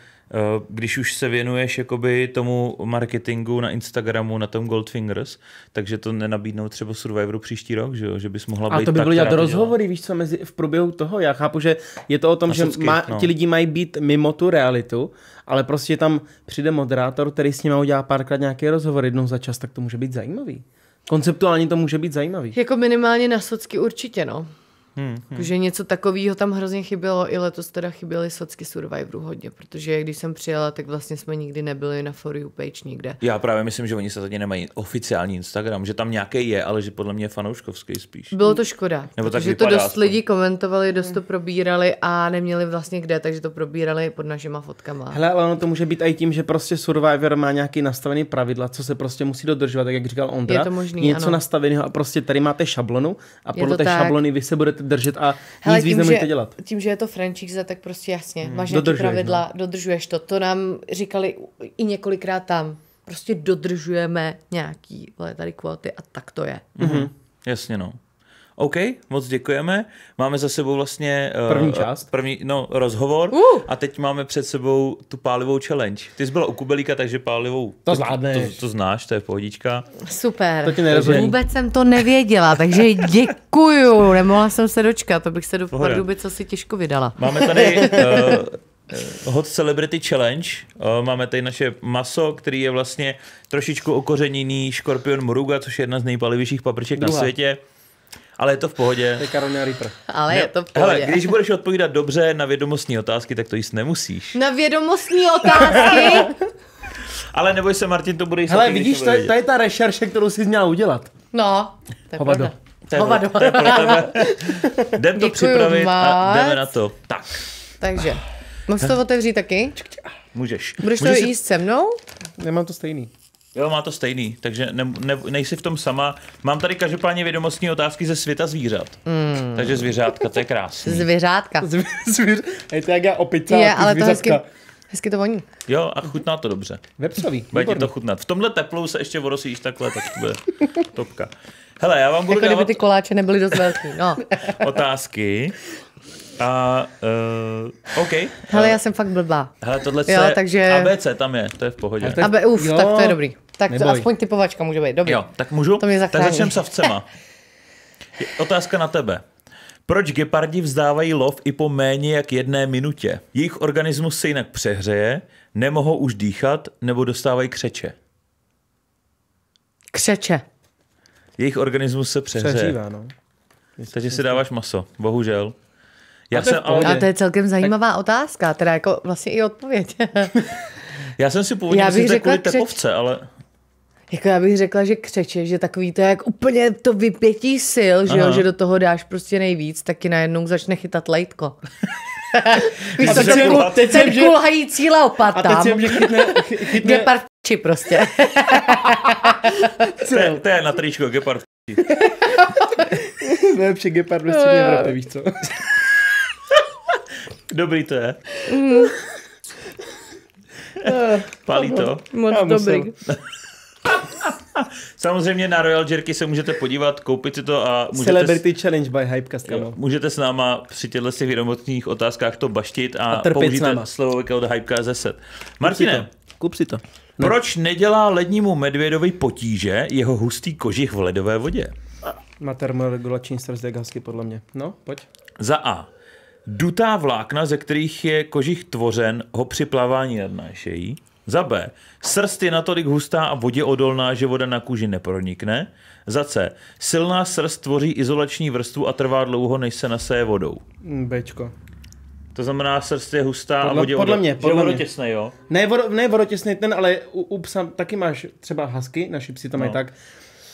[SPEAKER 2] když už se věnuješ jakoby tomu marketingu na Instagramu, na tom Goldfingers, takže to nenabídnou třeba Survivoru příští rok, že, jo? že bys mohla být
[SPEAKER 1] A to by bylo dělat rozhovory, víš co, mezi, v průběhu toho. Já chápu, že je to o tom, že má, no. ti lidi mají být mimo tu realitu, ale prostě tam přijde moderátor, který s nimi udělá párkrát nějaký rozhovor jednou za čas, tak to může být zajímavý. Konceptuálně to může být zajímavý.
[SPEAKER 3] Jako minimálně na socky určitě, no. Hmm, hmm. Že něco takového tam hrozně chybělo, i letos teda chyběly socky Survivoru hodně, protože když jsem přijela, tak vlastně jsme nikdy nebyli na For You page nikde.
[SPEAKER 2] Já právě myslím, že oni se tady nemají oficiální Instagram, že tam nějaký je, ale že podle mě je fanouškovský spíš.
[SPEAKER 3] Bylo to škoda, Nebo protože to dost aspoň. lidí komentovali, dost to probírali a neměli vlastně kde, takže to probírali pod našima fotkama.
[SPEAKER 1] Hele, ale ono to může být i tím, že prostě Survivor má nějaký nastavený pravidla, co se prostě musí dodržovat, tak jak říkal Ondra.
[SPEAKER 3] Je to možný,
[SPEAKER 1] něco nastaveného a prostě tady máte šablonu a podle té šablony vy se budete držet a Hele, nic víc nemůžete dělat.
[SPEAKER 3] Tím, že je to franchise, tak prostě jasně, hmm. máš nějaké pravidla, no. dodržuješ to. To nám říkali i několikrát tam. Prostě dodržujeme nějaký tady kvóty a tak to je.
[SPEAKER 2] Mm-hmm. Jasně no. OK, moc děkujeme. Máme za sebou vlastně
[SPEAKER 1] uh, první část.
[SPEAKER 2] První, no, rozhovor uh. a teď máme před sebou tu pálivou challenge. Ty jsi byla u Kubelíka, takže pálivou.
[SPEAKER 1] To zvládneš.
[SPEAKER 2] To, to, to znáš, to je pohodička.
[SPEAKER 3] Super. To ti Vůbec jsem to nevěděla, takže děkuju. Nemohla jsem se dočkat, to bych se do co si těžko vydala.
[SPEAKER 2] Máme tady uh, Hot Celebrity Challenge. Máme tady naše maso, který je vlastně trošičku okořeněný škorpion moruga, což je jedna z nejpalivějších papriček Druhá. na světě ale je to v pohodě.
[SPEAKER 1] To je Carolina Reaper.
[SPEAKER 3] Ale ne, je to v pohodě. Hele,
[SPEAKER 2] když budeš odpovídat dobře na vědomostní otázky, tak to jíst nemusíš.
[SPEAKER 3] Na vědomostní otázky?
[SPEAKER 2] ale neboj se, Martin, to bude
[SPEAKER 1] Hele, vidíš, to, to je ta rešerše, kterou jsi měl udělat.
[SPEAKER 3] No, to je Hovado. pravda.
[SPEAKER 2] To je, Hovado. to je pro tebe. Jdem to Děkuju připravit moc. a jdeme na to. Tak.
[SPEAKER 3] Takže, můžu to otevřít taky?
[SPEAKER 2] Můžeš.
[SPEAKER 3] Budeš
[SPEAKER 2] Můžeš
[SPEAKER 3] to jíst se mnou?
[SPEAKER 1] Nemám to stejný.
[SPEAKER 2] Jo, má to stejný, takže ne, ne, nejsi v tom sama. Mám tady každopádně vědomostní otázky ze světa zvířat. Mm. Takže zvířátka, to je krásné.
[SPEAKER 3] Zvířátka.
[SPEAKER 1] Zvíř... To je jak opica
[SPEAKER 3] je, ale to hezky, hezky to voní.
[SPEAKER 2] Jo, a chutná to dobře.
[SPEAKER 1] Vepřový.
[SPEAKER 2] Bude ti to chutnat. V tomhle teplu se ještě vorosíš takhle, tak to bude topka. Hele, já vám budu
[SPEAKER 3] jako dávat... ty koláče nebyly dost velký, no.
[SPEAKER 2] Otázky. A, uh, OK.
[SPEAKER 3] Hele, já jsem fakt blbá.
[SPEAKER 2] Hele, tohle jo, takže... ABC tam je, to je v pohodě.
[SPEAKER 3] Je... AB, uf, jo, tak to je dobrý. Tak to aspoň typovačka může být, dobrý.
[SPEAKER 2] Jo, tak můžu?
[SPEAKER 3] To mě
[SPEAKER 2] zachrání. Tak začneme savcema. Otázka na tebe. Proč gepardi vzdávají lov i po méně jak jedné minutě? Jejich organismus se jinak přehřeje, nemohou už dýchat nebo dostávají křeče?
[SPEAKER 3] Křeče.
[SPEAKER 2] Jejich organismus se přehřeje. Přežívá, no. Takže si dáváš maso, bohužel.
[SPEAKER 3] Já a, to jsem, ale... a to je celkem zajímavá tak... otázka, teda jako vlastně i odpověď.
[SPEAKER 2] já jsem si původně myslel, že kvůli křeč... tepovce, ale...
[SPEAKER 3] Jako já bych řekla, že křeče, že takový to jak úplně to vypětí sil, že, jo, že do toho dáš prostě nejvíc, taky najednou začne chytat lejtko. Víš, to ten, teď ten že... kulhající leopard tam. A teď jsem, že chytne... chytne... Gepard či prostě.
[SPEAKER 2] to, je, to je na tričko, gepard
[SPEAKER 1] Nejlepší gepard ve střední Evropě, víš co?
[SPEAKER 2] Dobrý to je. Mm. Pálí to.
[SPEAKER 3] Moc Já dobrý.
[SPEAKER 2] Samozřejmě na Royal Jerky se můžete podívat, koupit si to a můžete...
[SPEAKER 1] Celebrity s... Challenge by Hypecast, jo,
[SPEAKER 2] Můžete s náma při těchto těch vědomostních otázkách to baštit a, a použijte slovo od Hypecast 10. Martine,
[SPEAKER 1] kup si to.
[SPEAKER 2] Ne. Proč nedělá lednímu medvědovi potíže jeho hustý kožich v ledové vodě?
[SPEAKER 1] Má termoregulační stres podle mě. No, pojď.
[SPEAKER 2] Za A. Dutá vlákna, ze kterých je kožich tvořen, ho při plavání nadnášejí. Za B. Srst je natolik hustá a vodě odolná, že voda na kůži nepronikne. Za C. Silná srst tvoří izolační vrstvu a trvá dlouho, než se naseje vodou.
[SPEAKER 1] Mm, Bčko.
[SPEAKER 2] To znamená, srst je hustá podle,
[SPEAKER 1] a vodě podle mě, podle
[SPEAKER 2] vodotěsný, jo?
[SPEAKER 1] Ne, vodo, ne vodotěsný ten, ale u, u psa taky máš třeba hasky, naši psi to mají no. tak,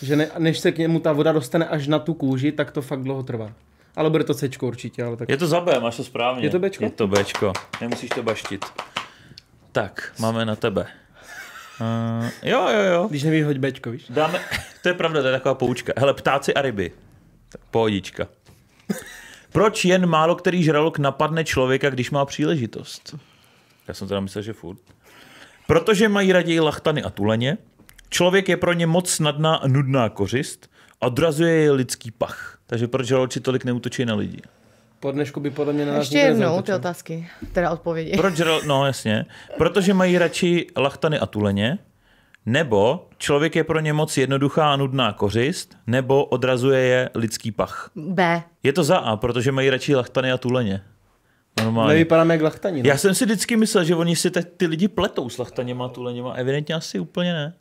[SPEAKER 1] že ne, než se k němu ta voda dostane až na tu kůži, tak to fakt dlouho trvá. Ale bude to C určitě. Ale tak...
[SPEAKER 2] Je to za B, máš to správně.
[SPEAKER 1] Je to Bčko?
[SPEAKER 2] Je to Bčko, nemusíš to baštit. Tak, máme na tebe. Uh, jo, jo, jo.
[SPEAKER 1] Když nevíš, hoď Bčko, víš?
[SPEAKER 2] Dáme, to je pravda, to je taková poučka. Hele, ptáci a ryby. Tak, pohodička. Proč jen málo který žralok napadne člověka, když má příležitost? Já jsem teda myslel, že furt. Protože mají raději lachtany a tuleně, člověk je pro ně moc snadná a nudná kořist, odrazuje je lidský pach. Takže proč žraloci tolik neútočí na lidi?
[SPEAKER 1] Po dnešku by podle mě na
[SPEAKER 3] nás Ještě jednou ty otázky, teda odpovědi.
[SPEAKER 2] Proč žral... No jasně. Protože mají radši lachtany a tuleně, nebo člověk je pro ně moc jednoduchá a nudná kořist, nebo odrazuje je lidský pach.
[SPEAKER 3] B.
[SPEAKER 2] Je to za A, protože mají radši lachtany a tuleně.
[SPEAKER 1] Normálně. Nevypadáme jak lachtani.
[SPEAKER 2] No? Já jsem si vždycky myslel, že oni si ty lidi pletou s lachtaněma a tuleněma. Evidentně asi úplně ne.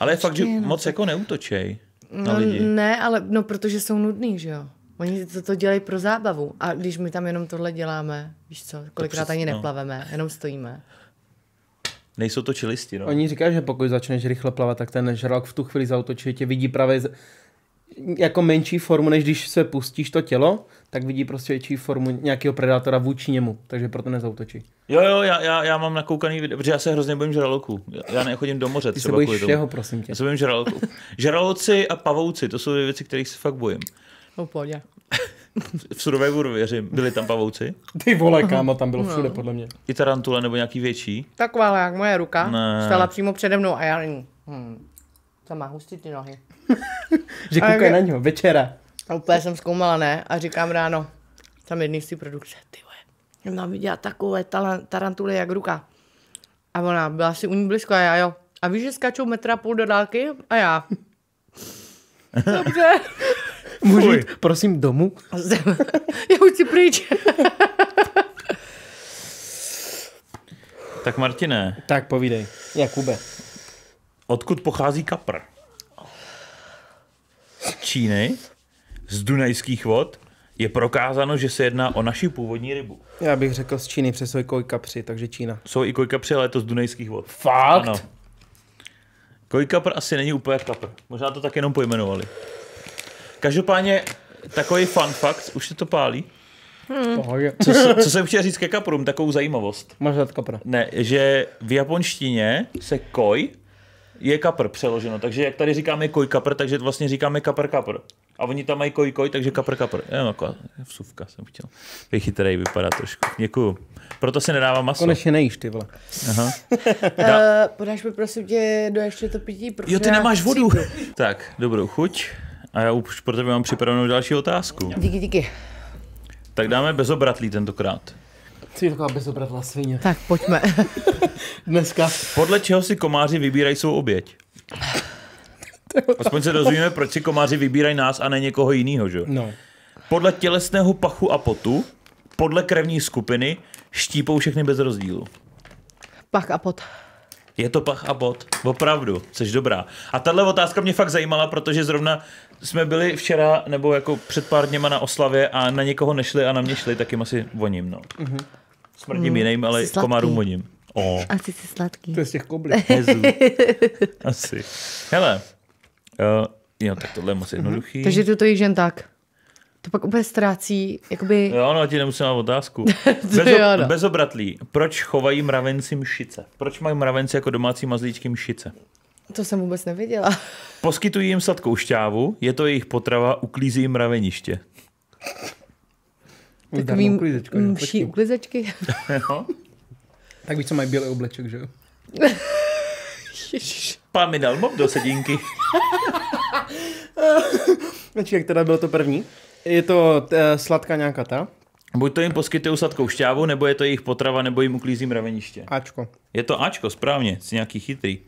[SPEAKER 2] Ale je fakt, že moc jako neútočej na
[SPEAKER 3] no,
[SPEAKER 2] lidi.
[SPEAKER 3] Ne, ale no protože jsou nudný, že jo. Oni to, to dělají pro zábavu. A když my tam jenom tohle děláme, víš co, kolikrát ani no. neplaveme, no. jenom stojíme.
[SPEAKER 2] Nejsou to čilisti, no.
[SPEAKER 1] Oni říkají, že pokud začneš rychle plavat, tak ten žralok v tu chvíli zautočí, tě vidí právě. Jako menší formu, než když se pustíš to tělo, tak vidí prostě větší formu nějakého predátora vůči němu, takže proto nezautočí.
[SPEAKER 2] Jo, jo, já, já, já mám nakoukaný video, protože já se hrozně bojím žraloků. Já nechodím do moře.
[SPEAKER 1] Ty se bojíš všeho, prosím tě.
[SPEAKER 2] Já se bojím žraloků. Žraloci a pavouci, to jsou věci, kterých se fakt bojím.
[SPEAKER 3] No, pohodě.
[SPEAKER 2] v Survivoru, věřím, byli tam pavouci?
[SPEAKER 1] Ty vole, kámo, tam bylo všude, no. podle mě.
[SPEAKER 2] I tarantule nebo nějaký větší?
[SPEAKER 3] Taková jak moje ruka. Ne. Stala přímo přede mnou a já. Hmm. To má hustý ty nohy.
[SPEAKER 1] že koukaj na něho, večera.
[SPEAKER 3] A úplně jsem zkoumala, ne? A říkám ráno, tam jedný z té produkce, ty vole, mám vidět takové tarantuly jak ruka. A ona byla si u ní blízko a já jo. A víš, že skáčou metra půl do dálky? A já. Dobře.
[SPEAKER 1] Můžu jít, prosím, domů?
[SPEAKER 3] Já už si pryč.
[SPEAKER 2] tak Martine.
[SPEAKER 1] Tak povídej. Jakube.
[SPEAKER 2] Odkud pochází kapr? Z Číny? Z Dunajských vod? Je prokázáno, že se jedná o naši původní rybu.
[SPEAKER 1] Já bych řekl z Číny, přes jsou kojkapři, takže Čína.
[SPEAKER 2] Jsou i kojkapři, ale je to z Dunajských vod.
[SPEAKER 1] Fakt? Ano.
[SPEAKER 2] Kojkapr asi není úplně kapr. Možná to tak jenom pojmenovali. Každopádně takový fun fact, už se to pálí.
[SPEAKER 1] Hmm.
[SPEAKER 2] Co, co jsem chtěl říct ke kaprům, takovou zajímavost.
[SPEAKER 1] Máš rád kapra.
[SPEAKER 2] Ne, že v japonštině se koj je kapr přeloženo, takže jak tady říkáme koj kapr, takže vlastně říkáme kapr kapr. A oni tam mají koj koj, takže kapr kapr. Jenom jako vsuvka jsem chtěl. Vy chytrý vypadá trošku. Děkuju. Proto si nedávám maso.
[SPEAKER 1] Konečně nejíš, ty vole.
[SPEAKER 3] Aha. uh, podáš mi prosím tě do ještě to pití,
[SPEAKER 2] Jo, ty nemáš vodu. tak, dobrou chuť. A já už pro tebe mám připravenou další otázku.
[SPEAKER 3] Díky, díky.
[SPEAKER 2] Tak dáme bezobratlý tentokrát.
[SPEAKER 1] Ty taková bezobratlá svině.
[SPEAKER 3] Tak pojďme.
[SPEAKER 1] Dneska.
[SPEAKER 2] Podle čeho si komáři vybírají svou oběť? Aspoň se dozvíme, proč si komáři vybírají nás a ne někoho jiného, že?
[SPEAKER 1] No.
[SPEAKER 2] Podle tělesného pachu a potu, podle krevní skupiny, štípou všechny bez rozdílu.
[SPEAKER 3] Pach a pot.
[SPEAKER 2] Je to pach a bod. Opravdu, jsi dobrá. A tahle otázka mě fakt zajímala, protože zrovna jsme byli včera, nebo jako před pár dněma na oslavě a na někoho nešli a na mě šli, tak jim asi voním, no. Mm-hmm. Smrdím mm, jiným, ale komárům voním.
[SPEAKER 3] O. Asi jsi sladký.
[SPEAKER 1] To je z těch koblí.
[SPEAKER 2] asi. Hele, uh, jo, tak tohle je moc jednoduchý. Mm-hmm.
[SPEAKER 3] Takže ty to jíš jen tak to pak úplně ztrácí, jakoby...
[SPEAKER 2] Jo, no, ti nemusím mít otázku. Bezo, jo, no. Bezobratlí, proč chovají mravenci mšice? Proč mají mravenci jako domácí mazlíčky mšice?
[SPEAKER 3] To jsem vůbec nevěděla.
[SPEAKER 2] Poskytují jim sladkou šťávu, je to jejich potrava, uklízí jim mraveniště.
[SPEAKER 3] Takový mší uklizečky.
[SPEAKER 1] tak víš, co mají bílý obleček, že jo?
[SPEAKER 2] Pán mi dal mob do sedínky.
[SPEAKER 1] jak teda bylo to první? Je to uh, sladká nějaká ta?
[SPEAKER 2] Buď to jim poskytují sladkou šťávu, nebo je to jejich potrava, nebo jim uklízí mraveniště.
[SPEAKER 1] Ačko.
[SPEAKER 2] Je to Ačko, správně, jsi nějaký chytrý.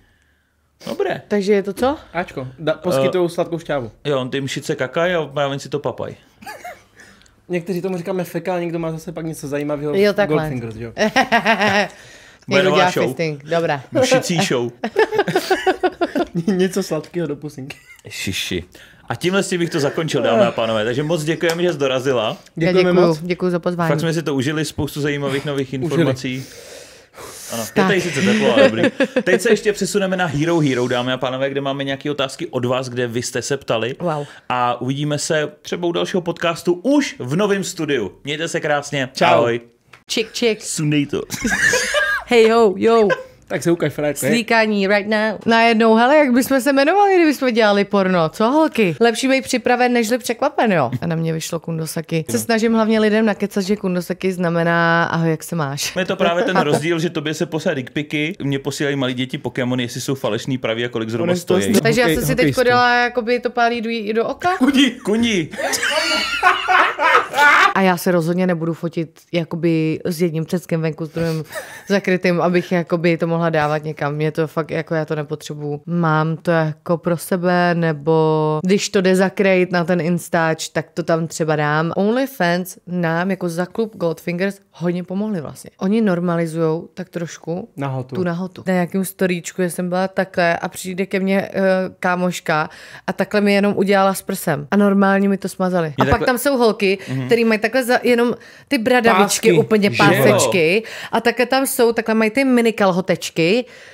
[SPEAKER 2] Dobré.
[SPEAKER 3] Takže je to co?
[SPEAKER 1] Ačko, da, poskytují uh, sladkou šťávu.
[SPEAKER 2] Jo, on ty mšice kakaj a mravenci to papaj.
[SPEAKER 1] Někteří tomu říkáme feka, někdo má zase pak něco zajímavého.
[SPEAKER 3] Jo, takhle.
[SPEAKER 1] Goldfingers, jo.
[SPEAKER 3] Někdo dělá show. fisting, dobré.
[SPEAKER 2] Mšicí show.
[SPEAKER 1] něco sladkého do pusinky.
[SPEAKER 2] Šiši. A tímhle si bych to zakončil, dámy a pánové. Takže moc děkujeme, že jsi dorazila.
[SPEAKER 3] Děkujeme děkuju, moc. Děkuji za pozvání.
[SPEAKER 2] Fakt jsme si to užili, spoustu zajímavých nových informací. Užili. Ano, tak. je tady sice teplo, ale dobrý. Teď se ještě přesuneme na Hero Hero, dámy a pánové, kde máme nějaké otázky od vás, kde vy jste se ptali.
[SPEAKER 3] Wow.
[SPEAKER 2] A uvidíme se třeba u dalšího podcastu už v novém studiu. Mějte se krásně.
[SPEAKER 1] Čau. Ahoj.
[SPEAKER 3] Čik, čik.
[SPEAKER 2] Sundej to.
[SPEAKER 3] hey ho, yo.
[SPEAKER 1] Tak se ukaž, Frajko.
[SPEAKER 3] Slíkání, right now. Najednou, hele, jak bychom se jmenovali, kdybychom dělali porno, co holky? Lepší být připraven, nežli překvapen, jo. A na mě vyšlo Kundosaki. Se snažím hlavně lidem nakecat, že Kundosaki znamená ahoj, jak se máš.
[SPEAKER 2] Je to právě ten rozdíl, že tobě se posílají dickpiky, mě posílají malí děti Pokémony, jestli jsou falešní praví a kolik zhruba stojí.
[SPEAKER 3] Takže já jsem si teď dala, jakoby to pálí do, do oka.
[SPEAKER 2] Kuní, kuní.
[SPEAKER 3] A já se rozhodně nebudu fotit jakoby s jedním předskem venku, s druhým zakrytým, abych jakoby to mohla mohla dávat někam. Mě to fakt, jako já to nepotřebuju. Mám to jako pro sebe, nebo když to jde zakrejt na ten Instač, tak to tam třeba dám. OnlyFans nám jako za klub Goldfingers hodně pomohli vlastně. Oni normalizují tak trošku
[SPEAKER 1] nahotu.
[SPEAKER 3] tu nahotu. Na nějakém storíčku, že jsem byla takhle a přijde ke mně uh, kámoška a takhle mi jenom udělala s prsem. A normálně mi to smazali. Je a takhle... pak tam jsou holky, mm-hmm. které mají takhle za, jenom ty bradavičky, Pásky. úplně pásečky. A také tam jsou, takhle mají ty mini kalhotečky.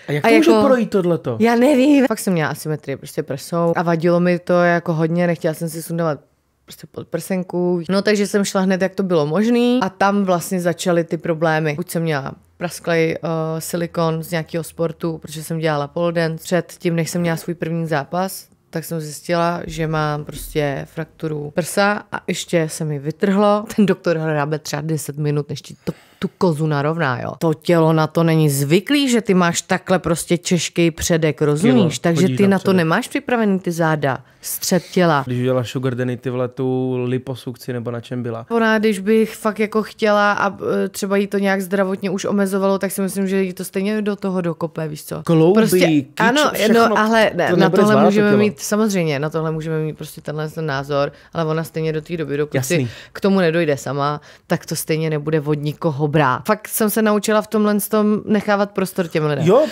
[SPEAKER 1] A jak to a může jako, projít tohleto?
[SPEAKER 3] Já nevím. Fakt jsem měla asymetrii prostě prsou a vadilo mi to jako hodně, nechtěla jsem si sundávat prostě pod prsenku. No takže jsem šla hned, jak to bylo možné a tam vlastně začaly ty problémy. Buď jsem měla prasklej uh, silikon z nějakého sportu, protože jsem dělala pole dance. Před tím, než jsem měla svůj první zápas, tak jsem zjistila, že mám prostě frakturu prsa a ještě se mi vytrhlo. Ten doktor hrabe třeba 10 minut, než ti to tu kozu narovná, jo. To tělo na to není zvyklý, že ty máš takhle prostě češký předek, rozumíš? Tělo, Takže ty na to nemáš připravený ty záda, střed těla.
[SPEAKER 1] Když udělala Sugar Danny ty vole tu liposukci nebo na čem byla?
[SPEAKER 3] Ona, když bych fakt jako chtěla a e, třeba jí to nějak zdravotně už omezovalo, tak si myslím, že jí to stejně do toho dokope, víš co?
[SPEAKER 1] Klouby, prostě, kýč,
[SPEAKER 3] ano, no, ale ne, to na tohle můžeme to mít, samozřejmě, na tohle můžeme mít prostě tenhle ten názor, ale ona stejně do té doby, dokud si k tomu nedojde sama, tak to stejně nebude od nikoho brát. Fakt jsem se naučila v tomhle tom nechávat prostor těm lidem.
[SPEAKER 1] Jo,